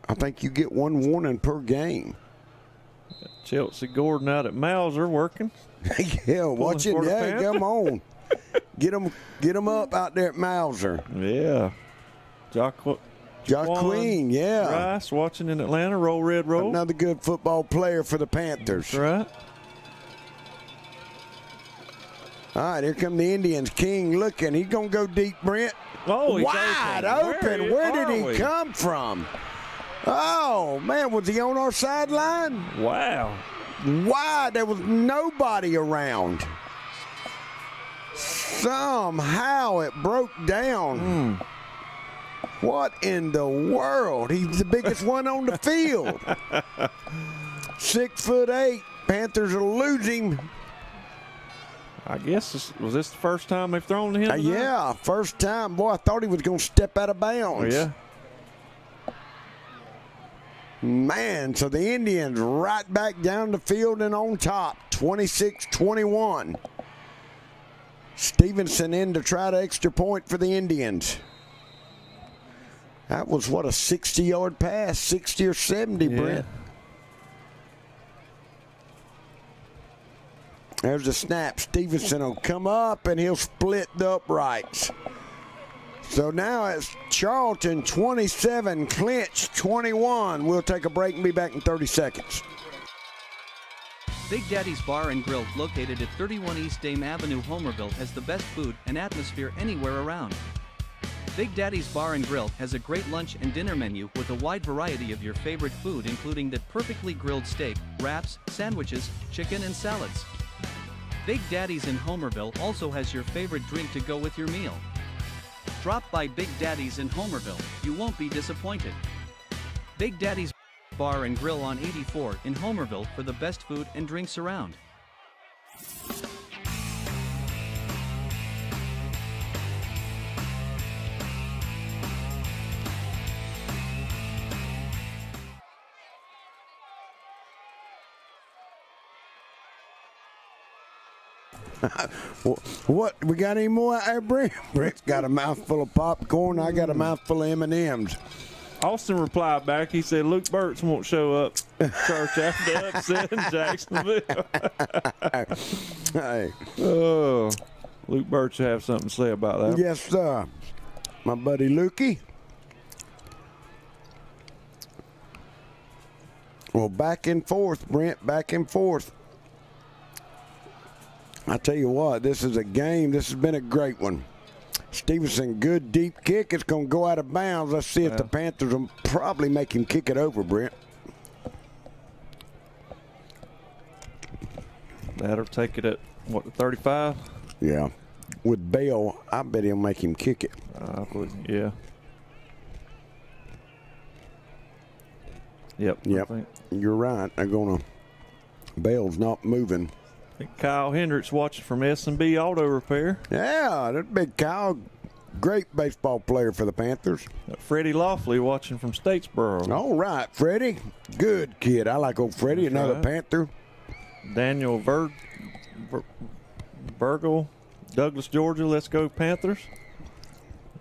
I think you get one warning per game. Chelsea Gordon out at Mauser working. <laughs> yeah, watching. for the Yeah, come on. <laughs> Get them, get them up out there at Mauser. Yeah. Jock, Jock Queen, yeah. Rice watching in Atlanta. Roll red, roll. Another good football player for the Panthers. That's right. All right, here come the Indians. King looking. He's going to go deep, Brent. Oh, he's wide open. open. Where Where, did he we? come from? Oh man, was he on our sideline? Wow. Wide. There was nobody around. Somehow it broke down. Hmm. What in the world? He's the biggest one on the field. <laughs> Six foot eight. Panthers will lose him. I guess this, was this the first time they've thrown to him? Uh, yeah, first time. Boy, I thought he was going to step out of Oh, bounds. yeah. Man, so the Indians right back down the field and on top, 26 21. Stevenson in to try to extra point for the Indians. That was what a 60 yard pass, 60 or 70, Yeah. Brent. There's the snap. Stevenson will come up and he'll split the uprights. So now it's Charlton 27, Clinch 21. We'll take a break and be back in 30 seconds. Big Daddy's Bar and Grill, located at 31 East Dame Avenue, Homerville, has the best food and atmosphere anywhere around. Big Daddy's Bar and Grill has a great lunch and dinner menu with a wide variety of your favorite food, including that perfectly grilled steak, wraps, sandwiches, chicken, and salads. Big Daddy's in Homerville also has your favorite drink to go with your meal. Drop by Big Daddy's in Homerville, you won't be disappointed. Big Daddy's Bar and Grill on 84 in Homerville for the best food and drinks around. <laughs> what? We got any more out there, Brent? Brent's got a mouthful of popcorn. I got a mm. mouthful of M&Ms. Austin replied back. He said Luke Burks won't show up <laughs> church after upset in Jacksonville. hey. <laughs> Oh, Luke will have something to say about that. Yes, sir. My buddy Lukey. Well, back and forth, Brent, back and forth. I tell you what, this is a game. This has been a great one. Stevenson, good deep kick. It's going to go out of bounds. Let's see if the Panthers will probably make him kick it over, Brent. That'll take it at what 35. Yeah. With Bell, I bet he'll make him kick it. Yeah. Yep. Yep. You're right. They're going to. Bell's not moving. Kyle Hendricks watching from S and B Auto Repair. Yeah, that big Kyle, great baseball player for the Panthers. Uh, Freddie Laughley watching from Statesboro. All right, Freddie. Good kid. I like old Freddie, That's another right. Panther. Daniel Ver, Ver, Virgil, Douglas, Georgia. Let's go Panthers.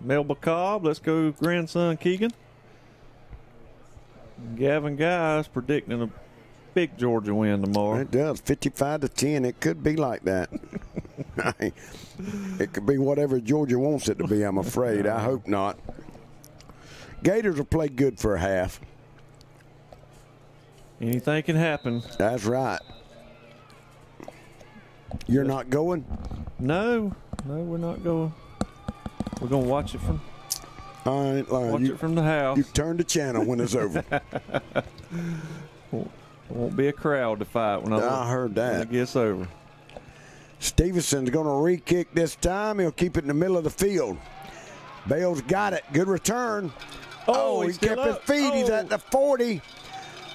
Melba Cobb. Let's go grandson Keegan. Gavin Guys predicting a big Georgia win tomorrow. It does. 55 to 10. It could be like that. <laughs> it could be whatever Georgia wants it to be, I'm afraid. I hope not. Gators will play good for a half. Anything can happen. That's right. You're not going? No, no, we're not going. We're gonna watch it from I ain't lying. watch You, it from the house. you turn the channel when it's over. <laughs> won't, be a crowd to fight when I, I heard that. it gets over. Stevenson's going to re-kick this time. He'll keep it in the middle of the field. Bell's got it. Good return. Oh, oh he he's still kept his up. feet. He's Oh. at the 40.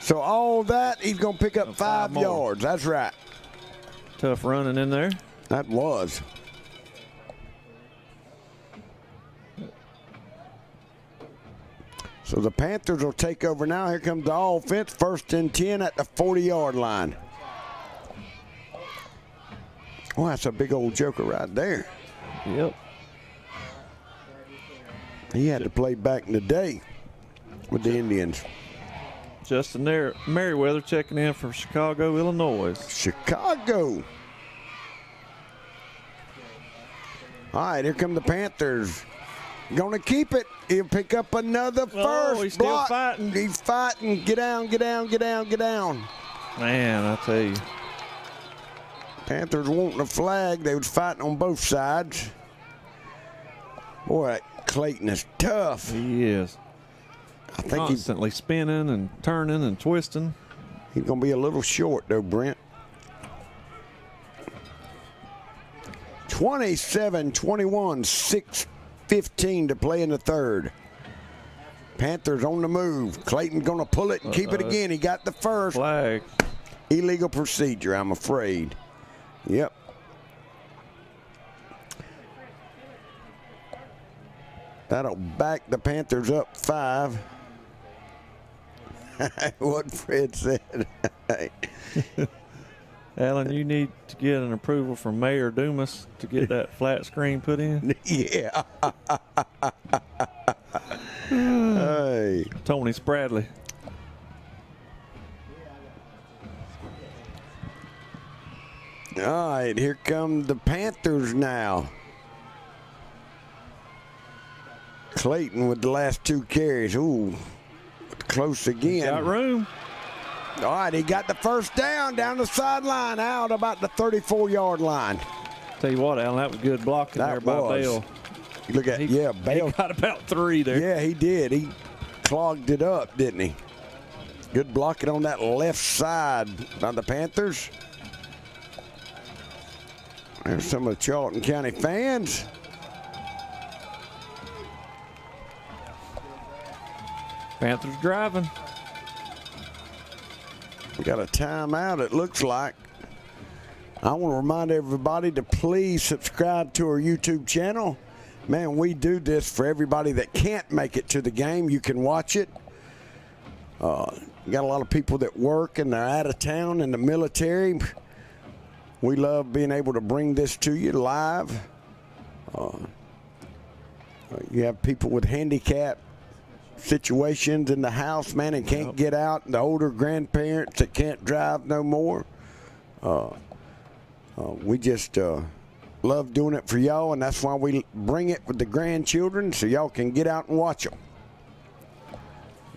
So all that, he's going to pick up five five, yards. That's right. Tough running in there. That was. So the Panthers will take over now. Here comes the offense. First and 10 at the 40 yard line. Oh, that's a big old joker right there. Yep. He had to play back in the day with the Indians. Justin Mer- Merriweather checking in from Chicago, Illinois. Chicago. All right, here come the Panthers. Gonna keep it. He'll pick up another oh, first. Oh, he's still fighting. He's fighting. Get down, get down, get down, get down. Man, I tell you. Panthers wanting a flag. They was fighting on both sides. Boy, that Clayton is tough. He is. I think he's, Constantly spinning and turning and twisting. he's gonna be a little short though, Brent. 27 21, 6 15 to play in the third. Panthers on the move. Clayton gonna pull it and keep it again. He got the first. Flag. Illegal procedure, I'm afraid. Yep. That'll back the Panthers up five. <laughs> what Fred said. <laughs> Alan, you need to get an approval from Mayor Dumas to get that <laughs> flat screen put in. yeah. hey. Tony Spradley. All right, here come the Panthers now. Clayton with the last two carries. Ooh, close again. Got room. All right, he got the first down down the sideline, out about the 34 yard line. Tell you what, Alan, that was good blocking That there by was. Bell. Look at He- yeah, He Bell. got about three there. Yeah, he did. He clogged it up, didn't he? Good blocking on that left side by the Panthers. There's some of the Charlton County fans. Panthers driving. Got a timeout, it looks like. I want to remind everybody to please subscribe to our YouTube channel. Man, we do this for everybody that can't make it to the game. You can watch it. Uh, got a lot of people that work and they're out of town in the military. We love being able to bring this to you live. Uh, you have people with handicap situations in the house, man, and can't get out. The older grandparents that can't drive no more. Uh, uh, we just uh, love doing it for y'all, and that's why we bring it with the grandchildren so y'all can get out and watch them.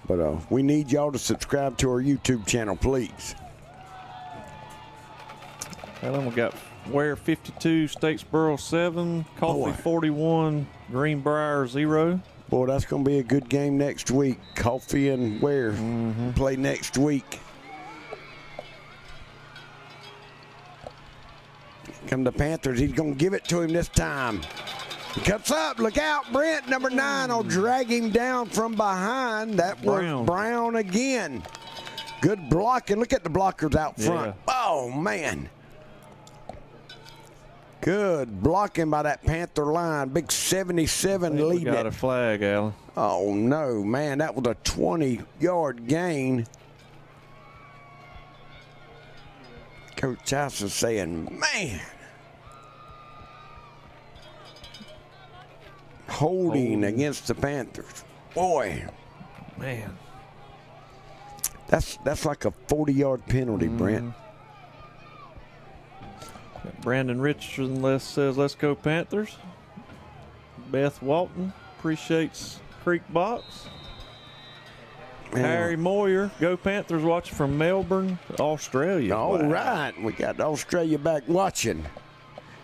But uh, we need y'all to subscribe to our YouTube channel, please. Alan, we got Ware 52, Statesboro 7, Coffee Boy. 41, Greenbrier 0. Boy, that's going to be a good game next week. Coffee and Ware mm-hmm. play next week. Come the Panthers. He's going to give it to him this time. He cuts up. Look out. Brent, number nine, will drag him down from behind. That was Brown. Brown again. Good blocking. Look at the blockers out front. Oh, man. Good blocking by that Panther line. Big 77 We got it. a flag, Alan. Oh no, man, that was a 20 yard gain. Coach House is saying, man. Holding against the Panthers. Boy, Man. that's that's like a 40 yard penalty, Brent. Mm-hmm. Brandon Richardson says, let's go Panthers. Beth Walton appreciates Creekbox. Man. Harry Moyer, go Panthers, watching from Melbourne, Australia. All Wow. right, we got Australia back watching.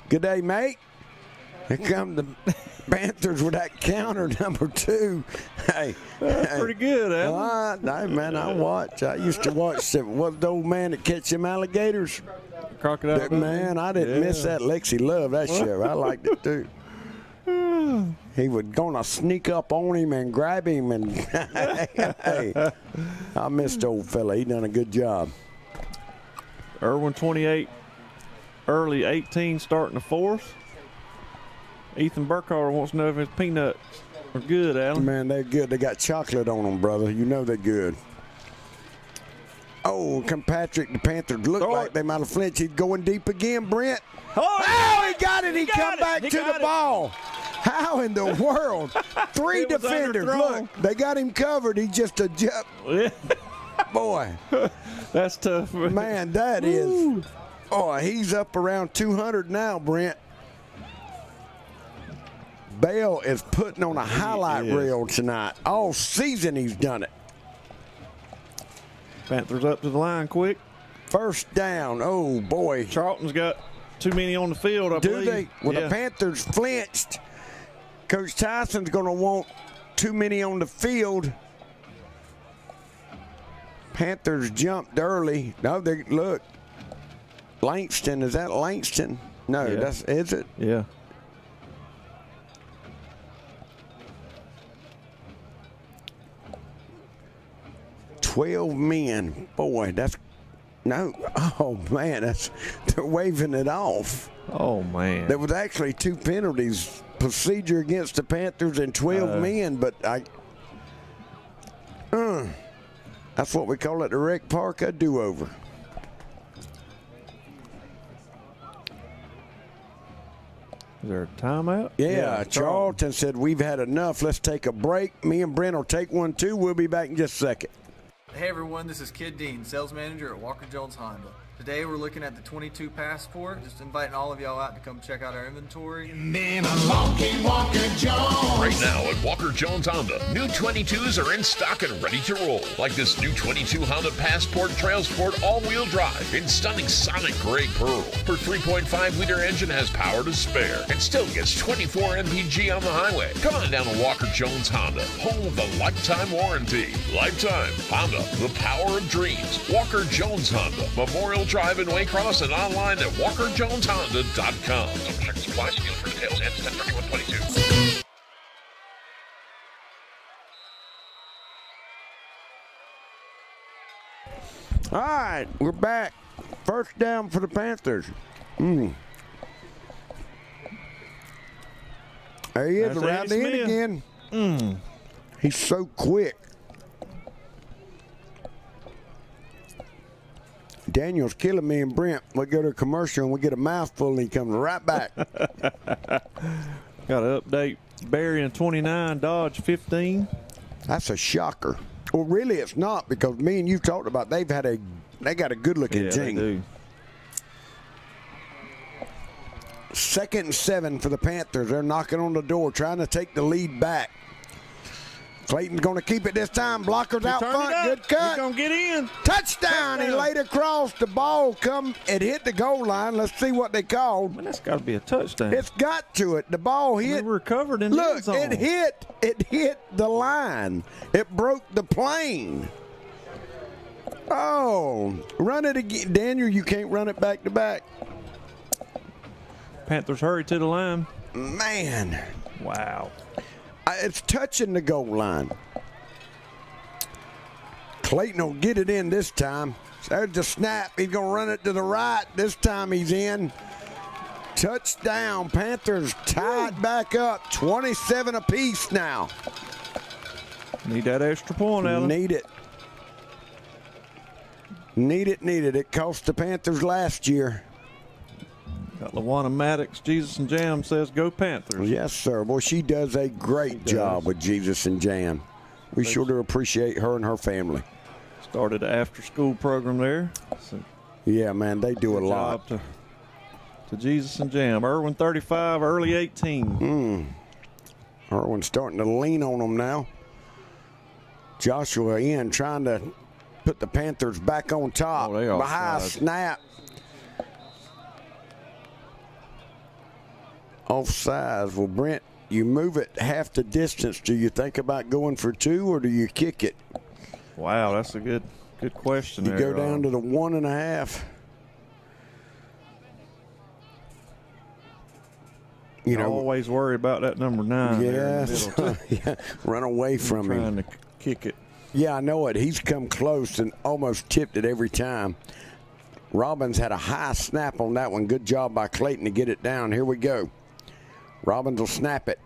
Good day, mate. Here come the Panthers with that counter number two. Hey, That's hey. pretty good, eh? Alan. Right, hey, man, I watch. I used to watch. What the old man that catch them alligators? Crocodile. That man, I didn't miss Yeah. that. Lexi loved that show. I liked it too. <sighs> He was gonna sneak up on him and grab him, and <laughs> hey, I missed the old fella. He done a good job. Irwin 28, early 18, starting the fourth. Ethan Burkhardt wants to know if his peanuts are good, Alan. Man, they're good. They got chocolate on them, brother. You know they're good. Oh, come Patrick. The Panthers look like they might have flinched. He's going deep again, Brent. Oh, he got it. He, come it. back He to the it. ball. How in the world? <laughs> Three defenders. Look, they got him covered. He just adjust. <laughs> Boy, that's tough. Man, that is. Oh, he's up around 200 now, Brent. Bell is putting on a highlight reel tonight. All season he's done it. Panthers up to the line quick. First down. Oh boy. Charlton's got too many on the field, I Do believe. they? Well, Yeah. the Panthers flinched. Coach Tyson's going to want too many on the field. Panthers jumped early. No, they look. Langston is that Langston? No, Yeah. that's is it? Yeah. Twelve men. Boy, that's no. Oh man, that's they're waving it off. Oh man. There was actually two penalties: procedure against the Panthers and twelve Uh. men. But I, uh, that's what we call it, the Rec Park a do-over. Is there a timeout? Yeah, Charlton said we've had enough. Let's take a break. Me and Brent will take one too. We'll be back in just a second. Hey everyone, this is Kid Dean, sales manager at Walker Jones Honda. Today we're looking at the 22 Passport. Just inviting all of y'all out to come check out our inventory. Right now at Walker Jones Honda, new 22s are in stock and ready to roll. Like this new 22 Honda Passport Trail Sport all-wheel drive in stunning sonic gray pearl. Her 3.5 liter engine has power to spare and still gets 24 mpg on the highway. Come on down to Walker Jones Honda, home of the lifetime warranty. Lifetime Honda, the power of dreams. Walker Jones Honda, Memorial Drive in Waycross and online at walkerjoneshonda.com. Some check supplies, deal for details, ends 103122. All right, we're back. First down for the Panthers. Mm. There he is That's around the end again. Mm. He's so quick. Daniel's killing me and Brent. We go to a commercial and we get a mouthful and he comes right back. <laughs> Got an update Berrien 29, Dodge 15. That's a shocker. Well, really, it's not because me and you talked about they've had a they got a good looking Yeah, team. do. Second and seven for the Panthers. They're knocking on the door, trying to take the lead back. Clayton's going to keep it this time. Blockers out front. up. Good cut. He's gonna get in. Touchdown. He laid across the ball. Come. It hit the goal line. Let's see what they called. Man, that's got to be a touchdown. It's got to it. The ball hit. we hit. were covered in the end Look, zone. it hit. It hit the line. It broke the plane. Oh, run it again, Daniel. You can't run it back to back. Panthers hurry to the line. Man, Wow. It's touching the goal line. Clayton will get it in this time. There's the snap. He's going to run it to the right. This time he's in. Touchdown. Panthers tied back up. 27 apiece now. Need that extra point, Alan. Need it. Need it, need it. It cost the Panthers last year. Got Lawana Maddox, Jesus and Jam says go Panthers. Yes, sir. Well, she does a great does. job with Jesus and Jam. We sure do appreciate her and her family. Started an after school program there. So Yeah, man, they do a lot. to, to Jesus and Jam. Irwin 35, early 18. Mm. Irwin's starting to lean on them now. Joshua in trying to put the Panthers back on top. Oh, they High offside. Snap. Offsides. Well, Brent, you move it half the distance. Do you think about going for two or do you kick it? Wow, that's a good good question. You there, go down to the one and a half. You know, always worry about that number nine. there in the yes, <laughs> yeah, run away from him. trying to kick it. Yeah, I know it. He's come close and almost tipped it every time. Robbins had a high snap on that one. Good job by Clayton to get it down. Here we go. Robbins will snap it.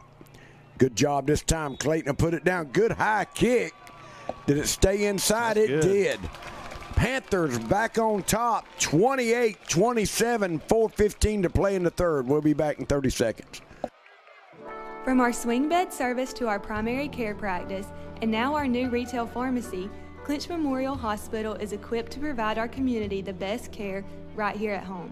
Good job this time. Clayton will put it down. Good high kick. Did it stay inside? That's it good. did. Panthers back on top 28 27, 4.15 to play in the third. We'll be back in 30 seconds. From our swing bed service to our primary care practice, and now our new retail pharmacy, Clinch Memorial Hospital is equipped to provide our community the best care right here at home.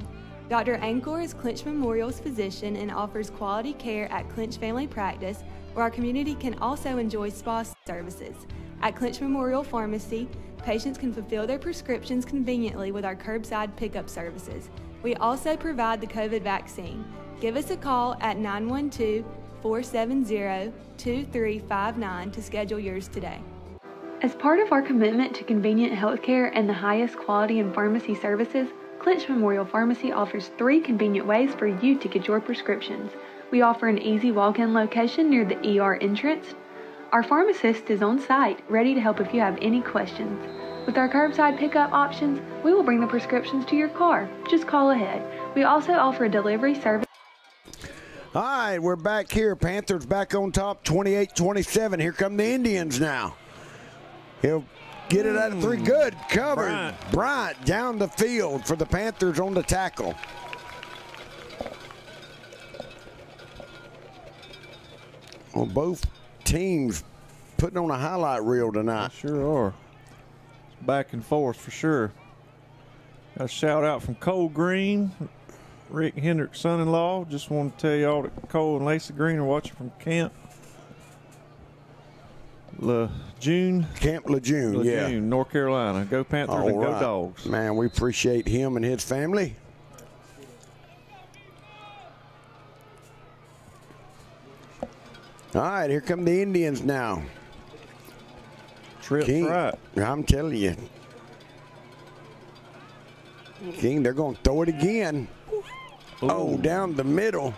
Dr. Ankor is Clinch Memorial's physician and offers quality care at Clinch Family Practice, where our community can also enjoy spa services. At Clinch Memorial Pharmacy, patients can fulfill their prescriptions conveniently with our curbside pickup services. We also provide the COVID vaccine. Give us a call at 912 470 2359 to schedule yours today. As part of our commitment to convenient healthcare and the highest quality in pharmacy services, Clinch Memorial Pharmacy offers three convenient ways for you to get your prescriptions. We offer an easy walk in location near the ER entrance. Our pharmacist is on site, ready to help if you have any questions. With our curbside pickup options, we will bring the prescriptions to your car. Just call ahead. We also offer a delivery service. All right, we're back here. Panthers back on top, 28 27. Here come the Indians now. He'll get it out of three. Mm. Good cover. Bryant. Bryant down the field for the Panthers on the tackle. Well, both teams putting on a highlight reel tonight. Sure are. Back and forth for sure. Got a shout out from Cole Green, Rick Hendrick's son in law. Just want to tell y'all that Cole and Lacey Green are watching from Camp Lejeune. Camp Lejeune, yeah. Lejeune, North Carolina. Go Panthers All and go. Dogs. Man, we appreciate him and his family. All right, here come the Indians now. Trips King, right. I'm telling you. King, they're going to throw it again. Oh, down the middle.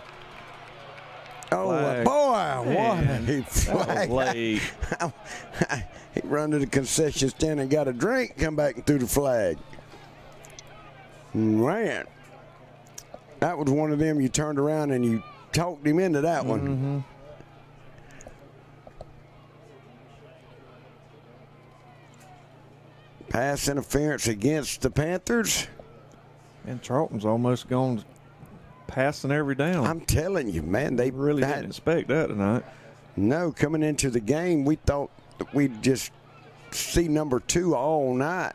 Oh, Flag. boy, what Man, a flag. late. <laughs> he run to the concession stand and got a drink, come back and threw the flag. Man, that was one of them you turned around and you talked him into that one. Mm-hmm. Pass interference against the Panthers. And Charlton's almost gone passing every down. I'm telling you, man, they really that- didn't expect that tonight. No, coming into the game, we thought we'd just see number two all night.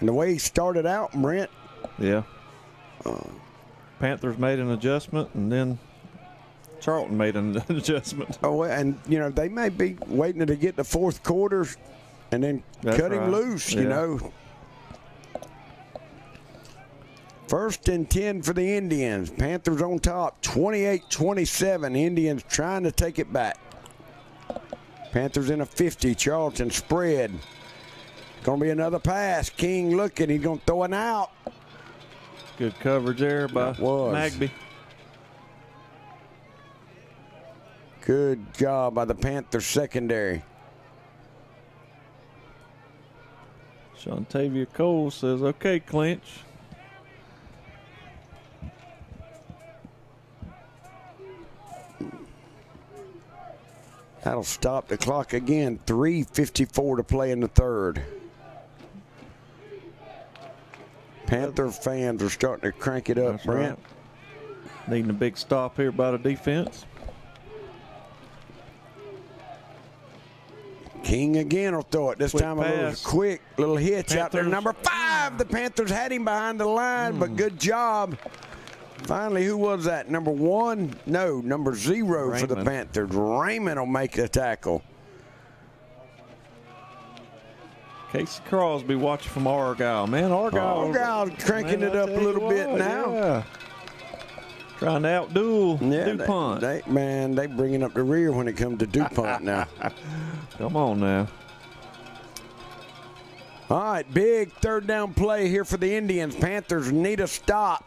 And the way he started out, Brent, Yeah. Panthers made an adjustment, and then Charlton made an <laughs> adjustment. oh, and you know they may be waiting to get the fourth quarter, and then That's cut him right. loose. You know. First and 10 for the Indians. Panthers on top, 28 27. Indians trying to take it back. Panthers in a 50. Charlton spread. Going to be another pass. King looking. He's going to throw it out. Good coverage there by. Magby. Good job by the Panthers secondary. Shantavia Cole says, okay, clinch. That'll stop the clock again. 3.54 to play in the third. Panther fans are starting to crank it up, That's Brent. right. Needing a big stop here by the defense. King again will throw it. This Quick time a little quick little hitch out there. Number five. The Panthers had him behind the line, Hmm. but good job. Finally, who was that? Number one? No, number zero for the Panthers. Raymond will make the tackle. Casey Crosby watching from Argyle. Man, Argyle. Argyle cranking Man, it up a little bit what, now. Yeah. Trying to outduel Yeah, they- DuPont. They, man, they bringing up the rear when it comes to DuPont now. <laughs> Come on now. All right, big third down play here for the Indians. Panthers need a stop.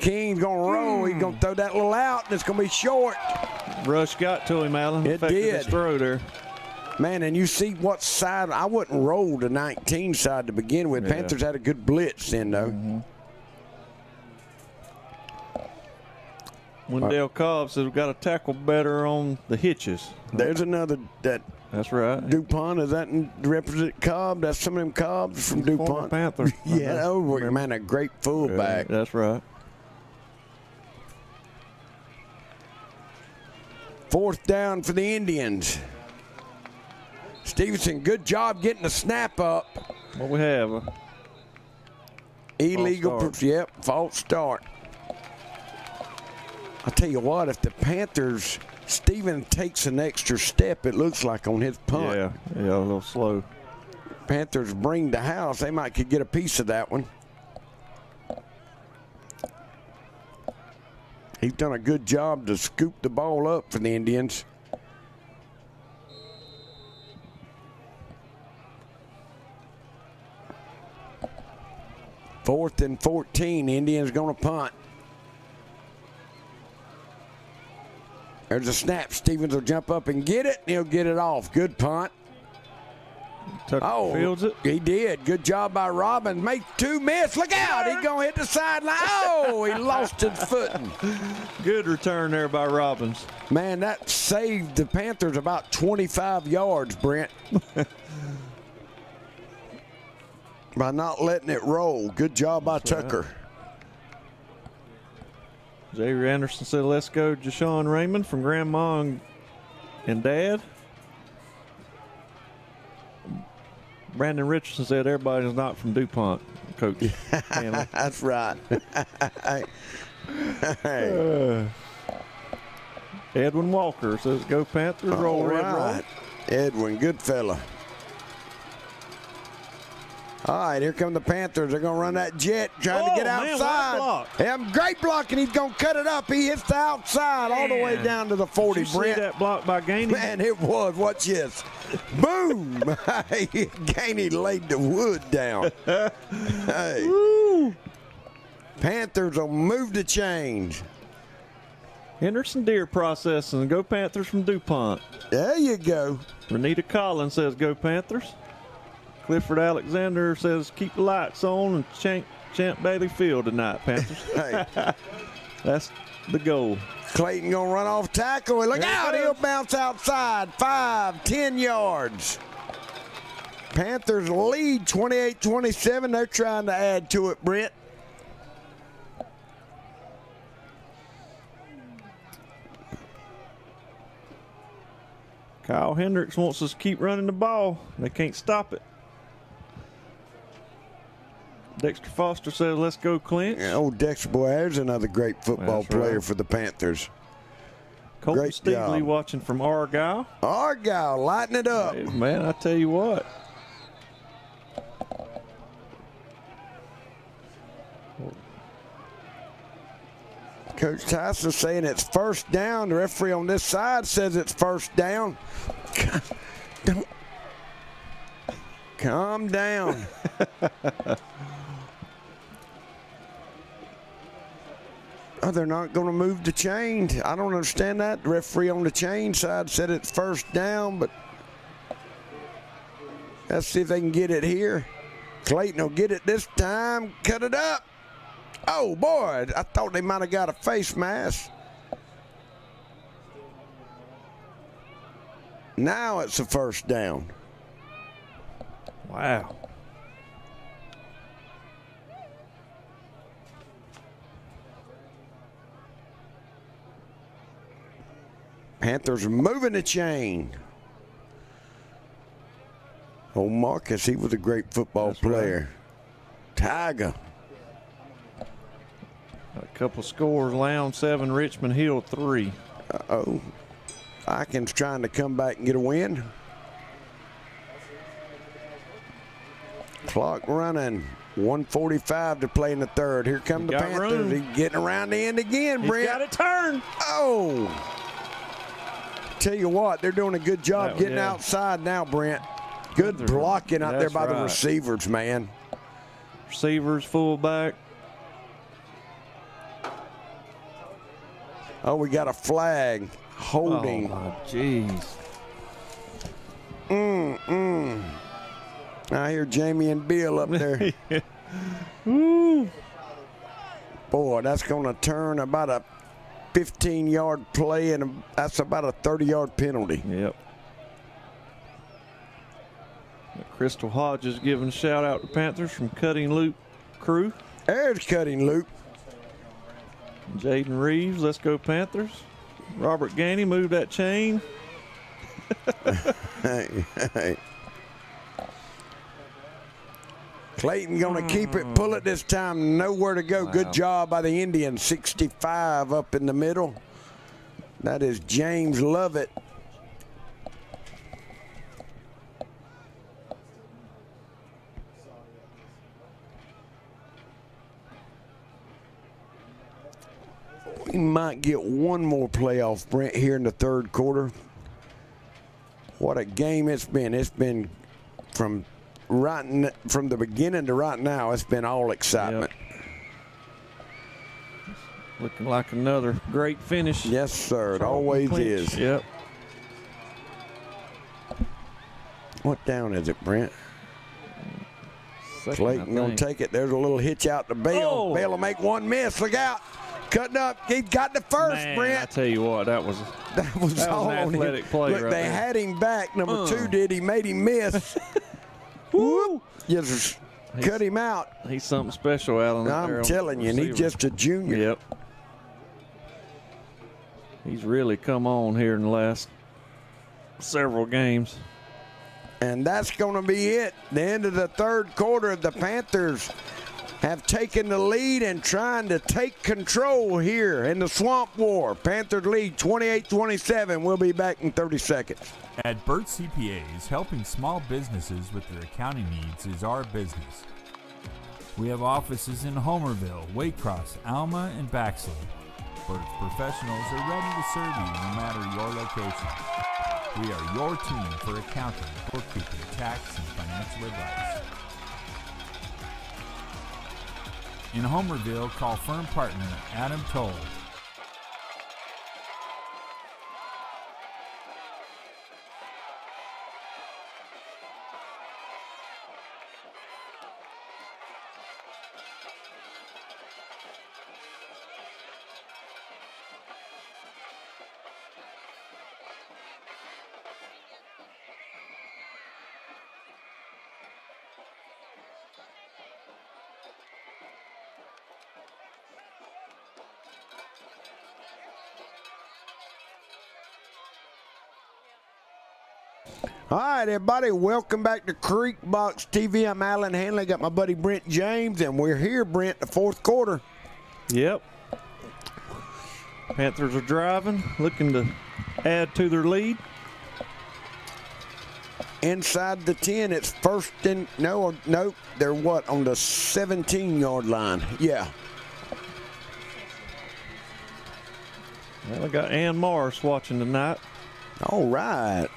King's gonna roll. He's gonna hmm. throw that little out, and it's gonna be short. Rush got to him, Allen. It did. His throw there. Man, and you see what side I wouldn't roll the 19 side to begin with. Yeah. Panthers had a good blitz then, though. Wendell Cobb says we've got to tackle better on the hitches. There's another that That's right. DuPont. Is that in represent Cobb? That's some of them Cobbs from Former DuPont. <laughs> Panther. yeah, oh, man, a great fullback. Yeah, that's right. Fourth down for the Indians. Stevenson, good job getting the snap up. What we have? Illegal, False yep, false start. I tell you what, if the Panthers, Steven takes an extra step, it looks like on his punt. Yeah, yeah, a little slow. Panthers bring the house, they might could get a piece of that one. He's done a good job to scoop the ball up for the Indians. Fourth and 14, Indians going to punt. There's a snap. Stevens will jump up and get it. and He'll get it off. Good punt. Tucker oh, fields it. He did. Good job by Robin. Make two miss. Look out. He's going to hit the sideline. Oh, he <laughs> lost his footing. Good return there by Robbins. Man, that saved the Panthers about 25 yards, Brent. <laughs> by not letting it roll. Good job by That's right. Tucker. Xavier Anderson said, let's go Jashawn Raymond from Grandma and, and Dad. Brandon Richardson said, everybody's not from DuPont, Coach. <laughs> <laughs> That's right. <laughs> Uh, Edwin Walker says, go Panthers, roll All red roll. Edwin, good fella. All right, here come the Panthers. They're going to run that jet, trying to Oh, get man, what a outside. block. Yeah, great blocking. He's going to cut it up. He hits the outside all the way down to the 40, Did you see that block by Gainey? Man, it was. Watch this. Boom! <laughs> Gainey laid the wood down. <laughs> hey. Panthers will move the change. Henderson Deer processing. Go Panthers from DuPont. There you go. Renita Collins says, go Panthers. Clifford Alexander says, keep the lights on and chant, chant Bailey Field tonight, Panthers. <laughs> Hey. <laughs> That's the goal. Clayton gonna run off tackle. Look There it out! He'll bounce outside. Five, ten yards. Panthers lead 28-27. They're trying to add to it, Brent. Kyle Hendricks wants us to keep running the ball. They can't stop it. Dexter Foster says, let's go Clinch. Yeah, old Dexter boy, there's another great football That's right. player for the Panthers. Colton great job. watching from Argyle. Argyle lighting it up. Hey, man, I tell you what. Coach Tyson saying it's first down. The referee on this side says it's first down. <laughs> Don't calm down. <laughs> oh, they're not going to move the chain. I don't understand that. The referee on the chain side said it's first down, but let's see if they can get it here. Clayton will get it this time. Cut it up. Oh boy, I thought they might have got a face mask. Now it's a first down. Wow. Panthers moving the chain. Oh, Marcus, he was a great football That's right. player. Tiger. A couple scores. Lowndes seven, Richmond Hill three. Uh oh. Ikens trying to come back and get a win. Clock running. 145 to play in the third. Here come He the Panthers. He's getting around the end again, He's Brent. got a turn. Oh. Tell you what, they're doing a good job That- getting yeah. outside now, Brent. Good blocking out there by the receivers, man. Receivers, fullback. Oh, we got a flag holding. Oh, jeez. Mm, mm. I hear Jamie and Bill up there. <laughs> Boy, that's going to turn about a 15 yard play, and that's about a 30 yard penalty. Yep. Crystal Hodges giving a shout out to Panthers from Cutting Loop Crew. There's cutting loop. Jaden Reeves, let's go Panthers. Robert Gainey, move that chain. <laughs> <laughs> Clayton going to keep it, pull it this time. Nowhere to go. Good job by the Indians. 65 up in the middle. That is James Lovett. We might get one more playoff, Brent, here in the third quarter. What a game it's been. It's been from right n- from the beginning to right now. It's been all excitement. Looking like another great finish. Yes, sir. It always clinch. is. Yep. What down is it, Brent? Second, Clayton gonna take it. There's a little hitch out to Bale. Oh. Bale will make one miss. Look out. Cutting up. He got the first, Man, I Brent. tell you what, that was <laughs> That was that all was an on him. athletic play Look, right they there. had him back. Number Uh. two did. He made him miss. <laughs> Whoop. Just cut him out. He's something special, Alan. there I'm telling you, he's just a junior. Yep. He's really come on here in the last several games. And that's going to be it. The end of the third quarter, the Panthers have taken the lead and trying to take control here in the Swamp War. Panthers lead 28 27. We'll be back in 30 seconds. At Burt CPAs, helping small businesses with their accounting needs is our business. We have offices in Homerville, Waycross, Alma, and Baxley. Burt's professionals are ready to serve you no matter your location. We are your team for accounting, bookkeeping, tax, and financial advice. In Homerville, call firm partner Adam Toll right, everybody, welcome back to Creekbox TV. I'm Alan Hanley. Got my buddy Brent James, and we're here, Brent, the fourth quarter. Yep. Panthers are driving, looking to add to their lead. Inside the 10, it's first and no, no, they're what, on the 17 yard line? Yeah. Well, I got Ann Morris watching tonight. All right.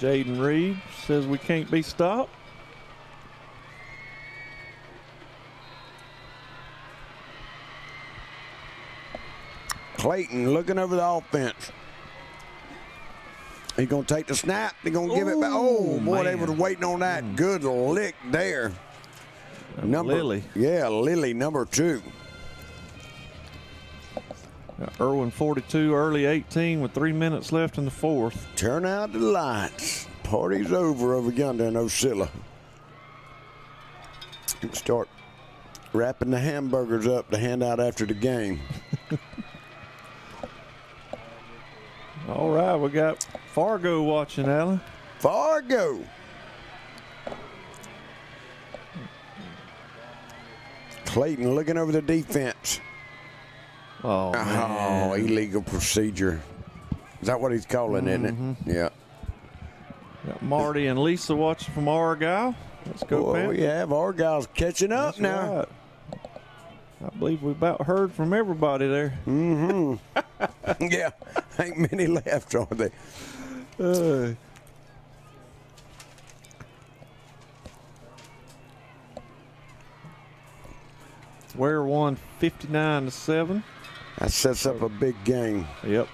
Jaden Reed says we can't be stopped. Clayton looking over the offense. He's going to take the snap. They're going to give it back. Oh, boy, they man. were waiting on that. Hmm. Good lick there. Number, Lilly. Yeah, Lilly, number two. Irwin 42, early 18 with three minutes left in the fourth. Turn out the lights. Party's over over yonder in Ocilla. Start wrapping the hamburgers up to hand out after the game. <laughs> All right, we got Fargo watching, Alan. Fargo. Clayton looking over the defense. Oh, Oh, illegal procedure. Is that what he's calling, isn't Mhm. it? Yeah. Got Marty and Lisa watching from Argyle. Let's go, Oh, Panthers. we have Argyle's catching up That's now. right. I believe we about heard from everybody there. Mm-hmm. <laughs> yeah, ain't many left, are they? Uh, Ware won 59 to 7. That sets up a big game. Yep.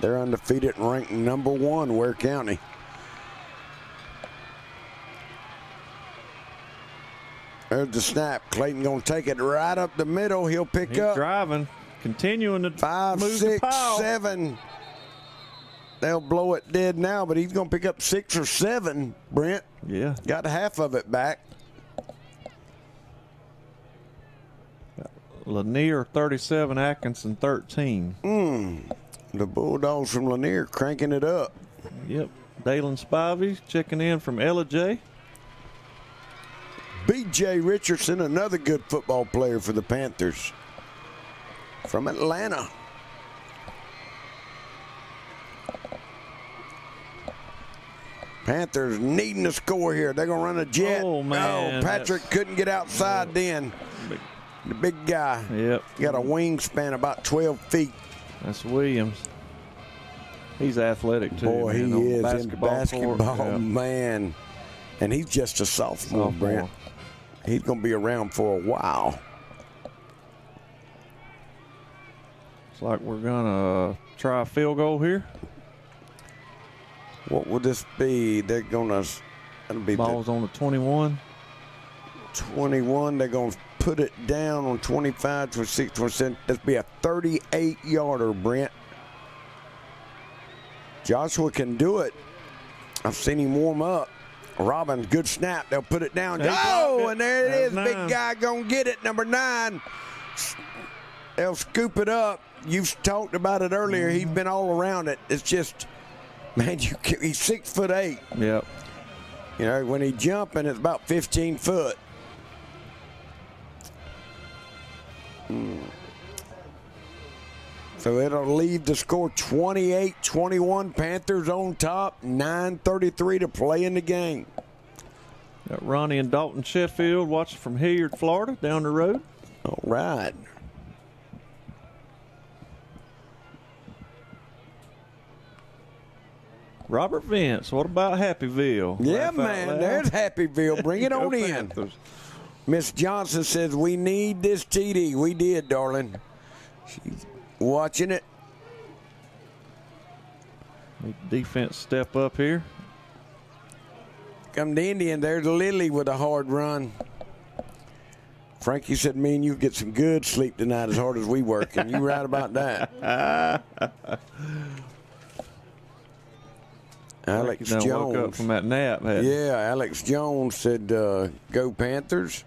They're undefeated and ranked number one, Ware County. There's the snap. Clayton gonna take it right up the middle. He'll pick He's up driving, continuing to five, move the six, pile. seven. They'll blow it dead now, but he's gonna pick up six or seven. Brent Yeah. got half of it back. Lanier 37, Atkinson 13. Mm. The Bulldogs from Lanier cranking it up. Yep. Dalen Spivey checking in from Ella J. B.J. Richardson, another good football player for the Panthers from Atlanta. Panthers needing to score here. They're going to run a jet. Oh, man. Oh, Patrick couldn't get outside then. The big guy. Yep. Got a wingspan about 12 feet. That's Williams. He's athletic too. Boy, man, he is basketball in basketball, court. Man. And he's just a sophomore, Sophomore. Brent. He's going to be around for a while. Looks like we're gonna uh, try a field goal here. What would this be? They're going to. Be the Ball's on the 21. 21. They're going to put it down on 25, 26, 27. That'd be a 38 yarder, Brent. Joshua can do it. I've seen him warm up. Robbins, good snap. They'll put it down. Oh, and there it is. nine. Big guy going to get it. Number nine. They'll scoop it up. You've talked about it earlier. He's been all around it. It's just, man, you he's six foot eight. Yep. You know, when he jumping, it's about 15 foot. So it'll leave the score 28 21. Panthers on top, 9.33 to play in the game. Got Ronnie and Dalton Sheffield watching from Hilliard, Florida, down the road. All right. Robert Vince, what about Happyville? Yeah, out man, there's Happyville. Bring it <laughs> on in. Panthers. Miss Johnson says, We need this TD. We did, darling. She's watching it. Need defense step up here. Come to Indian. There's Lilly with a hard run. Frankie said, "Me and you get some good sleep tonight, as hard as we work." And you right about that. <laughs> Alex Done woke up Jones. from that nap. Yeah, Alex Jones said, uh, "Go Panthers."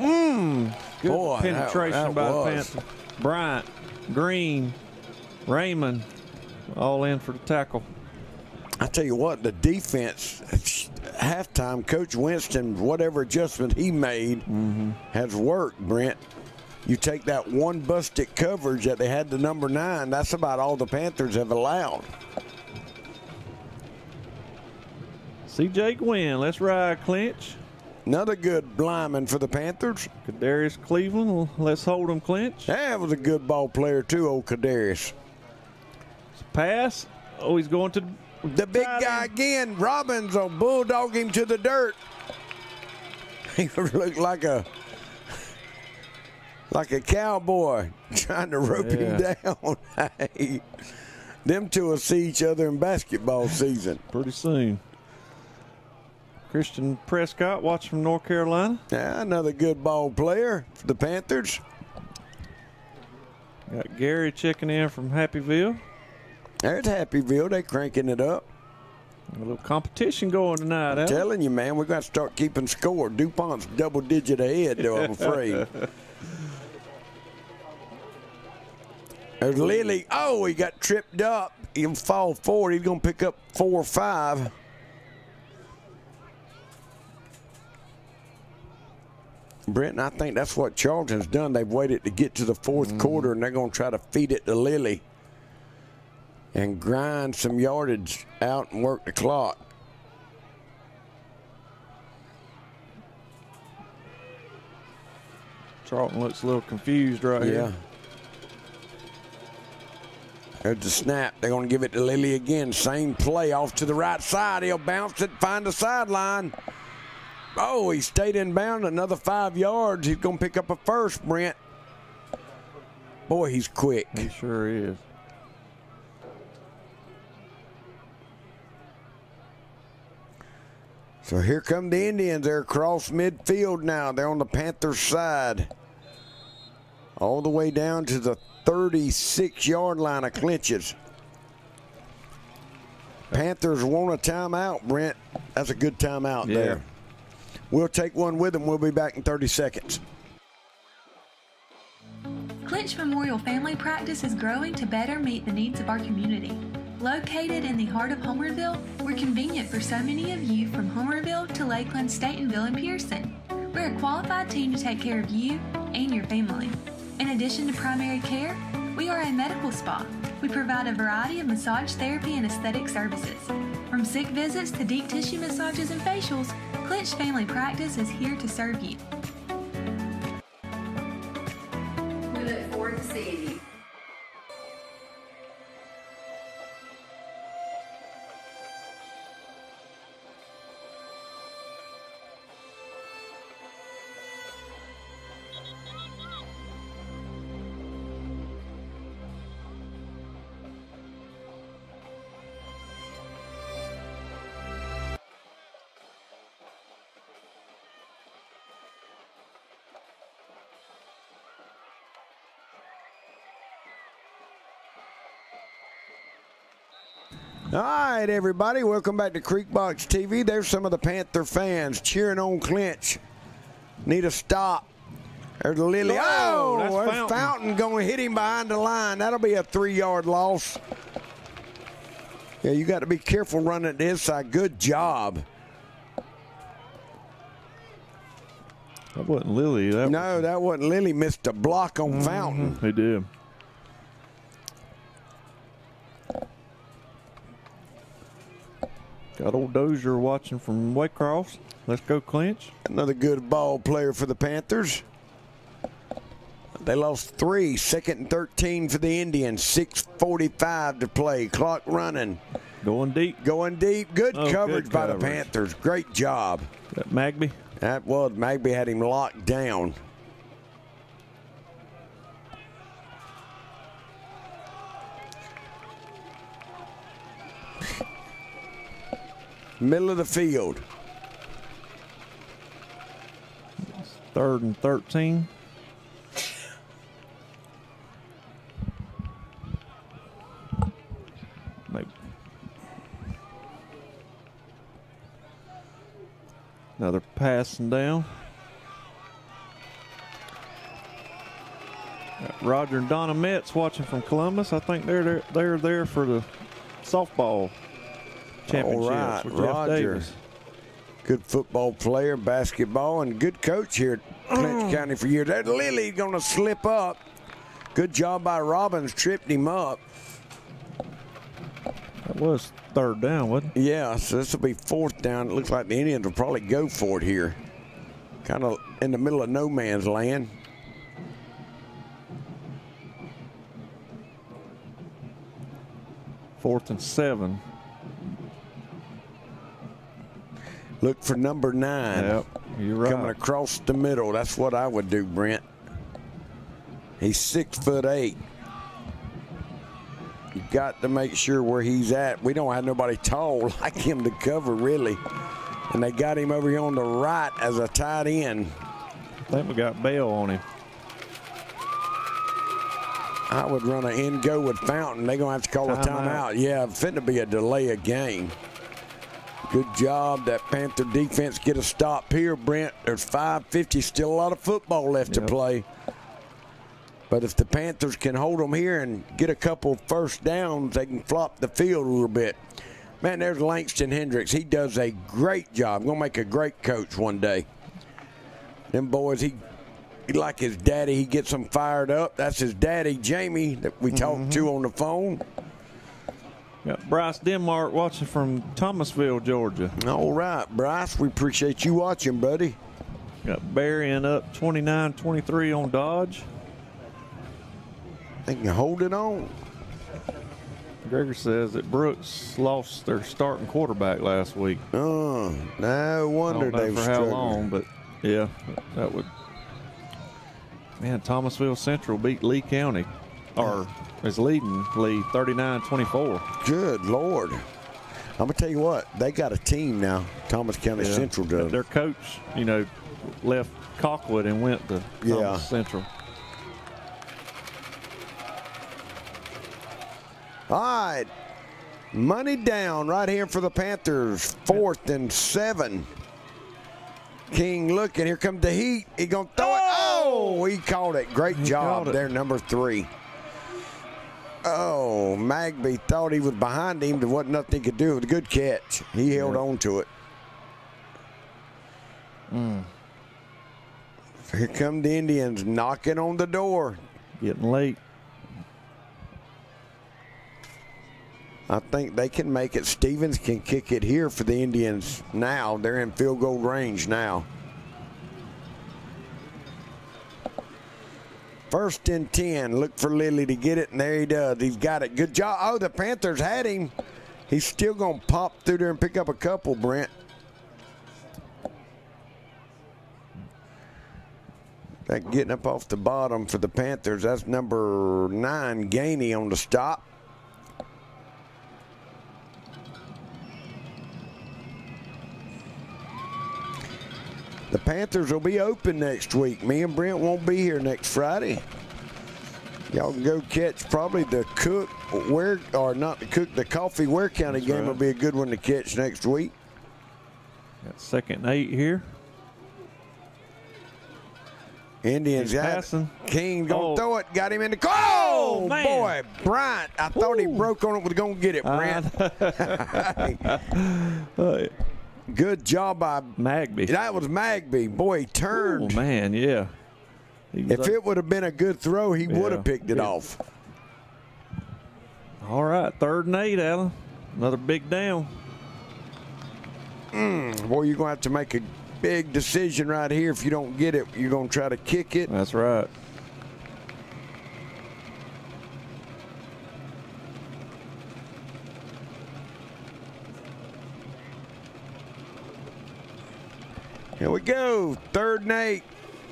Mmm. Good Boy, penetration that by was. the Panthers. Bryant, Green, Raymond, all in for the tackle. I tell you what, the defense halftime, Coach Winston, whatever adjustment he made, mm-hmm. has worked. Brent, you take that one busted coverage that they had the number nine. That's about all the Panthers have allowed. CJ Gwynn, let's ride clinch. Another good lineman for the Panthers. Kadarius Cleveland, let's hold him clinch. That was a good ball player too, old Kadarius. Pass. Oh, he's going to The big guy again, Robbins will bulldog him to the dirt. <laughs> He looked like a like a cowboy <laughs> trying to rope him Yeah. down. <laughs> Hey, them two will see each other in basketball season. pretty soon. Christian Prescott, watch from North Carolina. Yeah, another good ball player for the Panthers. Got Gary checking in from Happyville. There's Happyville. They cranking it up. A little competition going tonight. I'm telling you, man, we got to start keeping score. DuPont's double digit ahead, though, I'm afraid. <laughs> There's Lilly. Oh, he got tripped up. He'll fall forward. He's going to pick up four or five. Brent, I think that's what Charlton's done. They've waited to get to the 4th mm-hmm. quarter, and they're going to try to feed it to Lilly and grind some yardage out and work the clock. Charlton looks a little confused right Yeah. here. There's the snap. They're going to give it to Lilly again. Same play off to the right side. He'll bounce it, find the sideline. Oh, he stayed in bound another five yards. He's going to pick up a first, Brent. Boy, he's quick. He sure is. So here come the Indians. They're across midfield now. They're on the Panthers side. All the way down to the 36 yard line of clinches. Panthers want a timeout, Brent. That's a good timeout Yeah. there. We'll take one with them. We'll be back in 30 seconds. Clinch Memorial Family Practice is growing to better meet the needs of our community. Located in the heart of Homerville, we're convenient for so many of you from Homerville to Lakeland, Statenville, and Pearson. We're a qualified team to take care of you and your family. In addition to primary care, we are a medical spa. We provide a variety of massage therapy and aesthetic services. From sick visits to deep tissue massages and facials, Clinch Family Practice is here to serve you. We look forward to seeing you. All right, everybody, welcome back to Creekbox TV. There's some of the Panther fans cheering on Clinch. Need a stop. There's Lilly. Oh, there's Fountain. Fountain going to hit him behind the line. That'll be a three-yard loss. Yeah, you got to be careful running the inside. Good job. That wasn't Lilly. That No, that wasn't Lilly. Missed a block on mm-hmm. Fountain. He did. Got old Dozier watching from Waycross. Let's go, Clinch. Another good ball player for the Panthers. They lost three, second and 13 for the Indians. 6.45 to play. Clock running. Going deep. Going deep. Good Oh, good coverage by the. Panthers. Great job. That Magby? That was. Magby had him locked down. Middle of the field. Third and 13. Maybe. Another passing down. Roger and Donna Metz watching from Columbus. I think they're there, they're there for the softball championships All right, with Jeff Roger. Davis. Good football player, basketball, and good coach here at Mm. Clinch County for years. That Lilly going to slip up. Good job by Robbins, tripped him up. That was third down, wasn't it? Yeah, so this will be fourth down. It looks like the Indians will probably go for it here. Kind of in the middle of no man's land. Fourth and seven. Look for number nine. Yep, you're right. Coming across the middle. That's what I would do, Brent. He's six foot eight. You got to make sure where he's at. We don't have nobody tall <laughs> like him to cover, really. And they got him over here on the right as a tight end. I think we got Bell on him. I would run an in go with Fountain. They're going to have to call a Timeout. timeout. Yeah, fitting to be a delay of game. Good job. That Panther defense get a stop here, Brent. There's 550, still a lot of football left to play. But if the Panthers can hold them here and get a couple first downs, they can flop the field a little bit. Man, there's Langston Hendricks. He does a great job. Going to make a great coach one day. Them boys, he, he like his daddy. He gets them fired up. That's his daddy, Jamie, that we talked to mm-hmm. on the phone. Got Bryce Denmark watching from Thomasville, Georgia. All right, Bryce, we appreciate you watching, buddy. Got Berrien up 29-23 on Dodge. They can hold it on. Gregor says that Brooks lost their starting quarterback last week. Oh, no wonder they for were how struggling. long, but yeah, that would. Man, Thomasville Central beat Lee County, or is leading Lee 39-24. Good Lord. I'm going to tell you what, they got a team now, Thomas County Yeah. Central does. Their coach, you know, left Cockwood and went to Yeah. Thomas Central. All right. Money down right here for the Panthers. Fourth and seven. King looking. Here comes the heat. He gonna throw it. Oh, oh he called it. Great He job it. there, number three. Oh, Magby thought he was behind him. There wasn't nothing he could do. It was a good catch. He held on to it. Mm. Here come the Indians knocking on the door. Getting late. I think they can make it. Stevens can kick it here for the Indians now. They're in field goal range now. First and 10. Look for Lilly to get it, and there he does. He's got it. Good job. Oh, the Panthers had him. He's still going to pop through there and pick up a couple, Brent. That getting up off the bottom for the Panthers. That's number nine, Gainey on the stop. The Panthers will be open next week. Me and Brent won't be here next Friday. Y'all can go catch probably the Cook where or not the Cook the Coffee Ware County That's game right. will be a good one to catch next week. Got second and eight here. Indians He's passing. King gonna Oh. throw it. Got him in the oh, man. boy, Bryant. I thought he broke on it. Was gonna get it, Brent. Uh, <laughs> <laughs> Good job by Magby. That was Magby. Boy, he turned. Oh man, yeah. If up- it would have been a good throw, he would have picked it Yeah. off. All right, third and eight, Alan. Another big down. Mm, boy, you're gonna have to make a big decision right here. If you don't get it, you're gonna try to kick it. That's right. Here we go. Third and eight.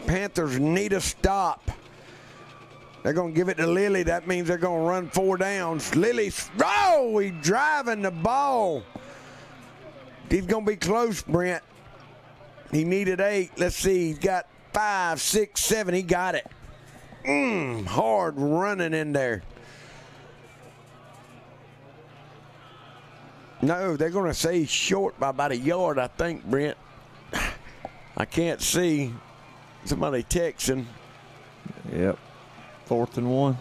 Panthers need a stop. They're going to give it to Lilly. That means they're going to run four downs. Lilly, oh, he's driving the ball. He's going to be close, Brent. He needed eight. Let's see. He's got five, six, seven. He got it. Mm, hard running in there. No, they're going to say short by about a yard, I think, Brent. I can't see. Somebody texting. Yep. Fourth and one.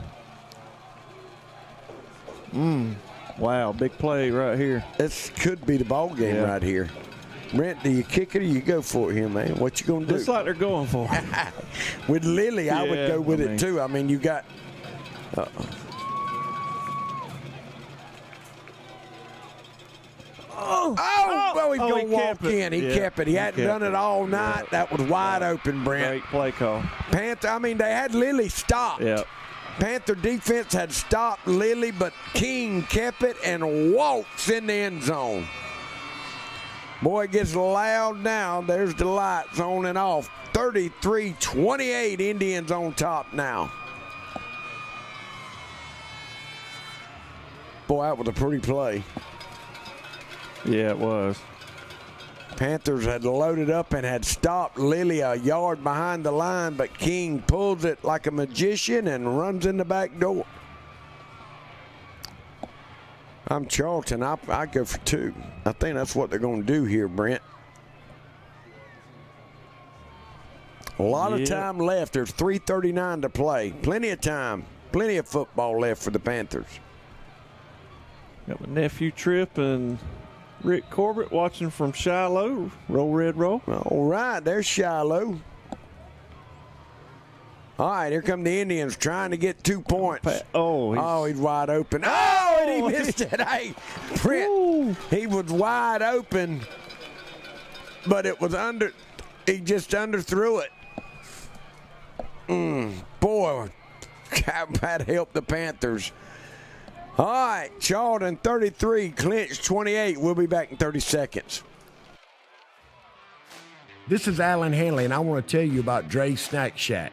Mm. Wow, big play right here. This could be the ball game Yeah. right here. Brent, do you kick it or you go for it here, man? What you gonna do? Looks like they're going for it. <laughs> with Lilly, I would go with I it too. I mean, you got. Uh, Oh, Oh, oh, well, he's oh, gonna he walk in. He Yeah, kept it. He, he hadn't done it it. all night. That was wide open, Brent. Great play call. Panther. I mean, they had Lilly stopped. Yep. Panther defense had stopped Lilly, but King kept it and walks in the end zone. Boy, it gets loud now. There's the lights on and off. 33 28 Indians on top now. Boy, that was a pretty play. Yeah, it was. Panthers had loaded up and had stopped Lilly a yard behind the line, but King pulls it like a magician and runs in the back door. I'm Charlton. I, I go for two. I think that's what they're going to do here, Brent. A lot of time left. There's 3:39 to play. Plenty of time. Plenty of football left for the Panthers. Got my nephew Trip and Rick Corbett watching from Shiloh. Roll Red Roll. All right, there's Shiloh. All right, here come the Indians trying to get two points. Oh, he's, Oh, he's wide open. Oh, and he missed it. Hey, Brent, he was wide open, but it was under. He just underthrew it. Mm, boy, <laughs> that helped the Panthers. All right, Charlton 33, Clinch 28. We'll be back in 30 seconds. This is Alan Hanley, and I want to tell you about Dre's Snack Shack.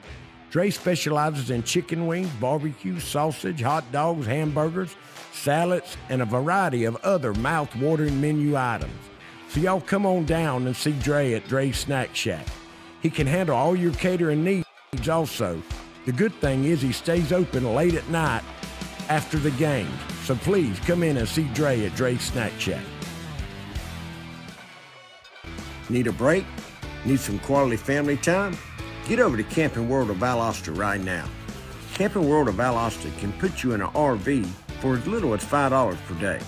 Dre specializes in chicken wings, barbecue, sausage, hot dogs, hamburgers, salads, and a variety of other mouth-watering menu items. So y'all come on down and see Dre at Dre's Snack Shack. He can handle all your catering needs also. The good thing is he stays open late at night after the games. So please come in and see Dre at Dre's Snack Shack. Need a break? Need some quality family time? Get over to Camping World of Valdosta right now. Camping World of Valdosta can put you in an RV for as little as $5 per day.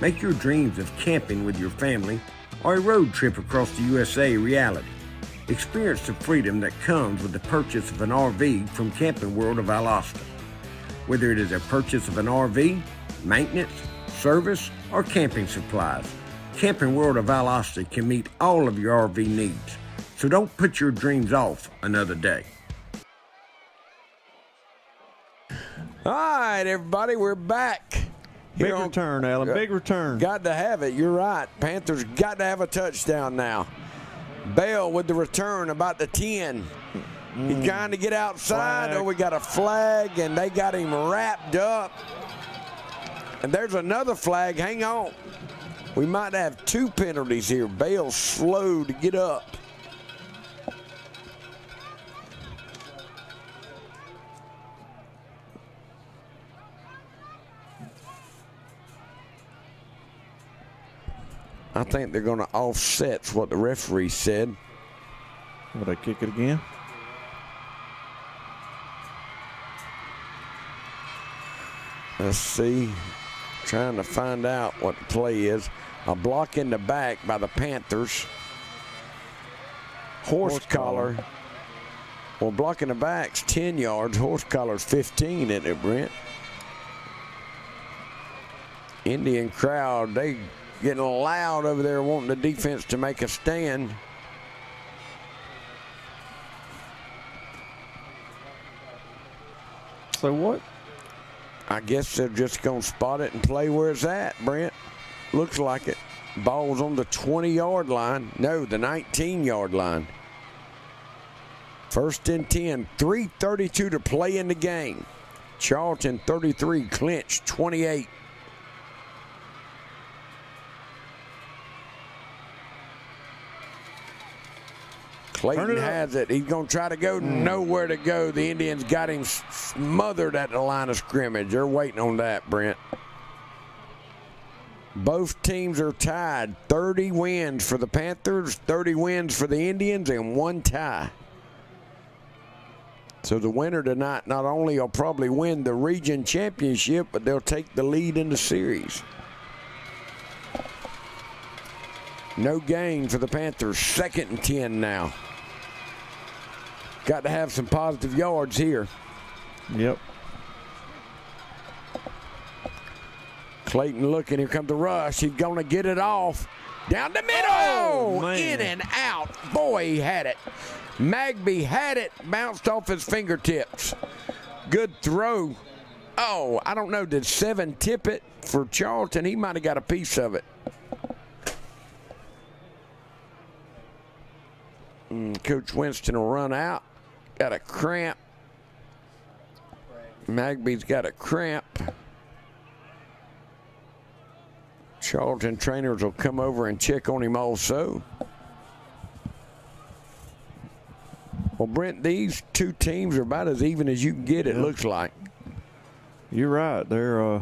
Make your dreams of camping with your family or a road trip across the USA reality. Experience the freedom that comes with the purchase of an RV from Camping World of Valdosta. Whether it is a purchase of an RV, maintenance, service, or camping supplies, Camping World of Valdosta can meet all of your RV needs. So don't put your dreams off another day. All right, everybody, we're back. Big on- return, Alan. Big return. Got to have it. You're right. Panthers got to have a touchdown now. Bell with the return about the 10. He's mm. trying to get outside. Flag. Oh, we got a flag, and they got him wrapped up. And there's another flag. Hang on. We might have two penalties here. Bell's slow to get up. I think they're going to offset what the referee said. Would they kick it again? Let's see. Trying to find out what the play is. A block in the back by the Panthers. Horse, Horse collar. collar. Well, blocking the back's 10 yards. Horse collar's 15, isn't it, Brent? Indian crowd, they getting loud over there wanting the defense to make a stand. So what? I guess they're just going to spot it and play where it's at, Brent. Looks like it. Ball's on the 20 yard line. No, the 19 yard line. First and 10. 3.32 to play in the game. Charlton 33, Clinch 28. Clayton it up. has it. He's going to try to go nowhere to go. The Indians got him smothered at the line of scrimmage. They're waiting on that, Brent. Both teams are tied. 30 wins for the Panthers, 30 wins for the Indians, and one tie. So the winner tonight not only will probably win the region championship, but they'll take the lead in the series. No gain for the Panthers. Second and 10 now. Got to have some positive yards here. Yep. Clayton looking. Here comes the rush. He's going to get it off. Down the middle. Oh, in and out. Boy, he had it. Magby had it. Bounced off his fingertips. Good throw. Oh, I don't know. Did Seven tip it for Charlton? He might have got a piece of it. Mm, Coach Winston will run out. Got a cramp. Magby's got a cramp. Charlton trainers will come over and check on him also. Well, Brent, these two teams are about as even as you can get, it Yeah. looks like. You're right. They're uh,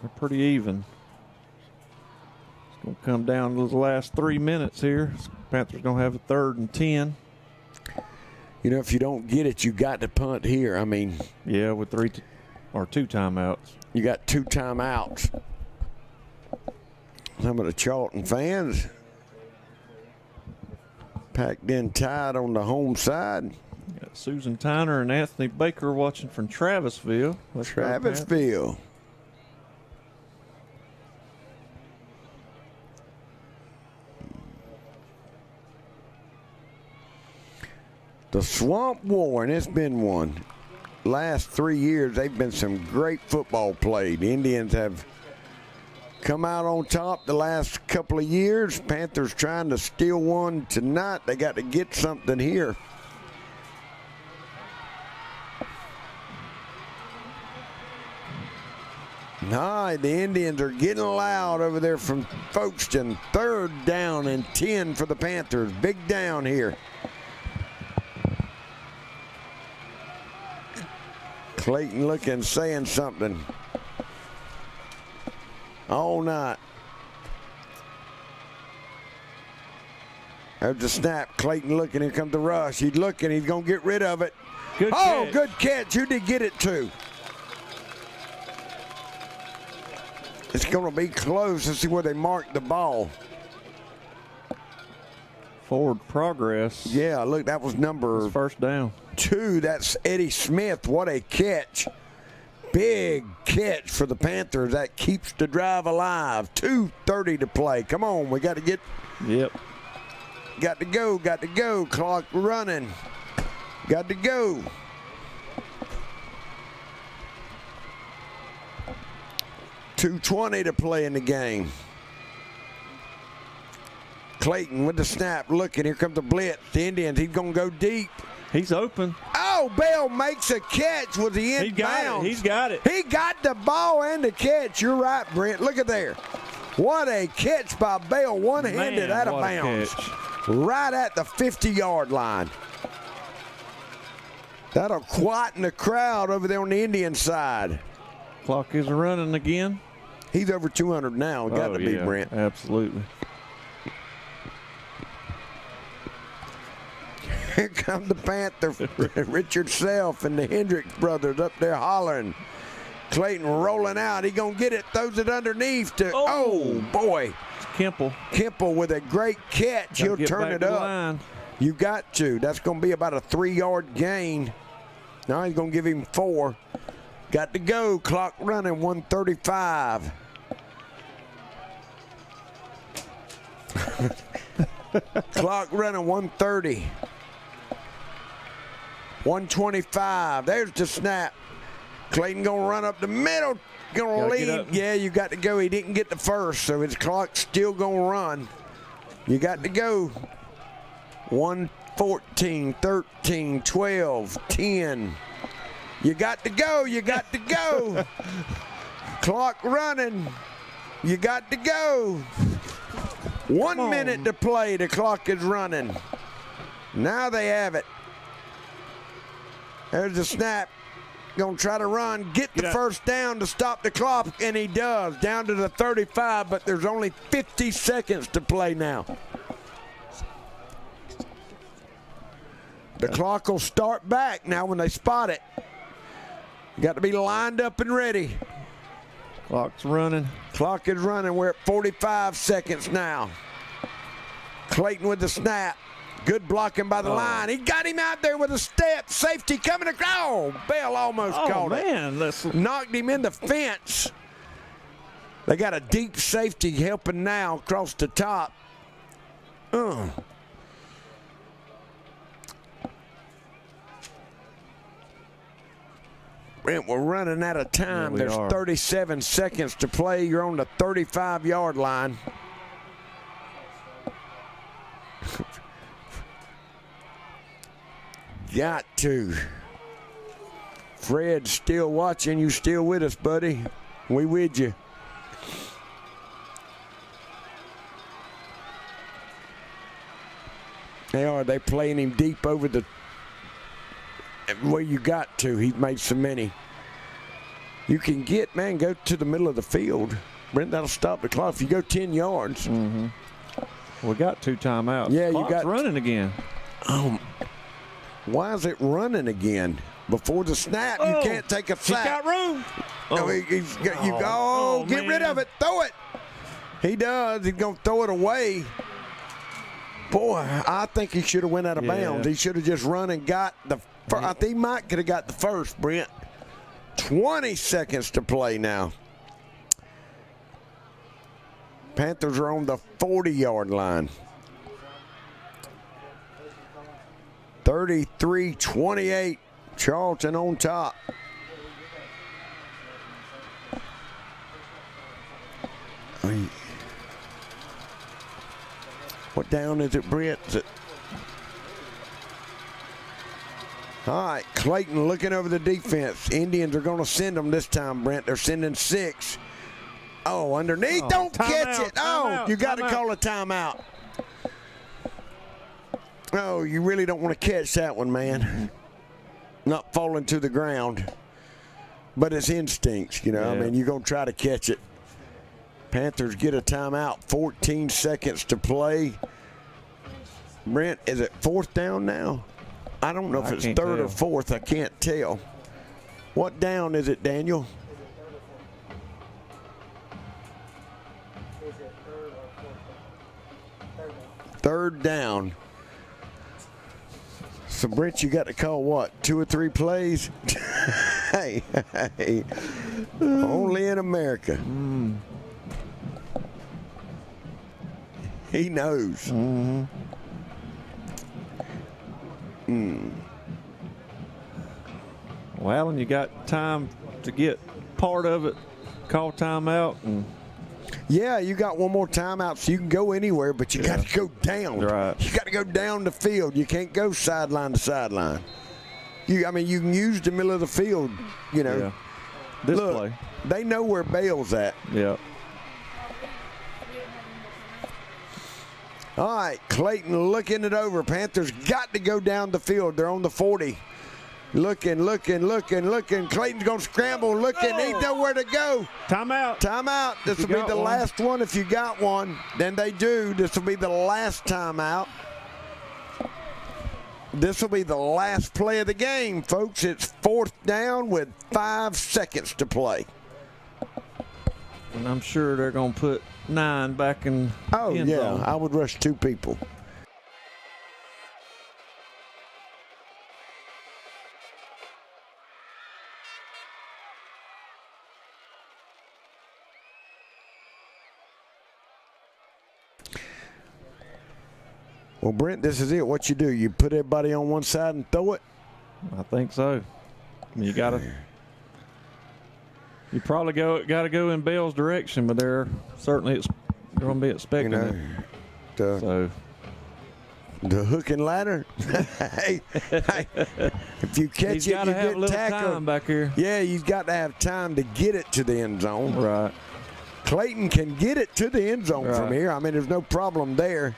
they're pretty even. Gonna come down to the last three minutes here. Panthers gonna have a third and ten. You know, if you don't get it, you got to punt here. I mean, Yeah, with three t- or two timeouts. you got two timeouts. Some of the Charlton fans packed in tight on the home side. Got Susan Tyner and Anthony Baker watching from Travisville. Let's Travisville. The Swamp War, and it's been one. Last three years, they've been some great football played. The Indians have come out on top the last couple of years. Panthers trying to steal one tonight. They got to get something here. Right, the Indians are getting loud over there from Folkston. Third down and 10 for the Panthers. Big down here. Clayton looking, saying something. all night. There's the snap. Clayton looking. Here comes the rush. He's looking. He's going to get rid of it. Good oh, catch. good catch. Who did he get it to? It's going to be close. Let's see where they marked the ball. Forward progress. Yeah, look, that was number first down. Two. That's Eddie Smith. What a catch. Big catch for the Panthers. That keeps the drive alive. 2.30 to play. Come on, we got to get. Yep. Got to go, got to go. Clock running. Got to go. Two twenty to play in the game. Clayton with the snap, looking. Here comes the blitz. The Indians. He's gonna go deep. He's open. Oh, Bell makes a catch with the inbounds. He got it. He's got it. He got the ball and the catch. You're right, Brent. Look at there. What a catch by Bell, one-handed out of bounds, right at the 50-yard line. That'll quieten the crowd over there on the Indian side. Clock is running again. He's over 200 now. Got oh, to be yeah, Brent. Absolutely. Here come the Panther, <laughs> Richard Self and the Hendricks brothers up there hollering. Clayton rolling out. He gonna get it. Throws it underneath to. Oh, oh boy. Kimple. Kimple with a great catch. Gotta He'll turn it up. You got to. That's gonna be about a three-yard gain. Now he's gonna give him four. Got to go. Clock running. 135. <laughs> Clock running 130. 125. There's the snap. Clayton gonna run up the middle. Gonna lead. Yeah, you got to go. He didn't get the first, so his clock's still gonna run. You got to go. 114, 13, 12, 10. You got to go. You got to go. <laughs> Clock running. You got to go. One minute to play. The clock is running. Now they have it. There's the snap. Gonna try to run, get the first down to stop the clock, and he does. Down to the 35, but there's only 50 seconds to play now. The clock will start back now when they spot it. You got to be lined up and ready. Clock's running. Clock is running. We're at 45 seconds now. Clayton with the snap. Good blocking by the Oh. line. He got him out there with a step. Safety coming across. Oh, Bell almost Oh, caught man, it. Knocked him in the fence. They got a deep safety helping now across the top. Uh. Brent, we're running out of time. There's are. 37 seconds to play. You're on the 35 yard line. <laughs> Got to. Fred's still watching. You still with us, buddy? We with you. They are. They playing him deep over the where you got to. He made so many. You can get man. Go to the middle of the field. Brent, that'll stop the clock. If you go 10 yards. Mm-hmm. We got two timeouts. Yeah, you got- running again. Um, why is it running again? Before the snap, you Oh, can't take a he's sack. got room. No, Oh. he, he's got, you go. Oh, Oh, get rid man. of it. Throw it. He does. He's gonna throw it away. Boy, I think he should have went out of Yeah. bounds. He should have just run and got the. Fir- I think Mike could have got the first. Brent. Twenty seconds to play now. Panthers are on the 40-yard line. 33-28. Charlton on top. What down is it, Brent? Is it- All right, Clayton looking over the defense. Indians are going to send them this time, Brent. They're sending six. Oh, underneath. Oh, Don't catch timeout, it. Oh, timeout, you got to call a timeout. Oh, you really don't want to catch that one, man. Not falling to the ground. But it's instincts, you know. I mean, you're going to try to catch it. Panthers get a timeout. 14 seconds to play. Brent, is it fourth down now? I don't know if I it's third or fourth. I can't tell. What down is it, Daniel? Third down. So, Brent, you got to call what? Two or three plays? <laughs> hey, hey. Only in America. He knows. Mm. Well, Alan, you got time to get part of it, call timeout, and Yeah, you got one more timeout, so you can go anywhere, but you got to go down. Right. You got to go down the field. You can't go sideline to sideline. You, I mean, you can use the middle of the field. You know, Yeah. This Look, play. they know where Bell's at. yeah. All right, Clayton looking it over. Panthers got to go down the field. They're on the 40. Looking, looking, looking, looking. Clayton's going to scramble, looking. He know where to go. Timeout. Timeout. This will be the one. last one if you got one. Then they do. This will be the last timeout. This will be the last play of the game, folks. It's fourth down with five seconds to play. And I'm sure they're going to put nine back in. Oh, yeah. zone. I would rush two people. Well, Brent, this is it. What you do? You put everybody on one side and throw it. I think so. You got to. You probably go got to go in Bell's direction, but they're certainly ex- going to be expecting You know, it. the, So the hook and ladder. <laughs> hey, hey, if you catch He's it, you get tackled. time back here. Yeah, you've got to have time to get it to the end zone. Right. Clayton can get it to the end zone from here. I mean, there's no problem there.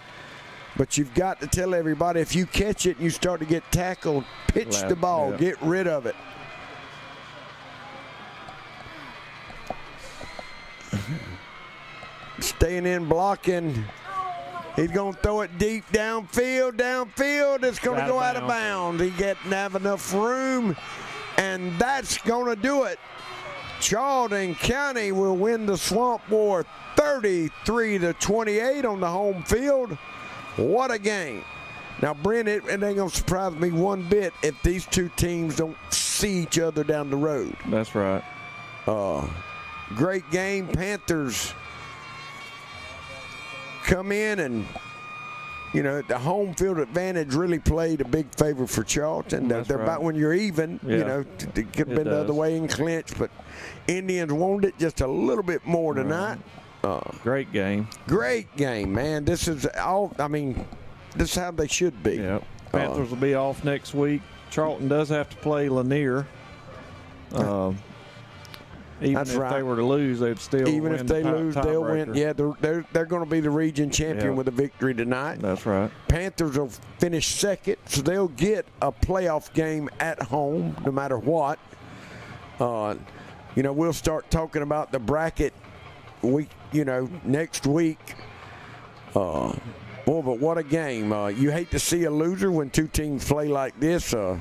But you've got to tell everybody if you catch it and you start to get tackled, pitch Left, the ball, yeah. get rid of it. <laughs> Staying in blocking. He's going to throw it deep downfield, downfield. It's going to go out of bounds. He didn't have enough room, and that's going to do it. Charlton County will win the Swamp War 33 to 28 on the home field. What a game. Now, Brent, it, it ain't going to surprise me one bit if these two teams don't see each other down the road. that's right. Uh, great game. Panthers come in and, you know, the home field advantage really played a big favor for Charlton. They're, That's they're right. about when you're even, you know, it could have been the other way in clinch, but Indians wanted it just a little bit more tonight. Uh, Great game. great game, man. This is all, I mean, this is how they should be. Yep. Panthers will be off next week. Charlton does have to play Lanier. <laughs> Um, even That's if right. they were to lose, they'd still Even if the they tie- lose, they'll win. Yeah, they're they're, they're going to be the region champion Yeah. with a victory tonight. That's right. Panthers will finish second, so they'll get a playoff game at home no matter what. Uh, you know, we'll start talking about the bracket week. You know, next week. Uh, boy, but what a game! Uh, you hate to see a loser when two teams play like this. Uh,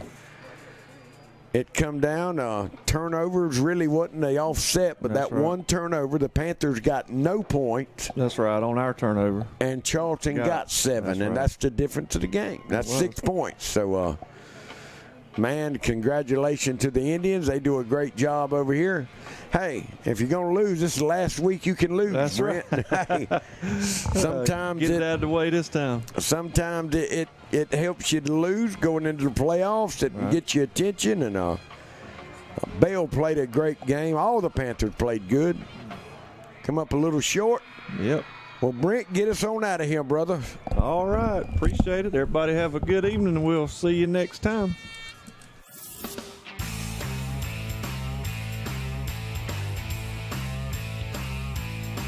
it come down. Uh, turnovers really wasn't they offset, but That's that right. one turnover, the Panthers got no points That's right. On our turnover. and Charlton got, Got- seven, that's and right. that's the difference of the game. That's six points. So, uh, man, congratulations to the Indians. They do a great job over here. Hey, if you're gonna lose, this is the last week you can lose. That's Brent. <laughs> hey, <laughs> sometimes Get it, it out of the way this time. sometimes it, it it helps you to lose going into the playoffs. It Right. gets you attention, and uh, Bell played a great game. All the Panthers played good. Come up a little short. Yep. Well, Brent, get us on out of here, brother. All right. Appreciate it. Everybody have a good evening, and we'll see you next time.